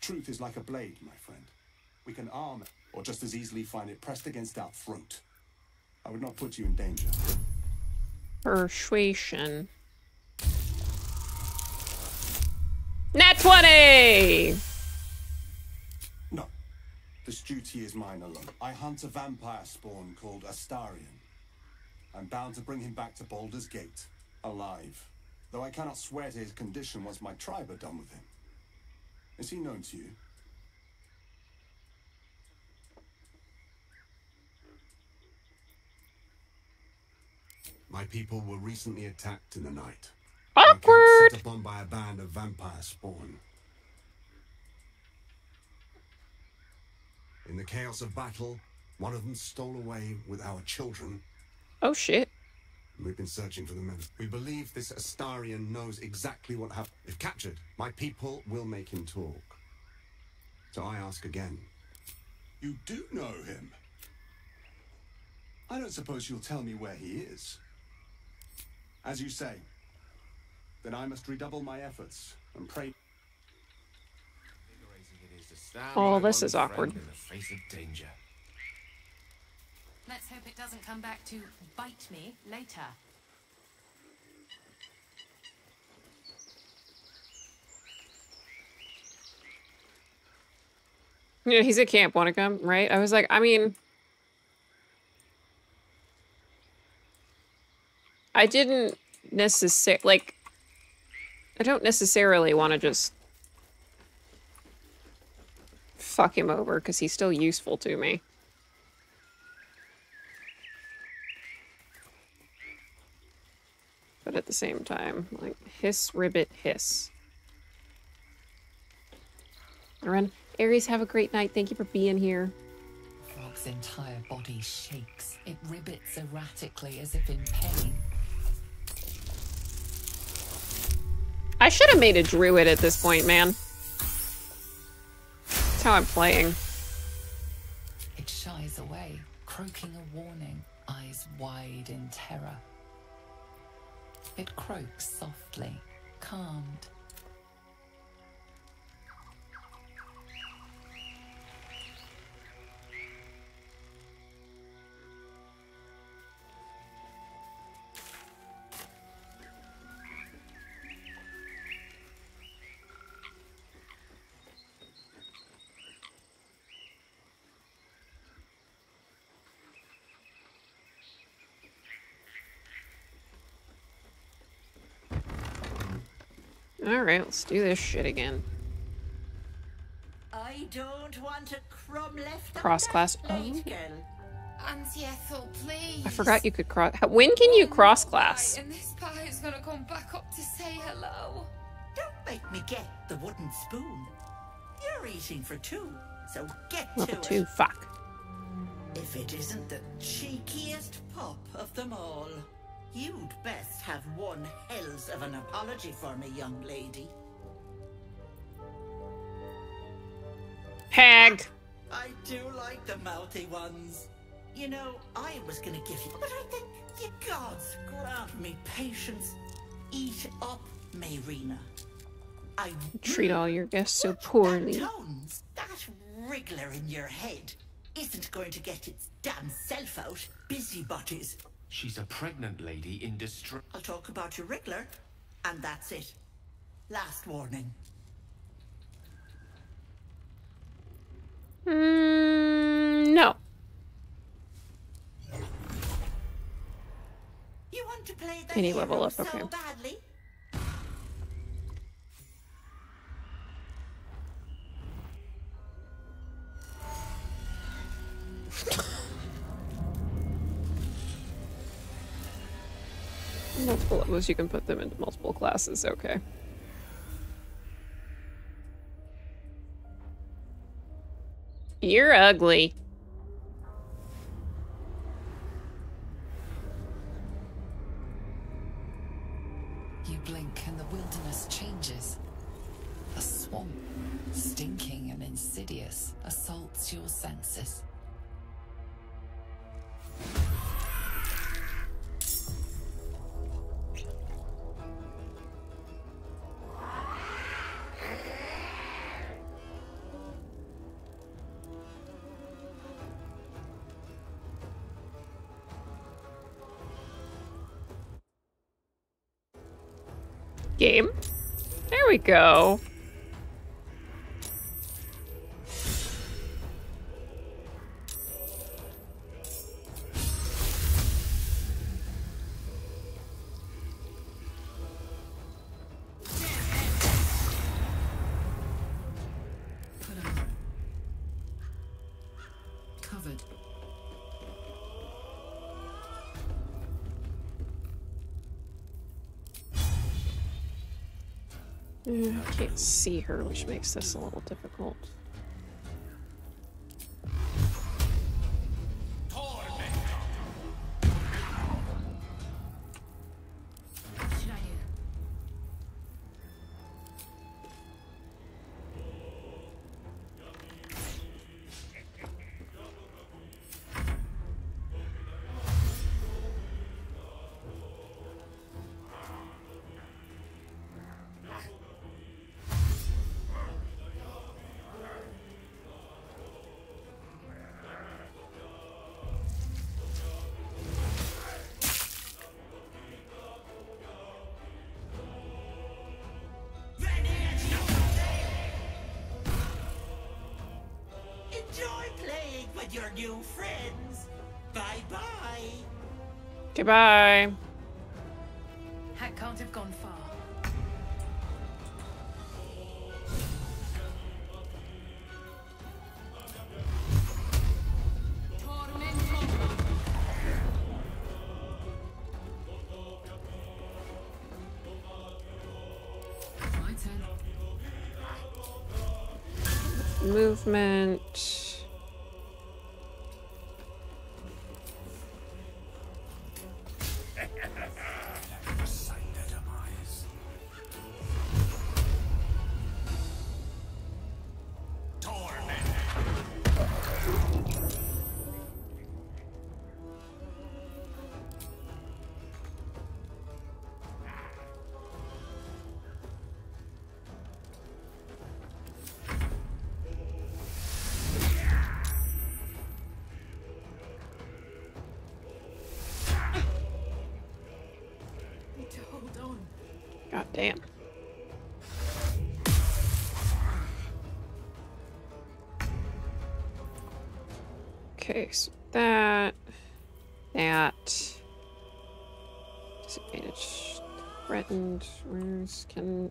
Truth is like a blade, my friend. We can arm it, or just as easily find it pressed against our throat. I would not put you in danger. Persuasion. Nat 20! This duty is mine alone. I hunt a vampire spawn called Astarion. I'm bound to bring him back to Baldur's Gate, alive. Though I cannot swear to his condition once my tribe are done with him. Is he known to you? My people were recently attacked in the night. Awkward! Set upon by a band of vampire spawn. In the chaos of battle, one of them stole away with our children. Oh shit. We've been searching for the men. We believe this Astarion knows exactly what happened. If captured, my people will make him talk. So I ask again. You do know him? I don't suppose you'll tell me where he is. As you say, then I must redouble my efforts and pray. Invigorating it is to stand Oh, this is awkward. In the face of danger. Let's hope it doesn't come back to bite me later. Yeah, he's at camp. Want to come? Right? I was like, I mean, I didn't necessarily like. I don't necessarily want to just fuck him over because he's still useful to me. But at the same time, like, hiss, ribbit, hiss. Aaron, Aries, have a great night. Thank you for being here. Frog's entire body shakes. It ribbits erratically as if in pain. I should have made a druid at this point, man. How I'm playing. It shies away, croaking a warning, eyes wide in terror. It croaks softly, calmed. Alright, let's do this shit again. I don't want a crumb left cross class. Oh. Ethel, please. I forgot you could cross. When can you cross class? And this pie is gonna come back up to say hello. Don't make me get the wooden spoon. You're eating for two, so get Level to two. it. Fuck. If it isn't the cheekiest pup of them all, you'd best have one hells of an apology for me, young lady. Hag. I do like the mouthy ones. You know, I was gonna give you, but I think you gods grant me patience. Eat up, Mayrina. I Treat all your guests so poorly. That tones. That wriggler in your head isn't going to get its damn self out. Busybodies. She's a pregnant lady in distress. I'll talk about your wriggler, and that's it. Last warning. Mm, no. You want to play the Any level hero up, okay. so badly? Multiple levels, you can put them into multiple classes. Okay. You're ugly. You blink and the wilderness changes. A swamp, stinking and insidious, assaults your senses. Game. There we go. See her, which makes this a little difficult. Goodbye. Okay, so that, that, disadvantage, threatened, where's, can,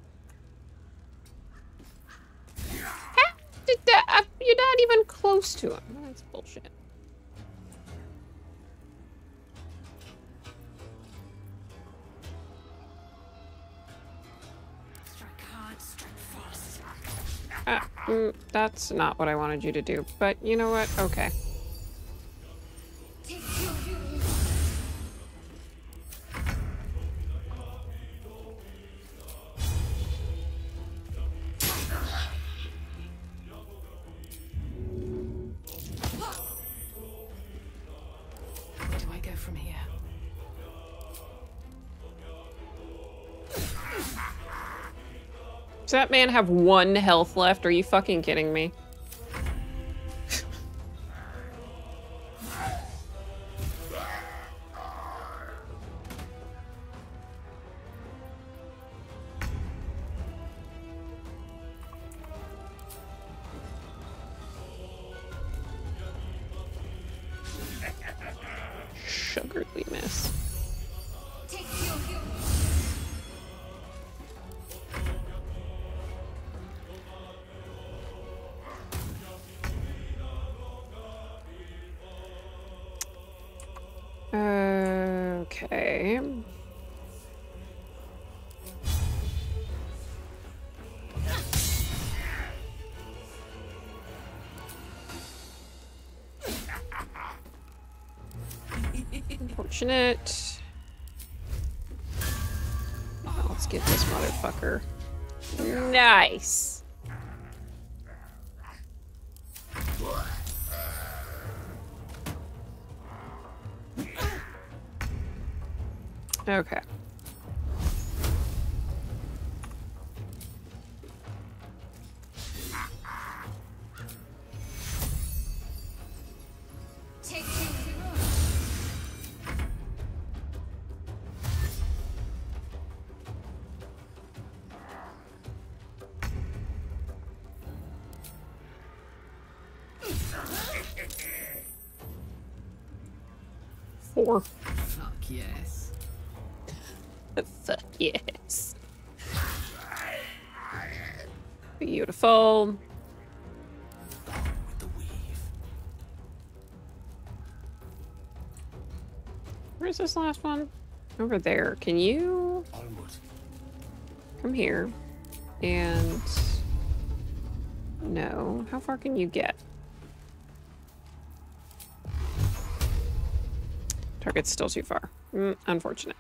Ah, did that, uh, you're not even close to him. That's bullshit. Uh, mm, that's not what I wanted you to do, but you know what? Okay. That man have one health left? Are you fucking kidding me? Unfortunate. Let's get this motherfucker. Nice. Okay. Beautiful. Where's this last one? Over there. Can you come here? And no. How far can you get? Target's still too far. Mm, unfortunate.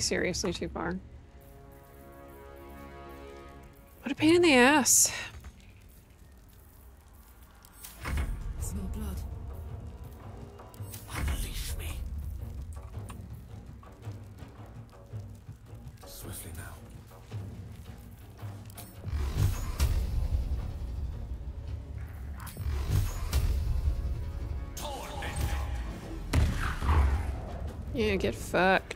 Seriously too far? What a pain in the ass. Smell blood. Unleash me. Swiftly now. Yeah, get fucked.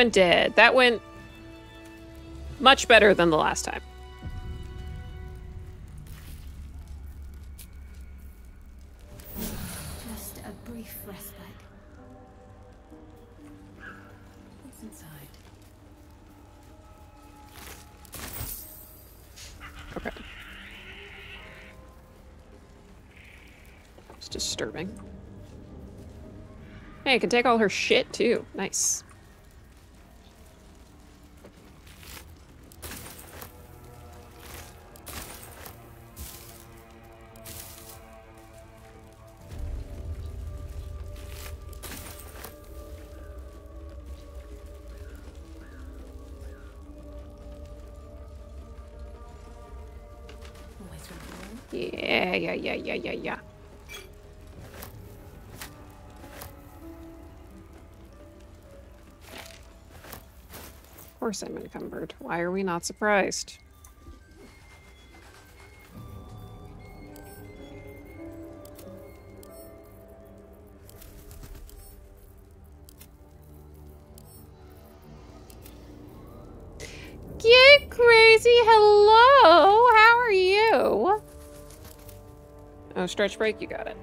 Everyone dead. That went much better than the last time. Just a brief respite. What's inside? Okay. It's disturbing. Hey, I can take all her shit too. Nice. Yeah, yeah, yeah, yeah. Of course I'm encumbered. Why are we not surprised? Stretch break. You got it.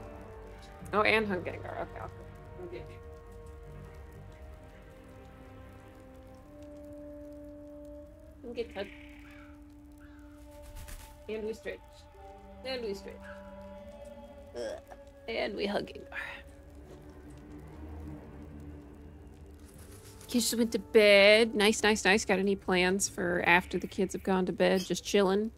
Oh, and Hunt Gengar. Okay. I'll- I'll get you. I'll get Hug. And we stretch. And we stretch. Ugh. And we hug Gengar. Kids just went to bed. Nice, nice, nice. Got any plans for after the kids have gone to bed? Just chilling.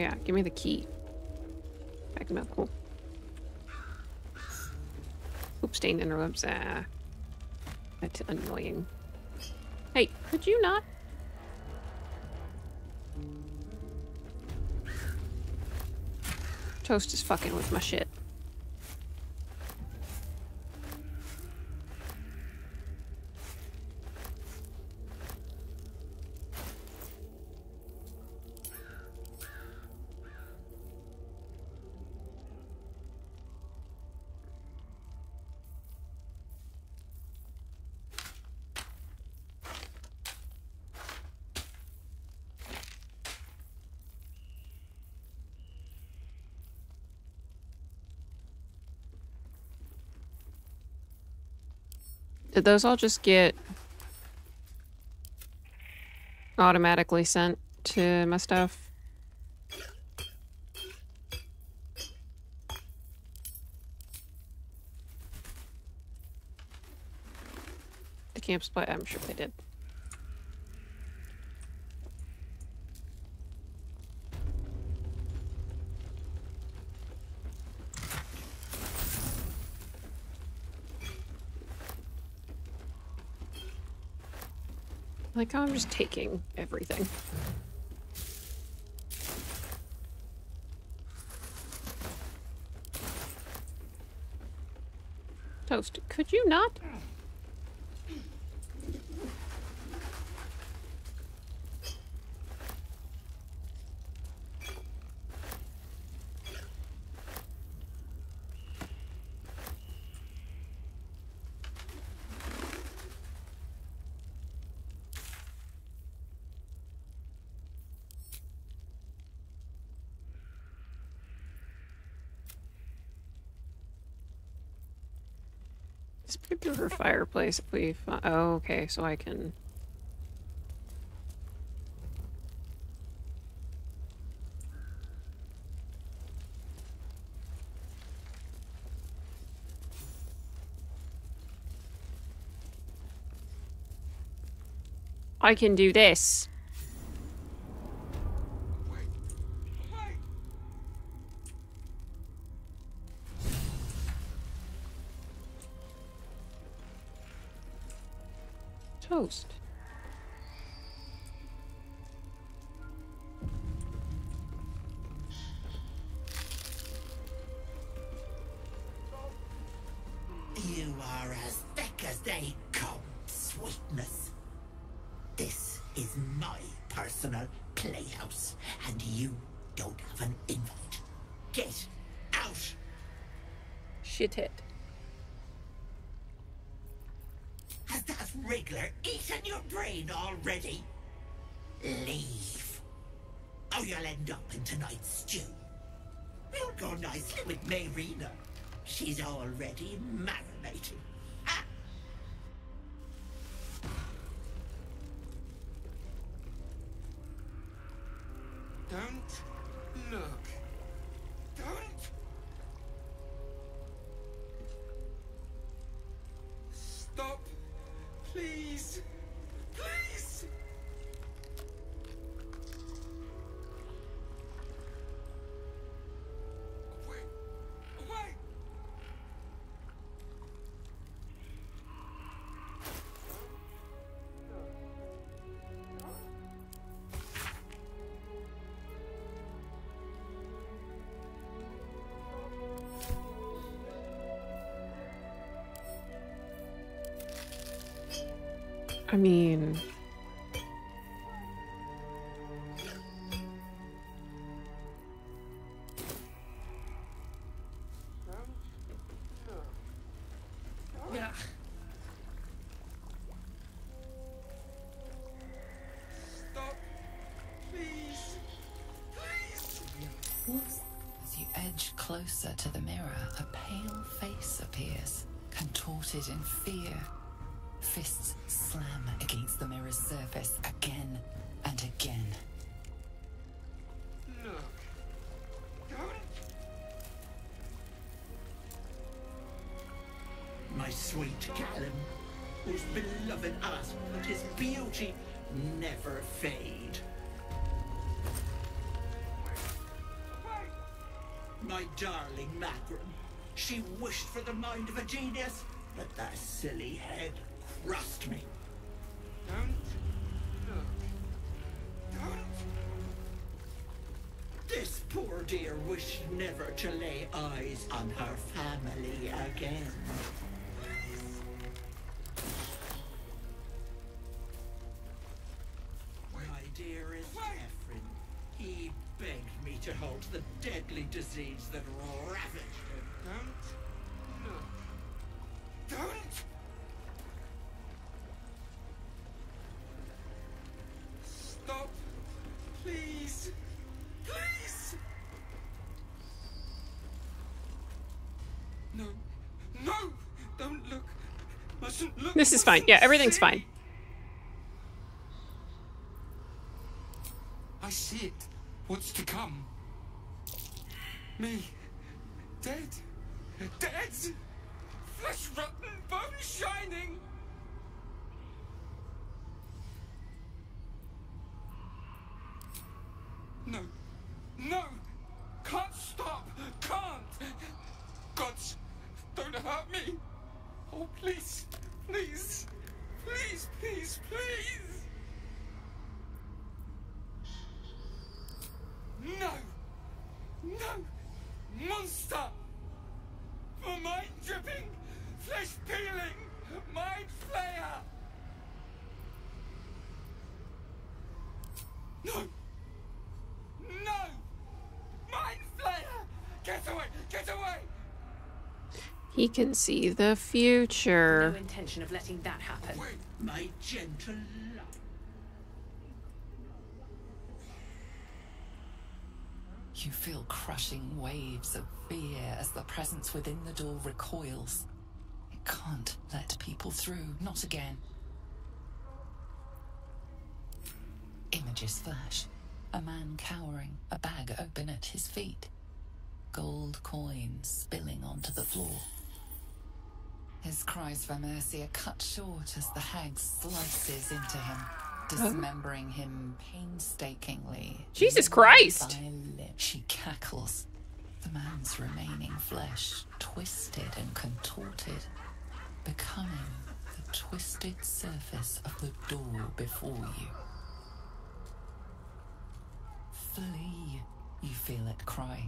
Yeah, give me the key. Back up, cool. Oops, stained interrupts. Ah, that's annoying. Hey, could you not? Toast is fucking with my shit. Did those all just get automatically sent to my stuff? The camp spot? I'm sure they did. Like I'm just taking everything. Toast, could you not? Let's put through her fireplace if we. Oh, okay, so I can. I can do this. Sweetness. This is my personal playhouse, and you don't have an invite. Get out! Shithead. Has that wriggler eaten your brain already? Leave. Or you'll end up in tonight's stew. You'll go nicely with Mayrina. She's already marinating. I mean. As you edge closer to the mirror, a pale face appears, contorted in fear. Fists slam against the mirror's surface again and again. Look. Don't. My sweet Callum, whose beloved us, but his beauty never fade. My darling Macron, she wished for the mind of a genius, but that silly head crushed me. Never to lay eyes on her family again. My dearest Ephraim, he begged me to halt the deadly disease that ravaged This is fine. Yeah, everything's fine. I see it. What's to come? Me. Dead. Dead. Flesh rotten, bone shining. No. No. Can't stop. Can't. Gods, don't hurt me. Oh, please. Please. Please, please, please. No! No! Monster! For mind dripping, flesh peeling, mind flayer! No! No! Mind flayer! Get away! Get away! He can see the future. No intention of letting that happen. My gentle love. You feel crushing waves of fear as the presence within the door recoils. It can't let people through, not again. Images flash. A man cowering, a bag open at his feet. Gold coins spilling onto the floor. His cries for mercy are cut short as the hag slices into him, dismembering him painstakingly. Jesus Christ! She cackles. The man's remaining flesh twisted and contorted, becoming the twisted surface of the door before you. Flee, you feel it cry.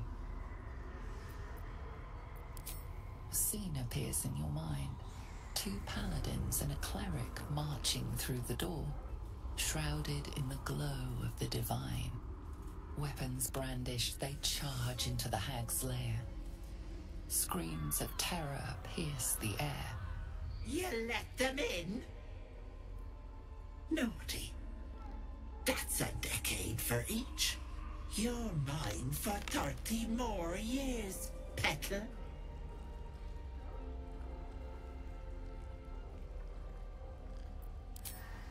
A scene appears in your mind. Two paladins and a cleric marching through the door, shrouded in the glow of the divine. Weapons brandished, they charge into the hag's lair. Screams of terror pierce the air. You let them in? Naughty. That's a decade for each. You're mine for 30 more years, peddler.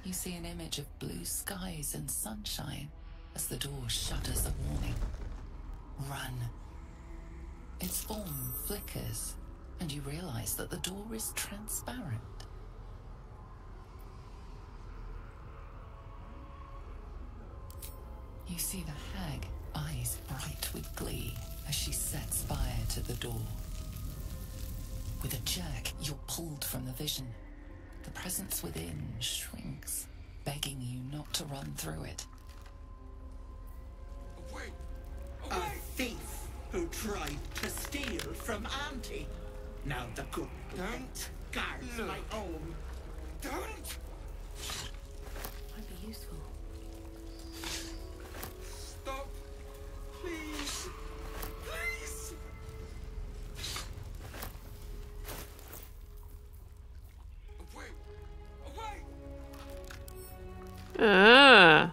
You see an image of blue skies and sunshine as the door shudders a warning. Run. Its form flickers, and you realize that the door is transparent. You see the hag, eyes bright with glee, as she sets fire to the door. With a jerk, you're pulled from the vision. The presence within shrinks, begging you not to run through it. A thief who tried to steal from Auntie. Now the cook don't guards my own. Don't! Might be useful. Stop. Please. Please. Ah.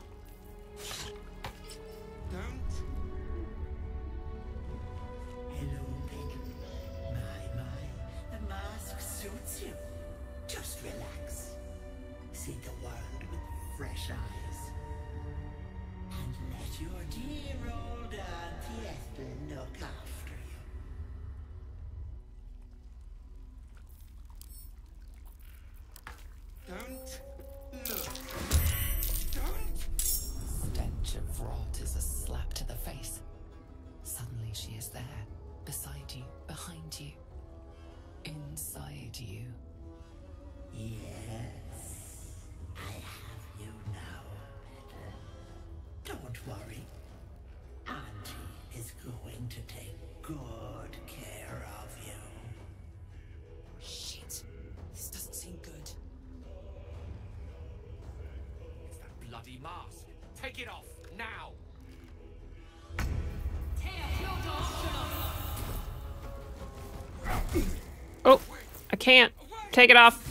I can't. Take it off.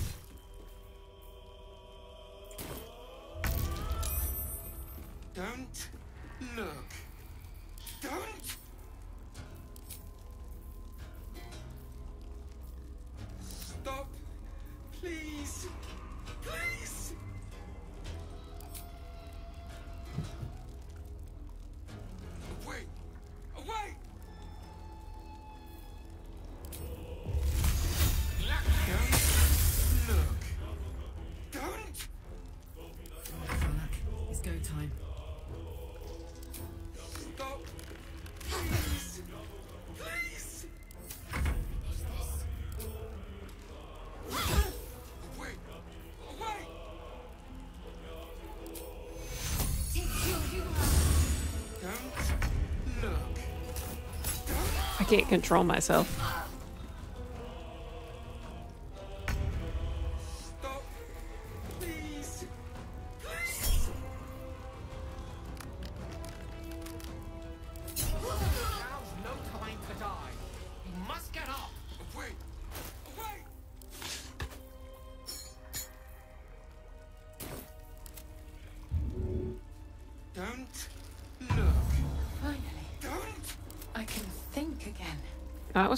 Can't control myself.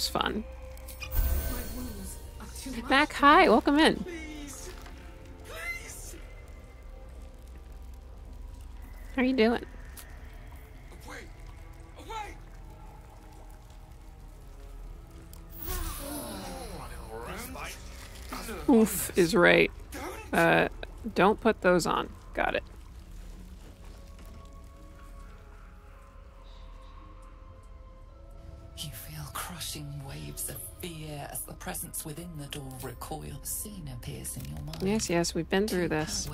Was fun. Mac, hi, welcome in. How are you doing? Oof is right. Uh, don't put those on. Got it. Yes, yes, we've been through this.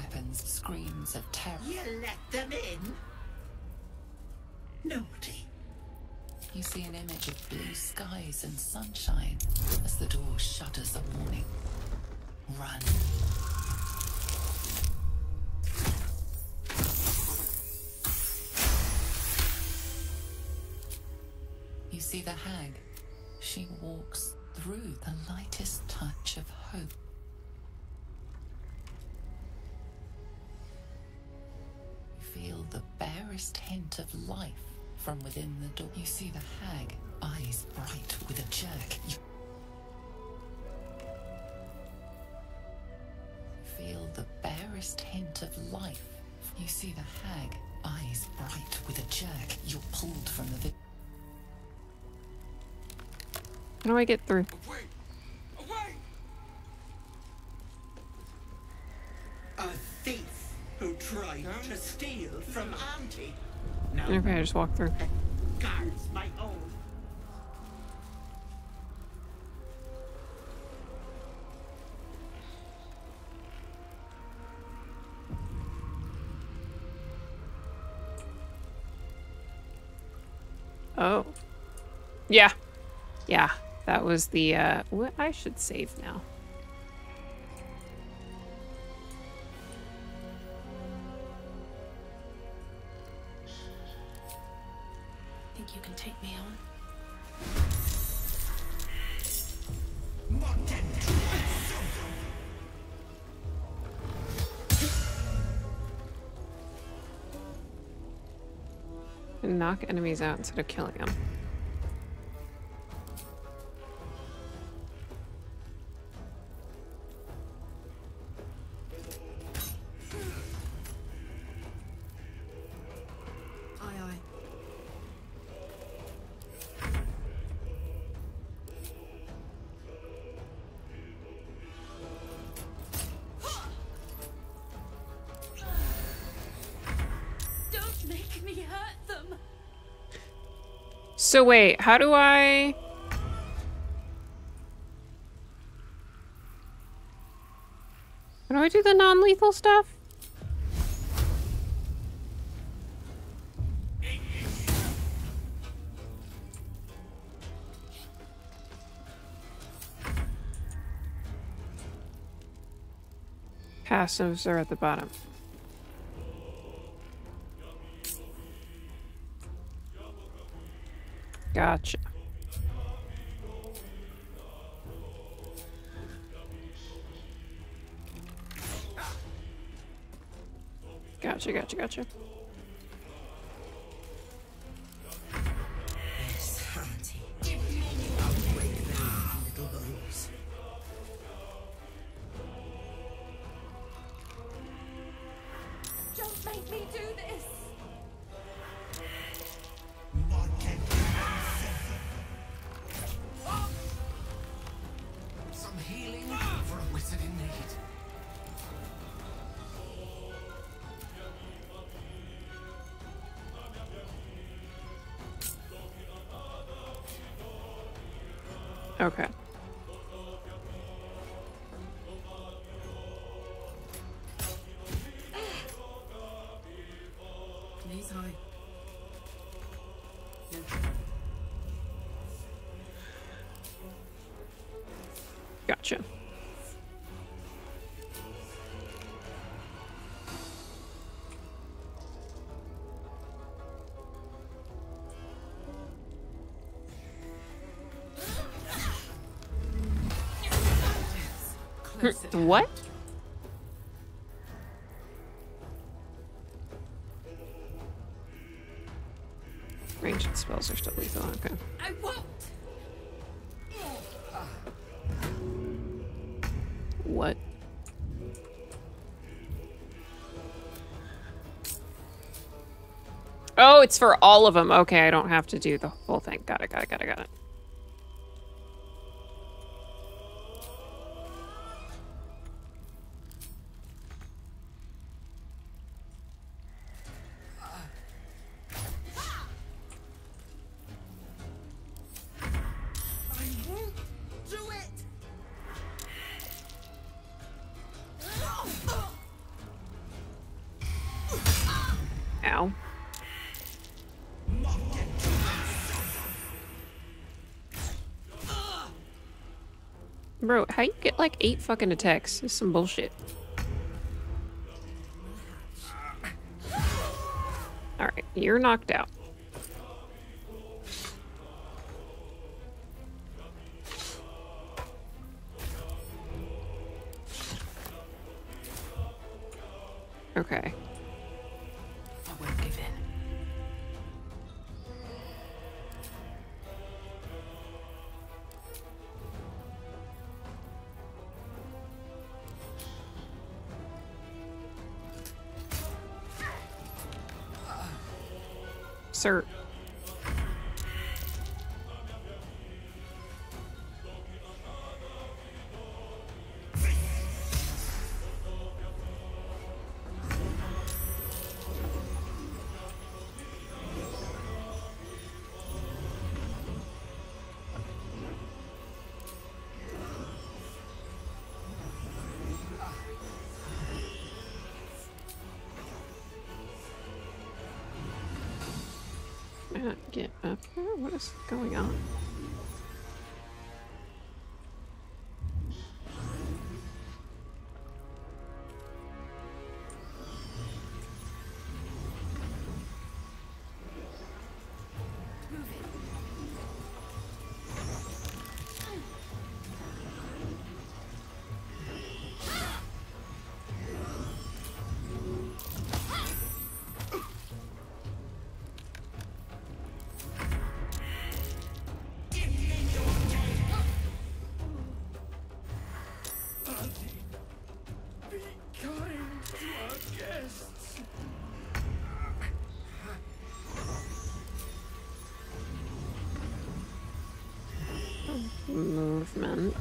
Do I get through? A thief who tried to steal from Auntie. No, Okay, I just walk through. guards my own. Oh. Yeah. That was the, uh, what? I should save now. Think you can take me on? And knock enemies out instead of killing them. So wait, how do I... How do I do the non-lethal stuff? Passives are at the bottom. Gotcha. Gotcha, gotcha, gotcha. What? Ranged spells are still lethal. Okay. I won't. What? Oh, it's for all of them. Okay, I don't have to do the whole thing. Got it, got it, got it, got it. Bro, how you get like eight fucking attacks? This is some bullshit. Alright, you're knocked out. Sir. Movement.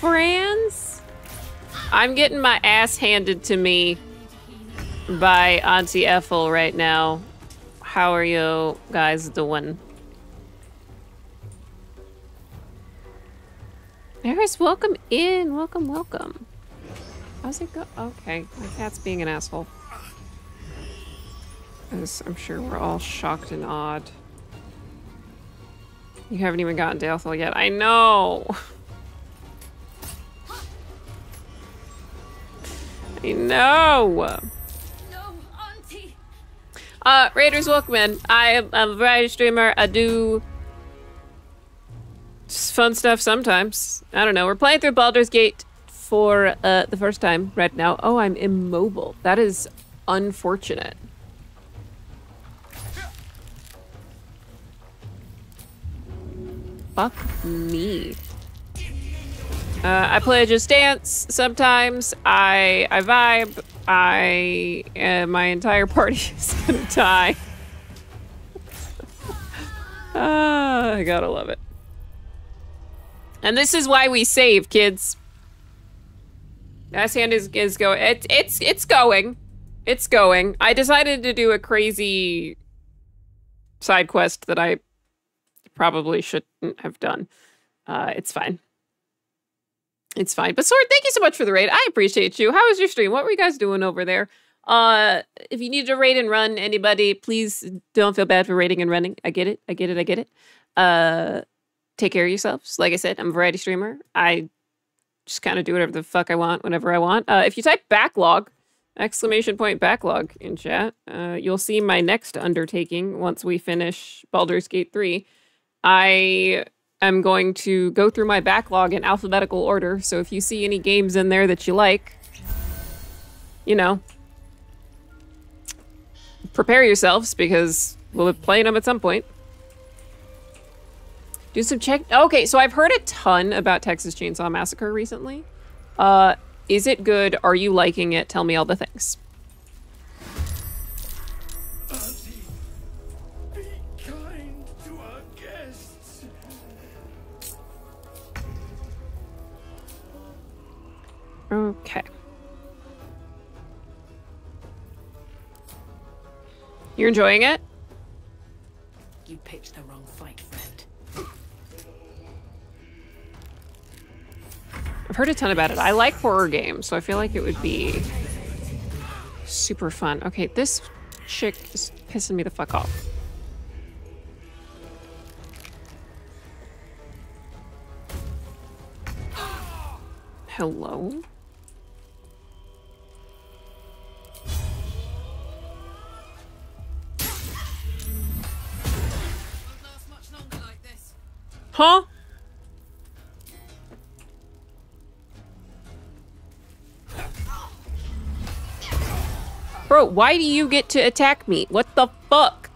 Friends. I'm getting my ass handed to me by Auntie Ethel right now. How are you guys doing? Eris, welcome in. Welcome, welcome. How's it go? Okay, my cat's being an asshole. As I'm sure we're all shocked and awed. You haven't even gotten to Ethel yet. I know. I know. Uh, Raiders, welcome in. I am a variety streamer. I do fun stuff sometimes. I don't know. We're playing through Baldur's Gate for uh, the first time right now. Oh, I'm immobile. That is unfortunate. Fuck me. Uh, I play Just Dance sometimes. I I vibe. I uh, my entire party is gonna die. Ah, I gotta love it. And this is why we save, kids. That hand is is going. It's it's it's going. It's going. I decided to do a crazy side quest that I probably shouldn't have done. Uh, it's fine. It's fine. But Sword, thank you so much for the raid. I appreciate you. How was your stream? What were you guys doing over there? Uh, if you need to raid and run anybody, please don't feel bad for raiding and running. I get it. I get it. I get it. Uh, take care of yourselves. Like I said, I'm a variety streamer. I just kind of do whatever the fuck I want whenever I want. Uh, if you type backlog, exclamation point backlog in chat, uh, you'll see my next undertaking once we finish Baldur's Gate 3. I am going to go through my backlog in alphabetical order. So if you see any games in there that you like, you know, prepare yourselves because we'll be playing them at some point. Do some check. Okay, so I've heard a ton about Texas Chainsaw Massacre recently. Uh, is it good? Are you liking it? Tell me all the things. Okay. You're enjoying it? You picked the wrong fight, friend. I've heard a ton about it. I like horror games, so I feel like it would be super fun. Okay, this chick is pissing me the fuck off. Hello? Huh? Bro, why do you get to attack me? What the fuck?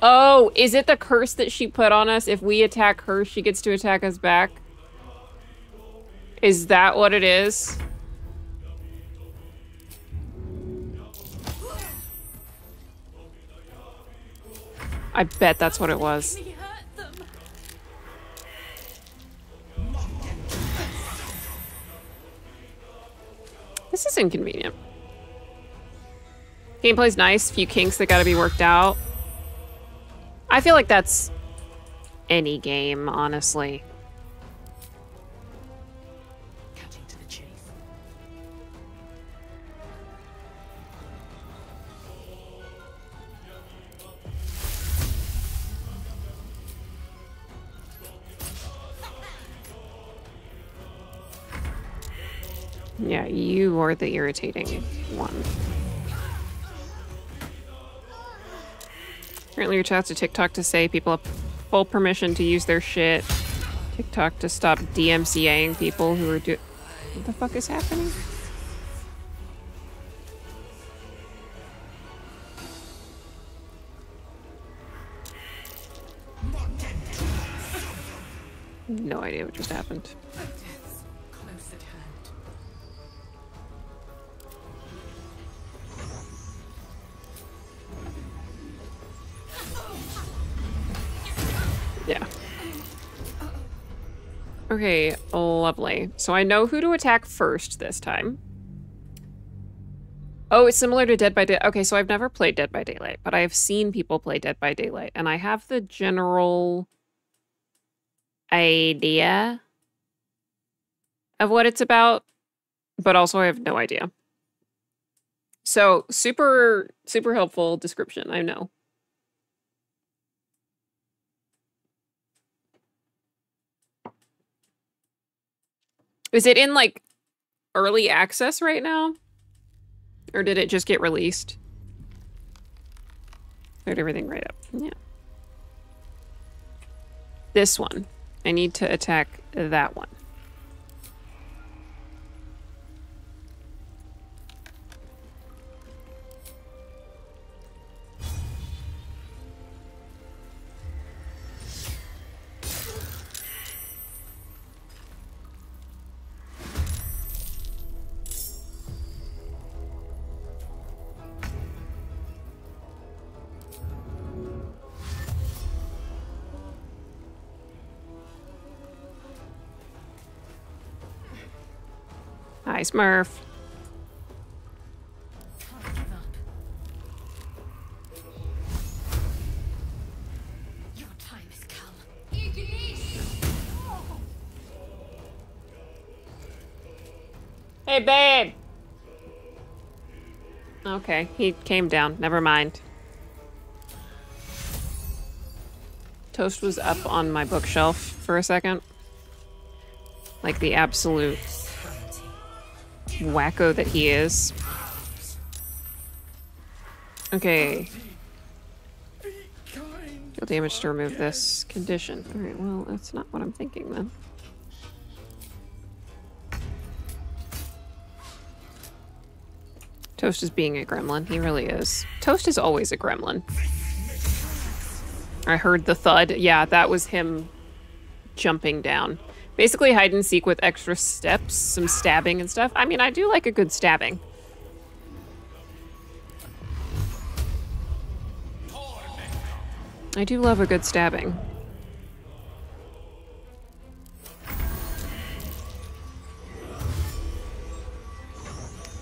Oh, is it the curse that she put on us? If we attack her, she gets to attack us back? Is that what it is? I bet that's what it was. This is inconvenient. Gameplay's nice, few kinks that gotta be worked out. I feel like that's any game, honestly. Yeah, you are the irritating one. Apparently reach out to TikTok to say people have full permission to use their shit. TikTok to stop DMCAing people who are do- What the fuck is happening? No idea what just happened. Yeah. Okay, lovely. So I know who to attack first this time. Oh, it's similar to Dead by Day. Okay, so I've never played Dead by Daylight, but I have seen people play Dead by Daylight, and I have the general idea of what it's about, but also I have no idea. So, super, super helpful description, I know. Is it in like early access right now? Or did it just get released? Cleared everything right up. Yeah. This one. I need to attack that one. Hi, Smurf. Your time has come. Hey, babe! Okay, he came down. Never mind. Toast was up on my bookshelf for a second. Like the absolute wacko that he is. Okay. Deal damage to remove this condition. Alright, well, that's not what I'm thinking then. Toast is being a gremlin. He really is. Toast is always a gremlin. I heard the thud. Yeah, that was him jumping down. Basically hide and seek with extra steps, some stabbing and stuff. I mean, I do like a good stabbing. I do love a good stabbing.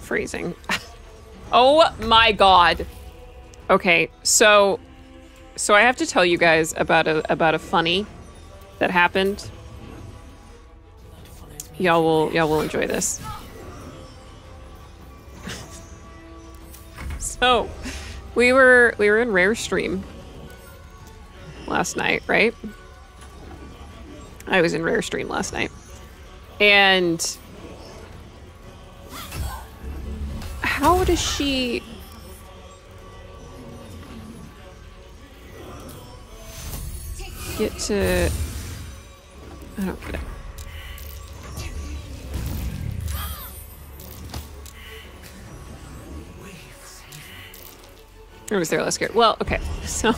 Freezing. oh my god. Okay, so so I have to tell you guys about a about a funny that happened. Y'all will y'all will enjoy this. so, we were we were in Rare Stream last night, right? I was in Rare Stream last night. And how does she get to I don't get it. Or was there less scared? Well, okay, so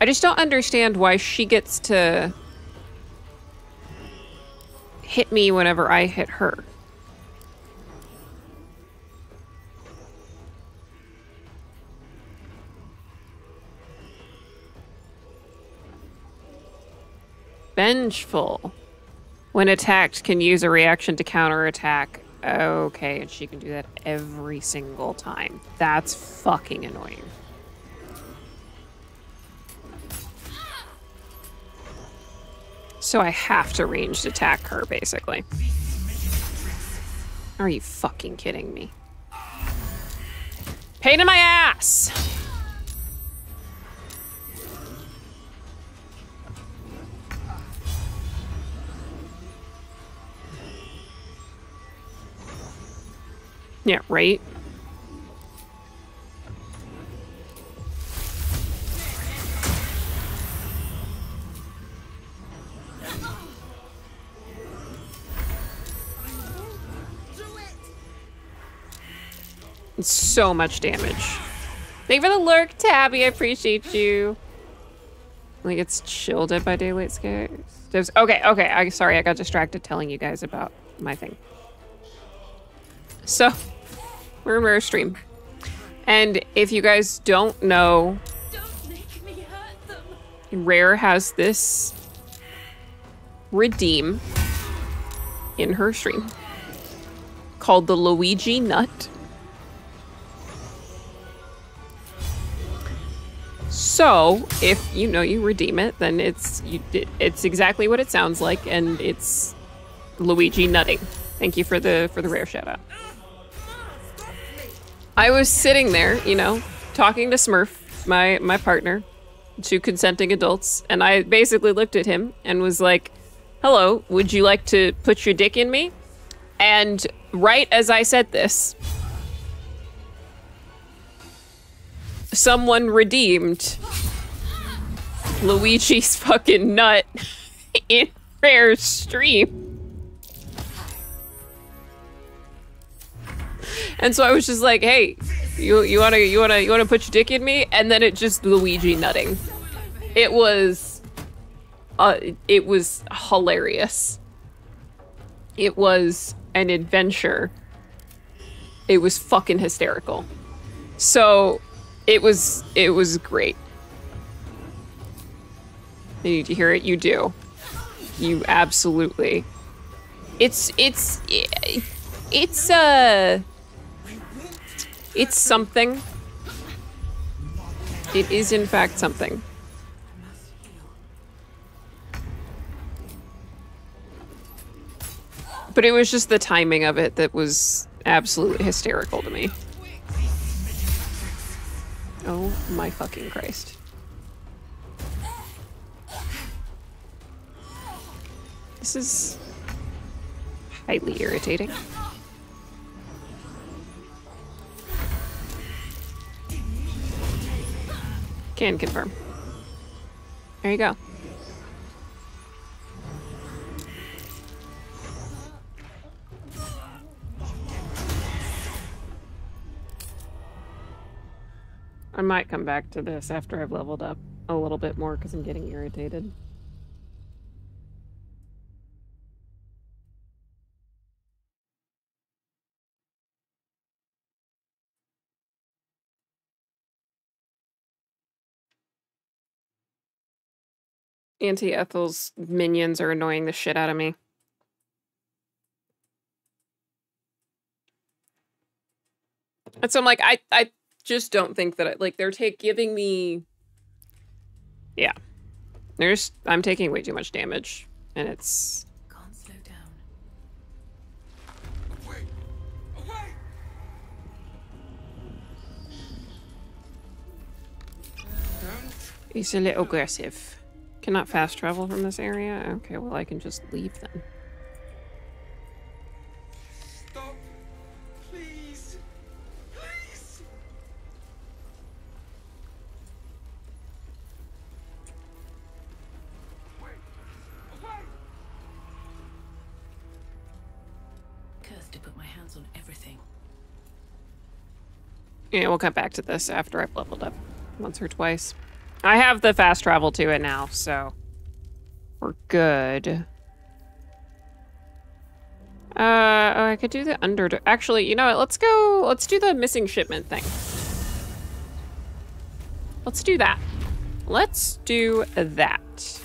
I just don't understand why she gets to hit me whenever I hit her. Vengeful. When attacked, can use a reaction to counterattack. Okay, and she can do that every single time. That's fucking annoying. So I have to ranged attack her, basically. Are you fucking kidding me? Pain in my ass! Yeah, right? So much damage. Thank you for the lurk, Tabby. I appreciate you. Like it's chilled by daylight skies. There's, okay, okay. I sorry, I got distracted telling you guys about my thing. So, we're in Rare Stream. And if you guys don't know, Rare has this redeem in her stream called the Luigi Nut. So, if you know you redeem it, then it's you, it's exactly what it sounds like, and it's Luigi nutting. Thank you for the for the rare shout out. I was sitting there, you know, talking to Smurf, my my partner, two consenting adults, and I basically looked at him and was like, "Hello, would you like to put your dick in me?" And right as I said this, someone redeemed Luigi's fucking nut in rare stream. And so I was just like, "Hey, you you wanna you wanna you wanna put your dick in me?" And then it just Luigi nutting. It was, uh, it was hilarious. It was an adventure. It was fucking hysterical. So, it was it was great. You need to hear it. You do. You absolutely. It's it's it's uh it's something. It is in fact something. But it was just the timing of it that was absolutely hysterical to me. Oh my fucking Christ. This is highly irritating. Can confirm. There you go. I might come back to this after I've leveled up a little bit more because I'm getting irritated. Auntie Ethel's minions are annoying the shit out of me. And so I'm like, I, I just don't think that I, like they're take giving me. Yeah, there's I'm taking way too much damage, and it's Can't slow down. He's a little aggressive. Cannot fast travel from this area? Okay, well I can just leave then. Stop. Please. Please. Cursed to put my hands on everything. Yeah, we'll come back to this after I've leveled up once or twice. I have the fast travel to it now, so we're good. Uh, oh, I could do the under. Actually, you know what? Let's go. Let's do the missing shipment thing. Let's do that. Let's do that.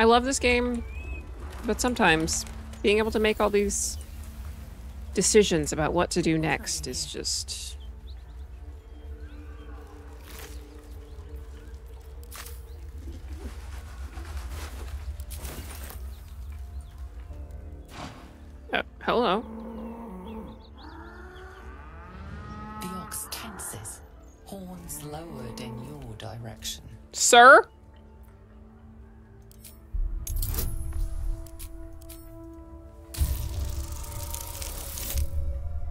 I love this game, but sometimes being able to make all these decisions about what to do next is just. Uh, hello. The ox tenses, horns lowered in your direction. Sir?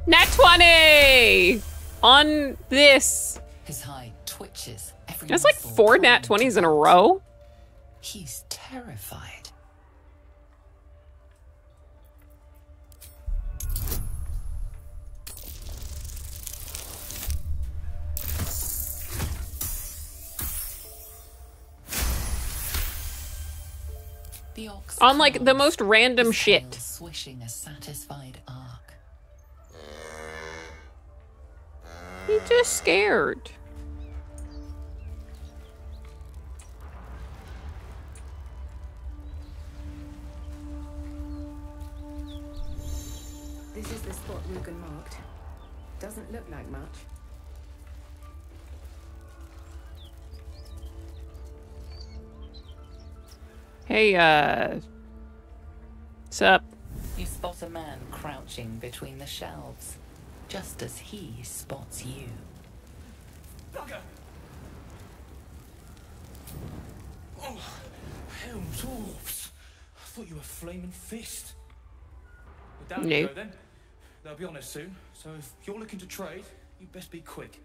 Nat 20! On this. His hide twitches. Every That's like four nat 20s in a row. He's terrified. The ox On like the most random shit. swishing a satisfied. He's just scared. This is the spot Rugan marked. Doesn't look like much. Hey, uh. Sup? You spot a man crouching between the shelves, just as he spots you. Bugger! Oh, hell, dwarves! I thought you were flaming fist. Well, down you No. go then. They'll be on us soon, so if you're looking to trade, you'd best be quick.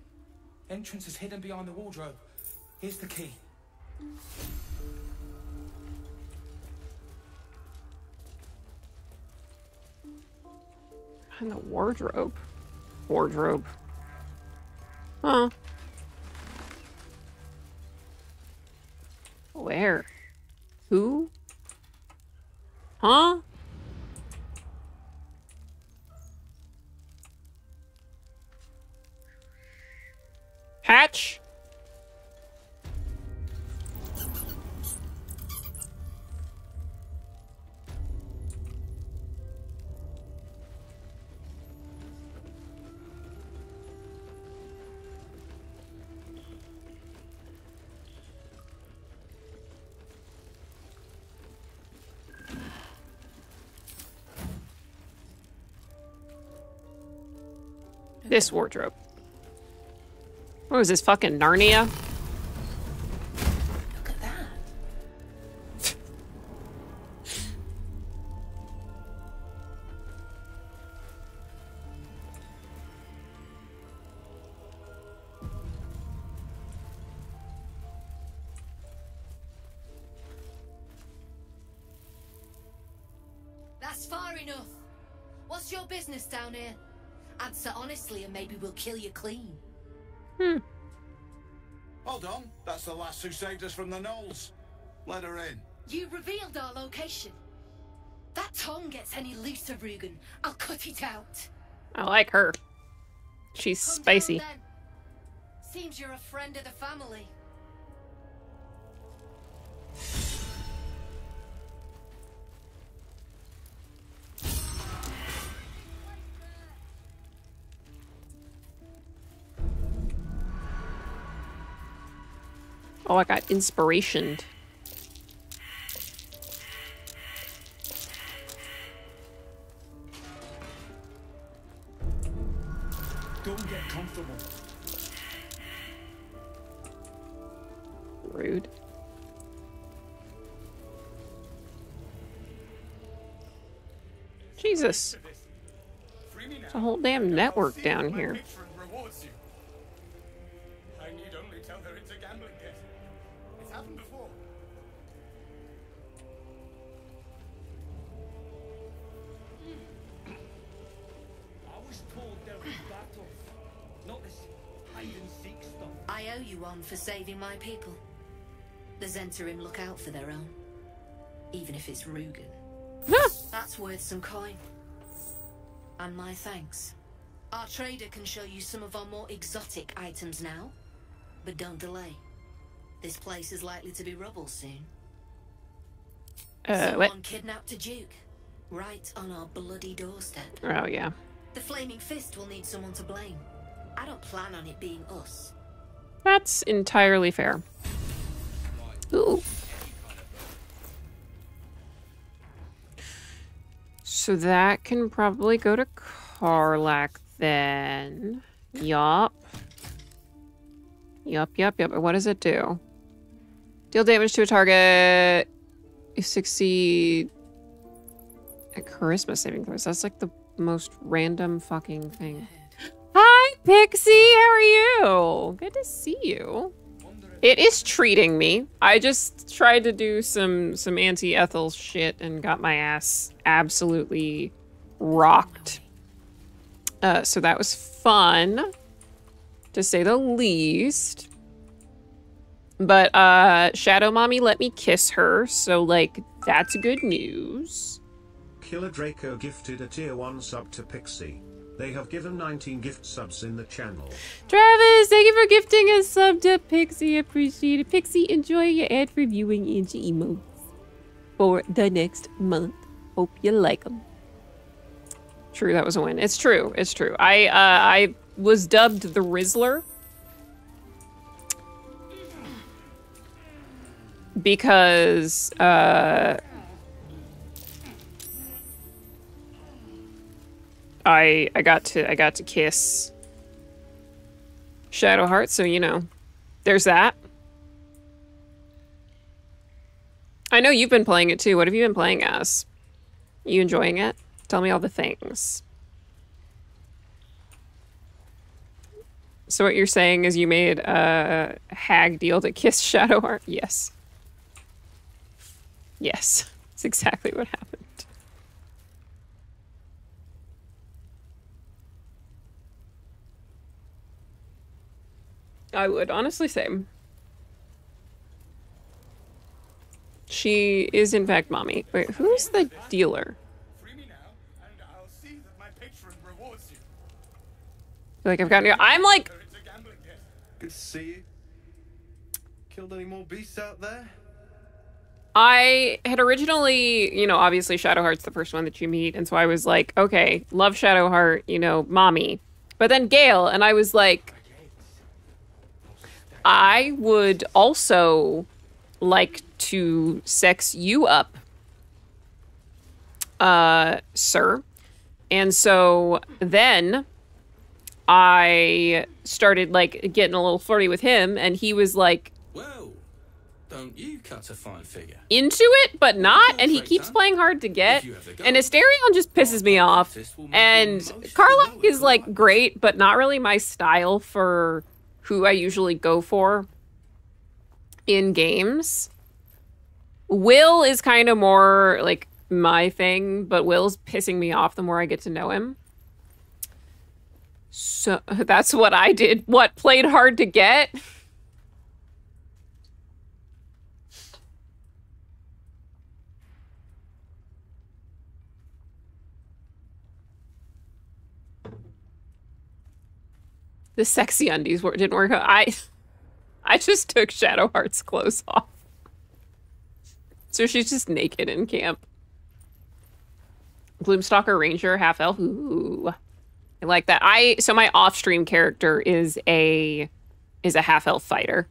Entrance is hidden behind the wardrobe. Here's the key. In the wardrobe. Wardrobe. Huh. Where? Who? Huh? Hatch? This wardrobe. What was this, fucking Narnia? Kill you clean. Hmm. Hold on. That's the lass who saved us from the gnolls. Let her in. You revealed our location. That tongue gets any looser, Rugan. I'll cut it out. I like her. She's spicy. Then. Seems you're a friend of the family. Oh, I got inspiration. Go get comfortable. Rude. Jesus. There's a whole damn network down here. My people. The Zhentarim look out for their own. Even if it's Rugan. That's worth some coin. And my thanks. Our trader can show you some of our more exotic items now. But don't delay. This place is likely to be rubble soon. Uh, Someone what? kidnapped a duke. Right on our bloody doorstep. Oh, yeah. The Flaming Fist will need someone to blame. I don't plan on it being us. That's entirely fair. Ooh. So that can probably go to Karlach then. Yup. Yup, yup, yup. What does it do? Deal damage to a target. You succeed at charisma saving throws. That's like the most random fucking thing. Hi, Pixie. How are you? Good to see you. It is treating me. I just tried to do some some Auntie Ethel shit and got my ass absolutely rocked. Uh, so that was fun, to say the least. But uh, Shadow Mommy let me kiss her, so like that's good news. Killer Draco gifted a tier 1 sub to Pixie. They have given 19 gift subs in the channel. Travis, thank you for gifting a sub to Pixie. Appreciate it. Pixie, enjoy your ad-free viewing into emotes for the next month. Hope you like them. True, that was a win. It's true. It's true. I uh, I was dubbed the Rizzler because uh, I I got to I got to kiss Shadowheart, so you know, there's that. I know you've been playing it too. What have you been playing as? You enjoying it? Tell me all the things. So what you're saying is you made a hag deal to kiss Shadowheart? Yes. Yes. That's exactly what happened. I would honestly say. She is in fact mommy. Wait, who's the dealer? Like I've gotten. I'm like. Good to see you. Killed any more beasts out there? I had originally, you know, obviously Shadowheart's the first one that you meet, and so I was like, okay, love Shadowheart, you know, mommy. But then Gale, and I was like, I would also like to sex you up, uh, sir. And so then I started like getting a little flirty with him, and he was like Well, don't you cut a fine figure? into it, but not, and he keeps playing hard to get. And Astarion just pisses me off. And Karlach is like great, but not really my style for who I usually go for in games. Wyll is kind of more like my thing, but Wyll's pissing me off the more I get to know him. So that's what I did. What played hard to get? The sexy undies didn't work out. I I just took Shadowheart's clothes off. So she's just naked in camp. Gloomstalker Ranger half elf. Ooh. I like that. I so my off-stream character is a is a half elf fighter.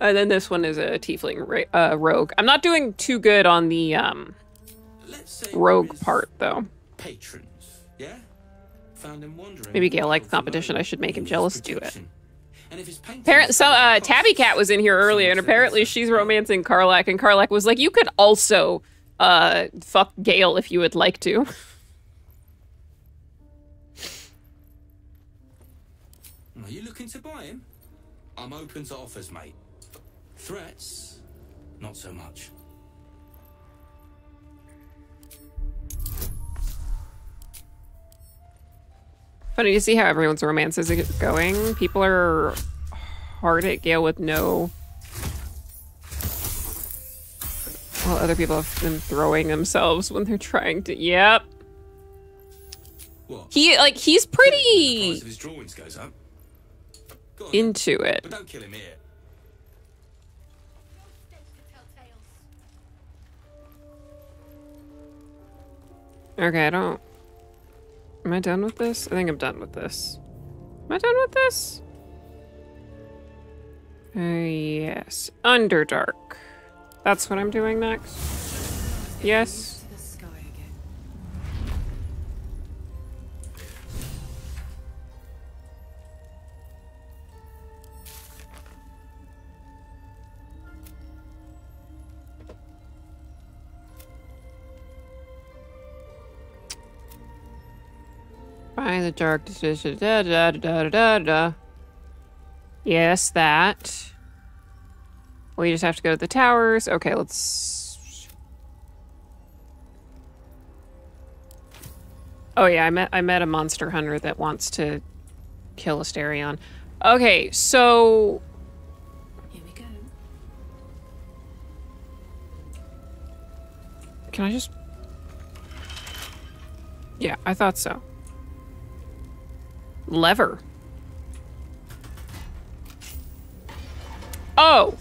And then this one is a tiefling uh, rogue. I'm not doing too good on the um, rogue part though. Patrons, yeah? Found him wandering. Maybe Gale likes competition. I should make him jealous. Do it. And if his Parent, so uh, Tabby Cat was in here earlier, and apparently she's romancing Karlach, and Karlach was like, "You could also uh, fuck Gale if you would like to." Are you looking to buy him? I'm open to offers, mate. Threats? Not so much. Funny to see how everyone's romance is going. People are hard at Gale with no. While other people have been throwing themselves when they're trying to. Yep. He like he's pretty If his drawings goes up. into it. But don't kill him here. Okay, I don't. Am I done with this? I think I'm done with this. Am I done with this? Uh, yes. Underdark. That's what I'm doing next. Yes. Find the dark decision. Da, da, da, da, da, da. Yes, that. We just have to go to the towers. Okay, let's. Oh yeah, I met I met a monster hunter that wants to kill Astarion. Okay, so Here we go. can I just? Yeah, I thought so. Lever. Oh.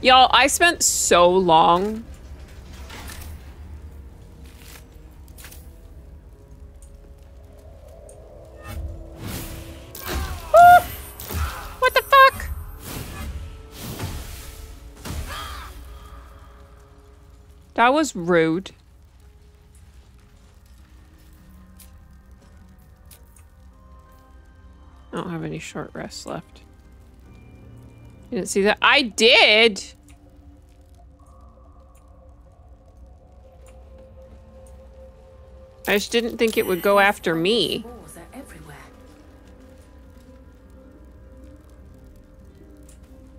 Y'all, I spent so long Ah! That was rude. I don't have any short rests left. You didn't see that? I did! I just didn't think it would go after me.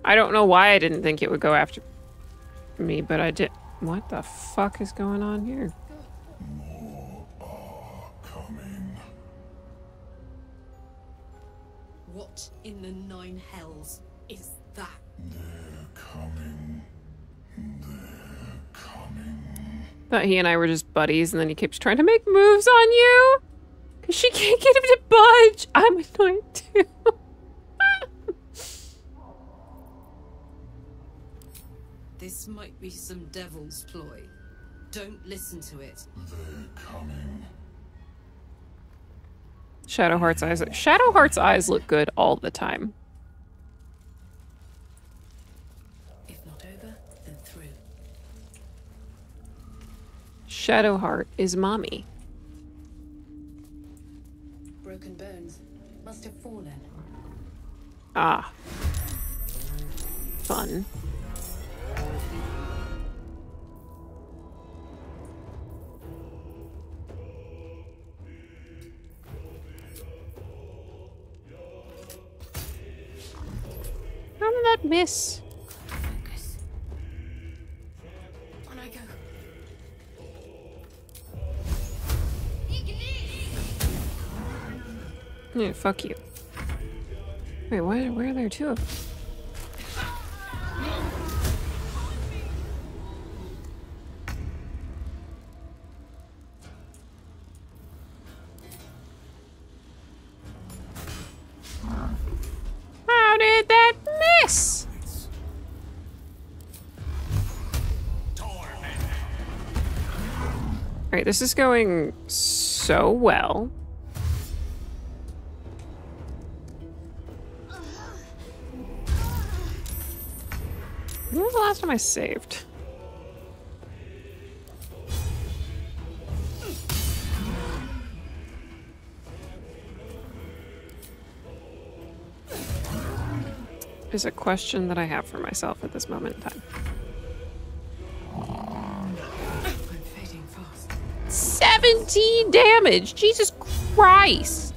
I don't know why I didn't think it would go after me, but I did. What the fuck is going on here? What in the nine hells is that? Thought he and I were just buddies, and then he keeps trying to make moves on you. Cause she can't get him to budge. I'm annoyed too. This might be some devil's ploy. Don't listen to it. Shadowheart's. Shadow Heart's eyes. Shadowheart's eyes look good all the time. If not over, then through. Shadow Heart is mommy. Broken bones must have fallen. Ah. Fun. How did that miss? On I go. Yeah, fuck you. Wait, why, where are there two of them? This is going so well. When was the last time I saved? Is a question that I have for myself at this moment in time. 17 damage! Jesus Christ!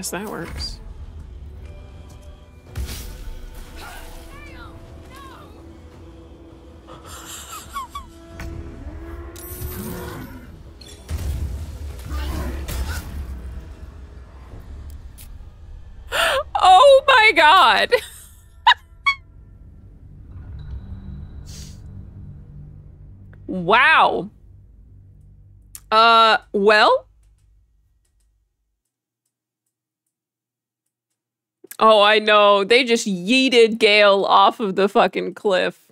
Guess that works. Oh, I know. They just yeeted Gale off of the fucking cliff.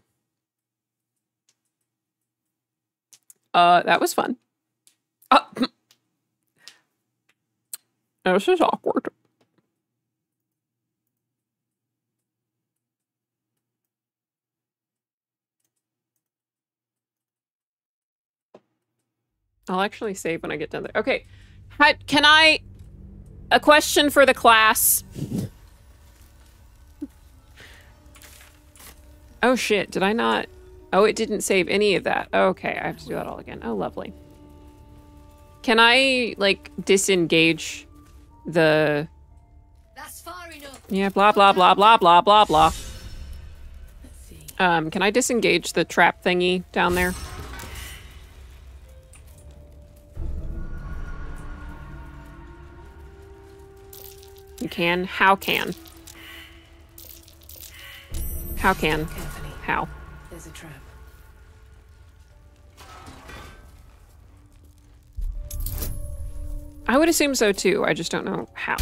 Uh, that was fun. Uh, this is awkward. I'll actually save when I get done there. Okay. Can I... A question for the class. Oh shit, did I not? Oh, it didn't save any of that. Okay, I have to do that all again. Oh, lovely. Can I, like, disengage the... That's far enough. Yeah, blah, blah, blah, blah, blah, blah, blah. Um, can I disengage the trap thingy down there? You can? How can? How can? Carefully. How? There's a trap. I would assume so too. I just don't know how.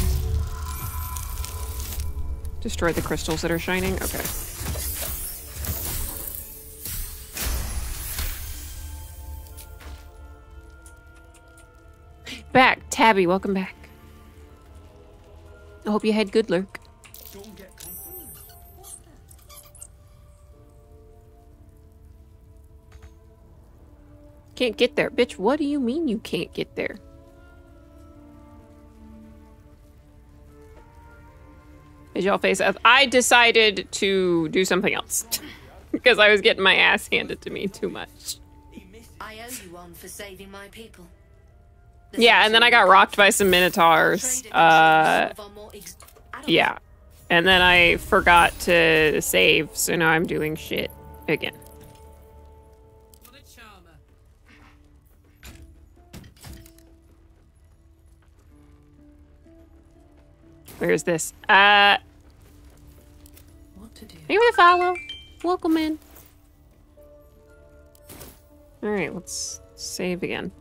Destroy the crystals that are shining? Okay. Back. Tabby, welcome back. I hope you had good lurk. Can't get there. Bitch, what do you mean you can't get there? Is y'all face up? I decided to do something else. because I was getting my ass handed to me too much. I owe you one for saving my people. Yeah, and then I got rocked by some minotaurs. Uh, yeah. And then I forgot to save, so now I'm doing shit again. Where is this? Uh. What to do? Are you with follow? Welcome in. All right, let's save again.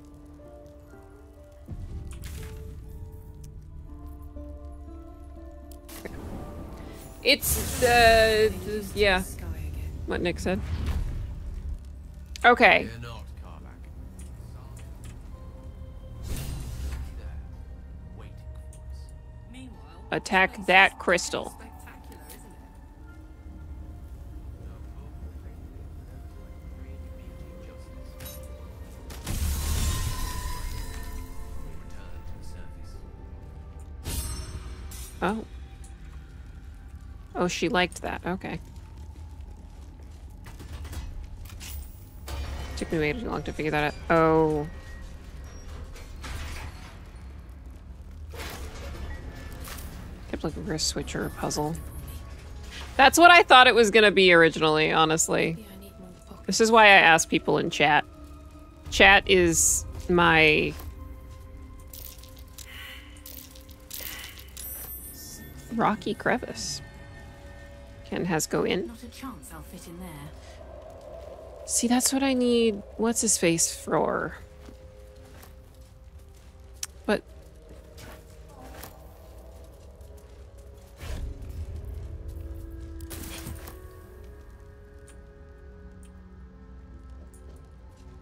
It's uh, yeah. What Nick said. Okay. Attack that crystal. Oh. Oh, she liked that. Okay. Took me way too long to figure that out. Oh. Looking for a switch or a puzzle. That's what I thought it was gonna be originally, honestly. This is why I ask people in chat. Chat is my rocky crevice. Ken has go in. Not a chance I'll fit in there. See, that's what I need. What's his face for?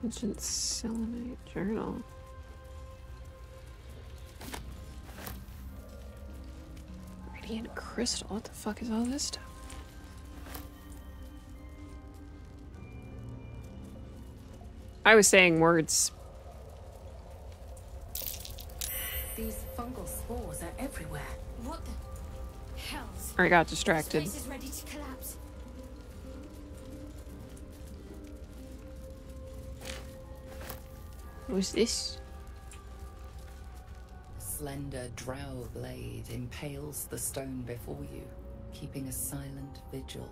Ancient selenite journal. Radiant crystal. What the fuck is all this stuff? I was saying words. These fungal spores are everywhere. What the hell's? I got distracted. Who's this? A slender drow blade impales the stone before you, keeping a silent vigil.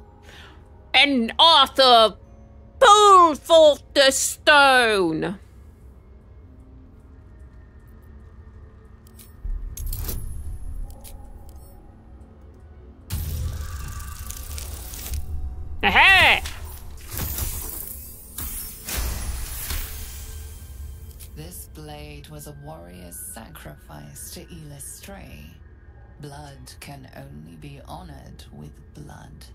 And Arthur pulled forth the stone. Aha! Blade was a warrior's sacrifice to Eilistraee. Blood can only be honored with blood.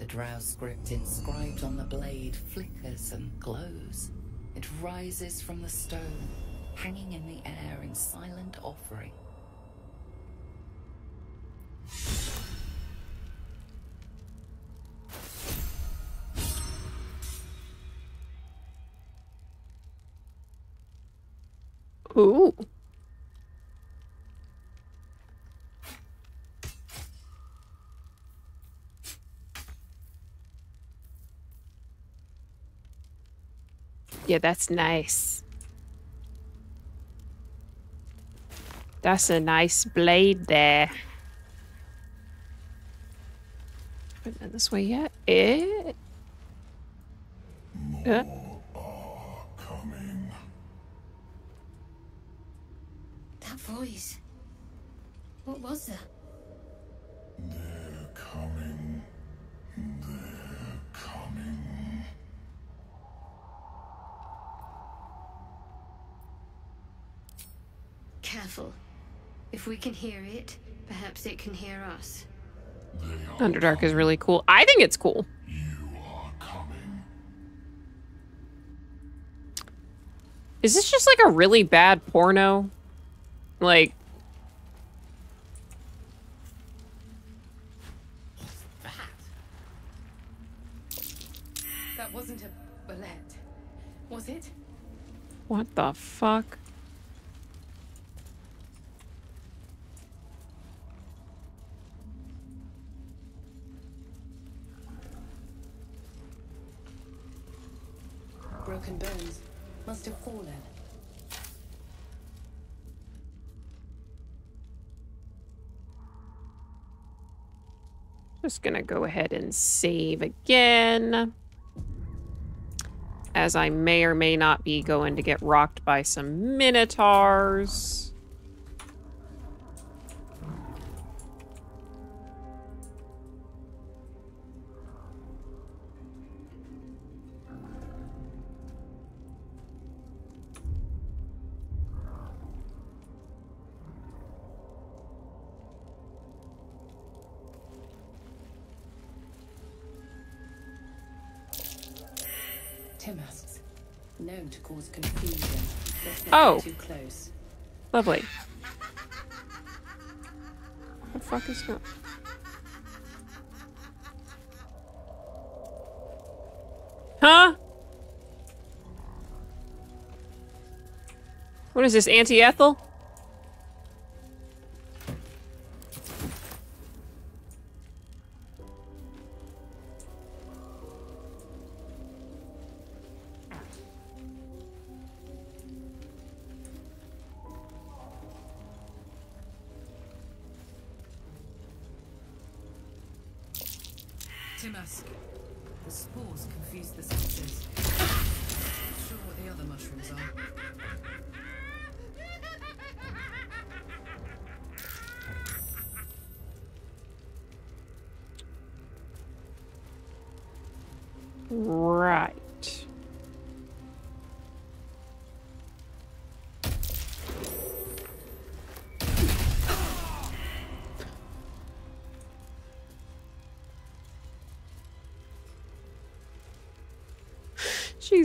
The drow script inscribed on the blade flickers and glows. It rises from the stone, hanging in the air in silent offering. Ooh. Yeah, that's nice. That's a nice blade there. Haven't been this way yet. Eh? Uh. That voice. What was that? They're coming. They're coming. Careful. If we can hear it, perhaps it can hear us. Underdark is really cool. I think it's cool. You are coming. Is this just like a really bad porno? Like, That wasn't a bullet, was it? what the fuck? Broken bones. Must have fallen. Just gonna go ahead and save again. As I may or may not be going to get rocked by some minotaurs. Oh. Too close. Lovely. What the fuck is that? Huh? What is this, Auntie Ethel?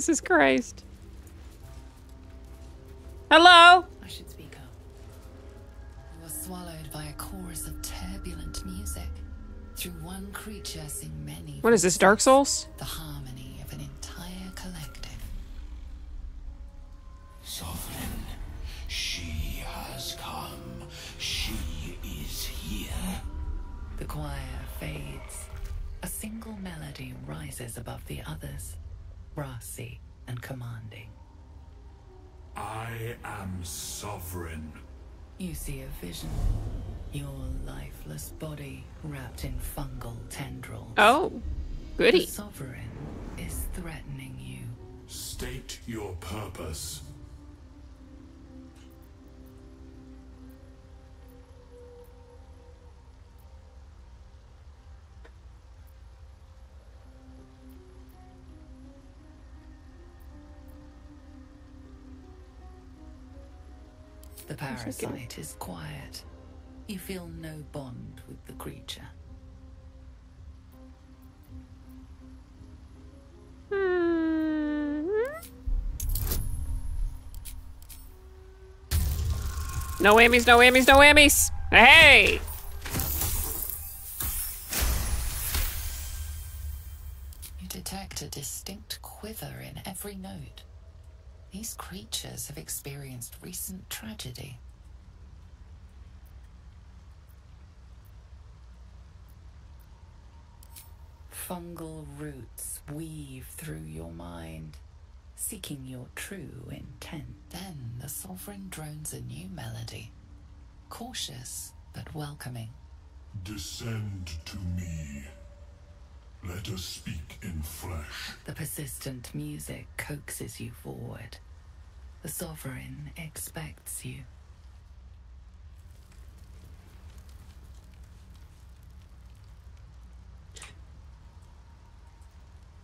Jesus Christ. Hello? I should speak up. You were swallowed by a chorus of turbulent music. Through one creature sing many. What is this, Dark Souls? Parasite is quiet. You feel no bond with the creature. No whammies, no whammies, no whammies. Hey! You detect a distinct quiver in every note. These creatures have experienced recent tragedy. Fungal roots weave through your mind, seeking your true intent. Then the sovereign drones a new melody, cautious but welcoming. Descend to me. Let us speak in flesh. The persistent music coaxes you forward. The sovereign expects you.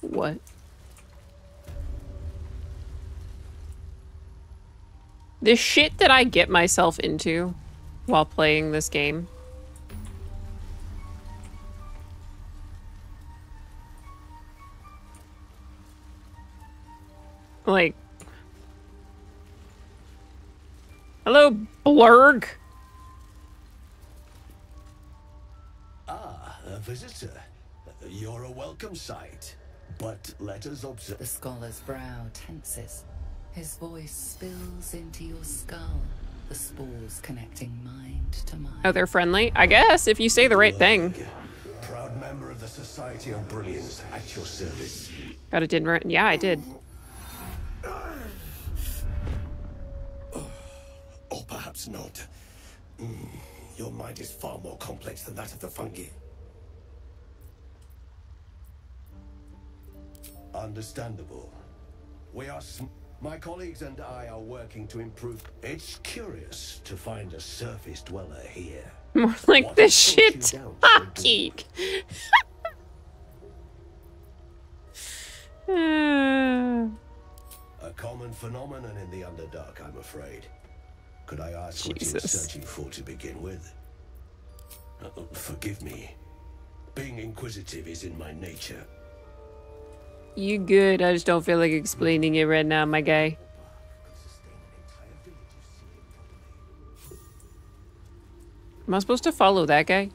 What? The shit that I get myself into while playing this game. Like. Hello, Blurg. Ah, a visitor. You're a welcome sight. But let us observe. The scholar's brow tenses. His voice spills into your skull, the spores connecting mind to mind. Oh, they're friendly? I guess, if you say the right thing. Proud member of the Society of Brilliance at your service. Got it didn't. Yeah, I did. Or perhaps not. Mm, your mind is far more complex than that of the fungi. Understandable. We are. Sm- my colleagues and I are working to improve. It's curious to find a surface dweller here. More like What this shit. geek. A common phenomenon in the Underdark, I'm afraid. Could I ask what you're searching for to begin with? Uh, forgive me. Being inquisitive is in my nature. You good. I just don't feel like explaining it right now, my guy. Am I supposed to follow that guy?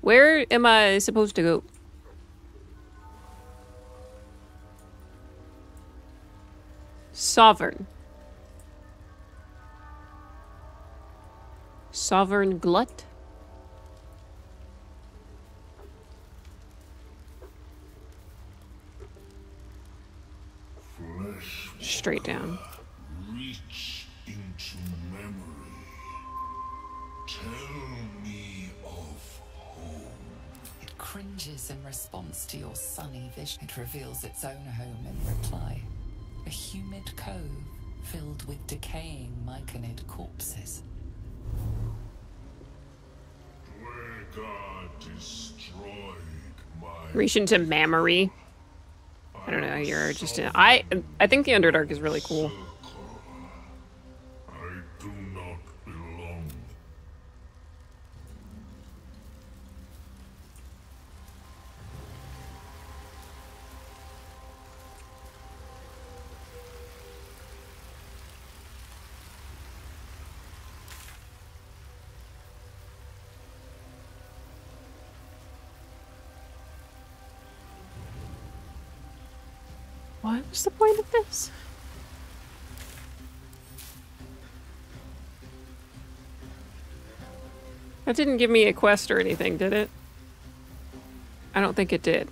Where am I supposed to go? Sovereign. Sovereign Glut? Straight down. reach into memory. Tell me of home. It cringes in response to your sunny vision. It reveals its own home in reply. A humid cove filled with decaying myconid corpses. Duergar destroyed my Reach into memory. I don't know. You're just. In, I. I think the Underdark is really cool. What was the point of this? That didn't give me a quest or anything, did it? I don't think it did.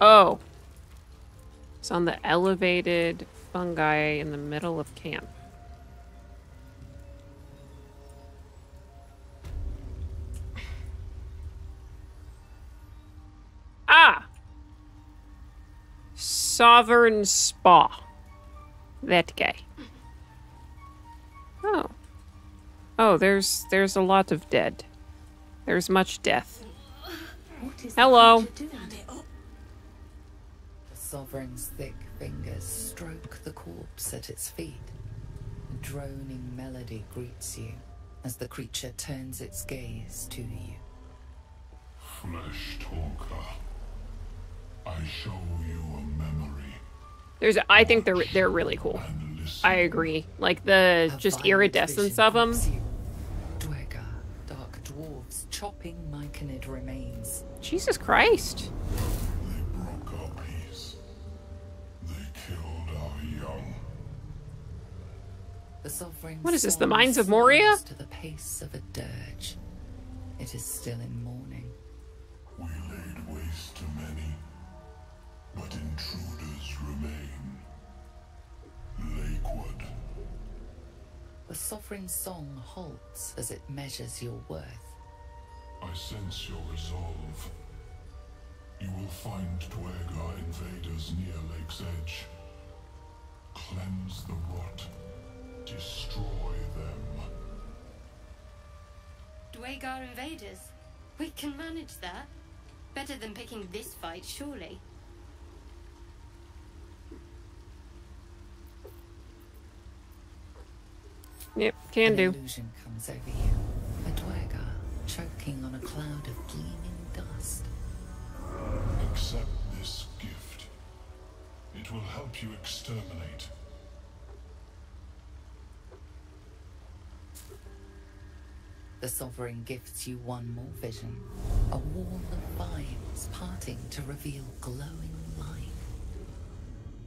Oh. It's on the elevated fungi in the middle of camp. Ah! Sovereign Spaw. That guy. Oh. Oh, there's there's a lot of dead. There's much death. Hello. The sovereign's thick fingers stroke the corpse at its feet. A droning melody greets you as the creature turns its gaze to you. Flesh talker. I show you a memory. There's I think they're they're really cool. I agree. Like the just iridescence of them. Duergar, dark dwarves chopping myconid remains. Jesus Christ. What is this, the song Mines of Moria? To the pace of a dirge. It is still in mourning. We laid waste to many, but intruders remain. Lakewood. The sovereign song halts as it measures your worth. I sense your resolve. You will find Duergar invaders near Lake's Edge. Cleanse the rot. Destroy them. Duergar invaders. We can manage that. Better than picking this fight, surely. Yep, can An do. illusion comes over you. A Duergar choking on a cloud of gleaming dust. Accept this gift. It will help you exterminate. The sovereign gifts you one more vision. A wall of vines parting to reveal glowing light.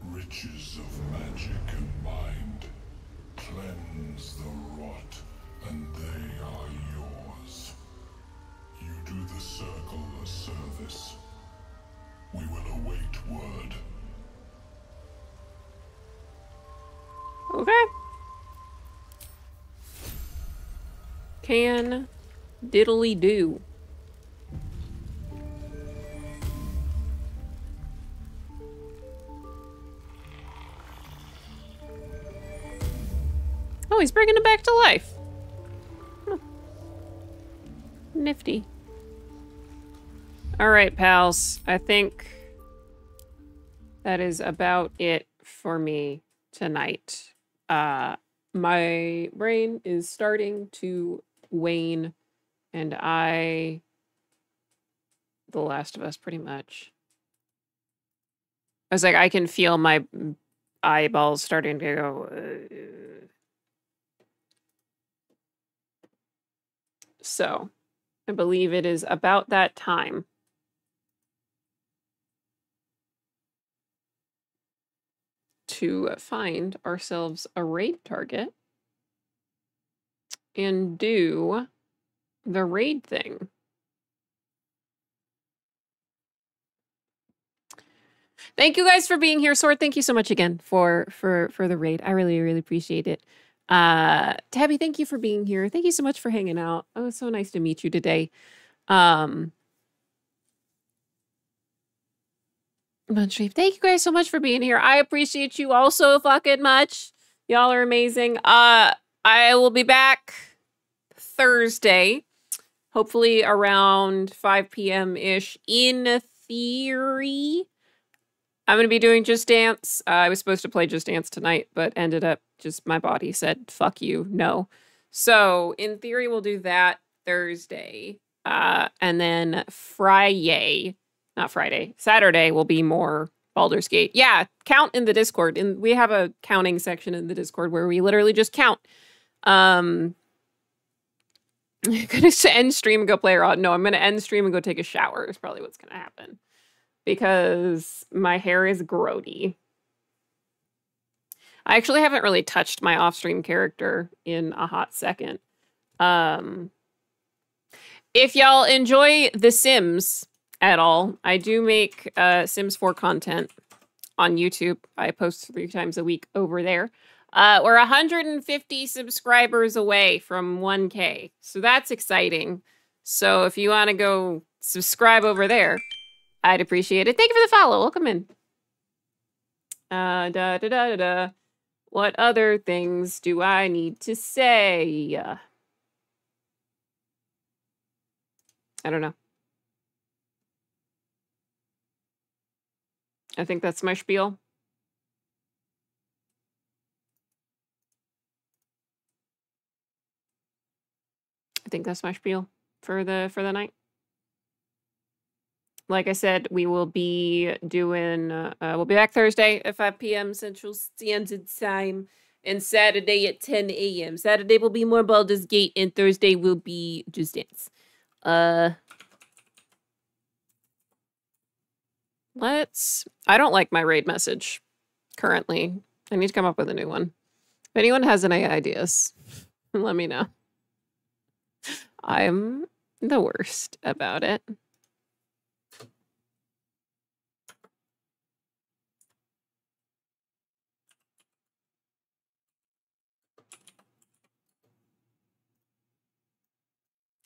Riches of magic and mind. Cleanse the rot, and they are yours. You do the circle a service. We will await word. Okay. Can diddly do. Oh, he's bringing it back to life. Huh. Nifty. All right, pals. I think that is about it for me tonight. Uh, my brain is starting to wane, and I, The Last of Us, pretty much. I was like, I can feel my eyeballs starting to go. Uh, so, I believe it is about that time. To find ourselves a raid target and do the raid thing. Thank you guys for being here, Sword. Thank you so much again for for for the raid. I really really appreciate it. Uh, Tabby, thank you for being here. Thank you so much for hanging out. Oh, so nice to meet you today. Um, Munchreef, thank you guys so much for being here. I appreciate you all so fucking much. Y'all are amazing. Uh, I will be back Thursday, hopefully around 5 p.m. ish. In theory, I'm going to be doing Just Dance. Uh, I was supposed to play Just Dance tonight, but ended up just my body said, fuck you, no. So, in theory, we'll do that Thursday. Uh, and then Friday, not Friday, Saturday will be more Baldur's Gate. Yeah, count in the Discord. And we have a counting section in the Discord where we literally just count. Um, I'm gonna end stream and go play around. No, I'm gonna end stream and go take a shower. Is probably what's gonna happen because my hair is grody. I actually haven't really touched my off-stream character in a hot second. Um, if y'all enjoy The Sims at all, I do make uh, Sims 4 content on YouTube. I post three times a week over there. Uh, we're 150 subscribers away from 1K, so that's exciting. So if you want to go subscribe over there, I'd appreciate it. Thank you for the follow. Welcome in. Uh, da da da da da. What other things do I need to say? I don't know. I think that's my spiel. Think that's my spiel for the for the night. Like I said, we will be doing. Uh, we'll be back Thursday at 5 p.m. Central Standard Time, and Saturday at 10 a.m. Saturday will be more Baldur's Gate, and Thursday will be Just Dance. Uh, let's. I don't like my raid message currently. I need to come up with a new one. If anyone has any ideas, let me know. I'm the worst about it.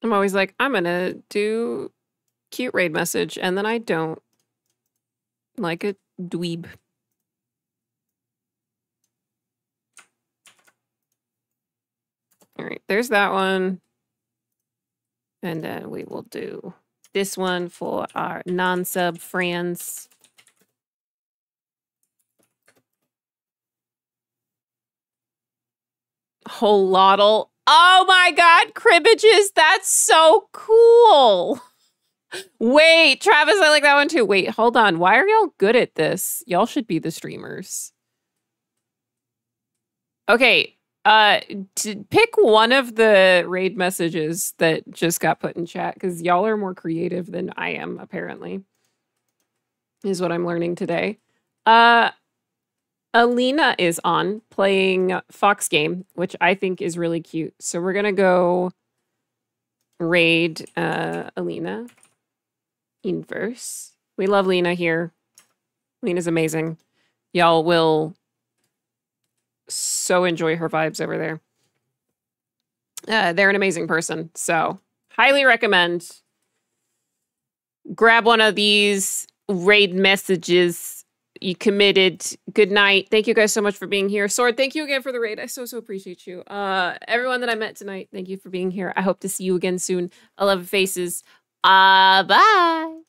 I'm always like, I'm gonna do cute raid message, and then I don't. Like a dweeb. All right, there's that one. And then we will do this one for our non-sub friends. Whole lottle. Oh my god, cribbages, that's so cool. Wait, Travis, I like that one too. Wait, hold on. Why are y'all good at this? Y'all should be the streamers. Okay, uh to pick one of the raid messages that just got put in chat cuz y'all are more creative than I am apparently. Is what I'm learning today. Uh Alina is on playing Fox Game, which I think is really cute. So we're gonna go raid uh, Alina inverse. We love Lena here. Lena's amazing. Y'all will so enjoy her vibes over there. Uh, they're an amazing person, so highly recommend. Grab one of these raid messages you committed. Good night. Thank you guys so much for being here. Sword, thank you again for the raid. I so so appreciate you. Uh, everyone that I met tonight, thank you for being here. I hope to see you again soon. I love faces. Uh, bye.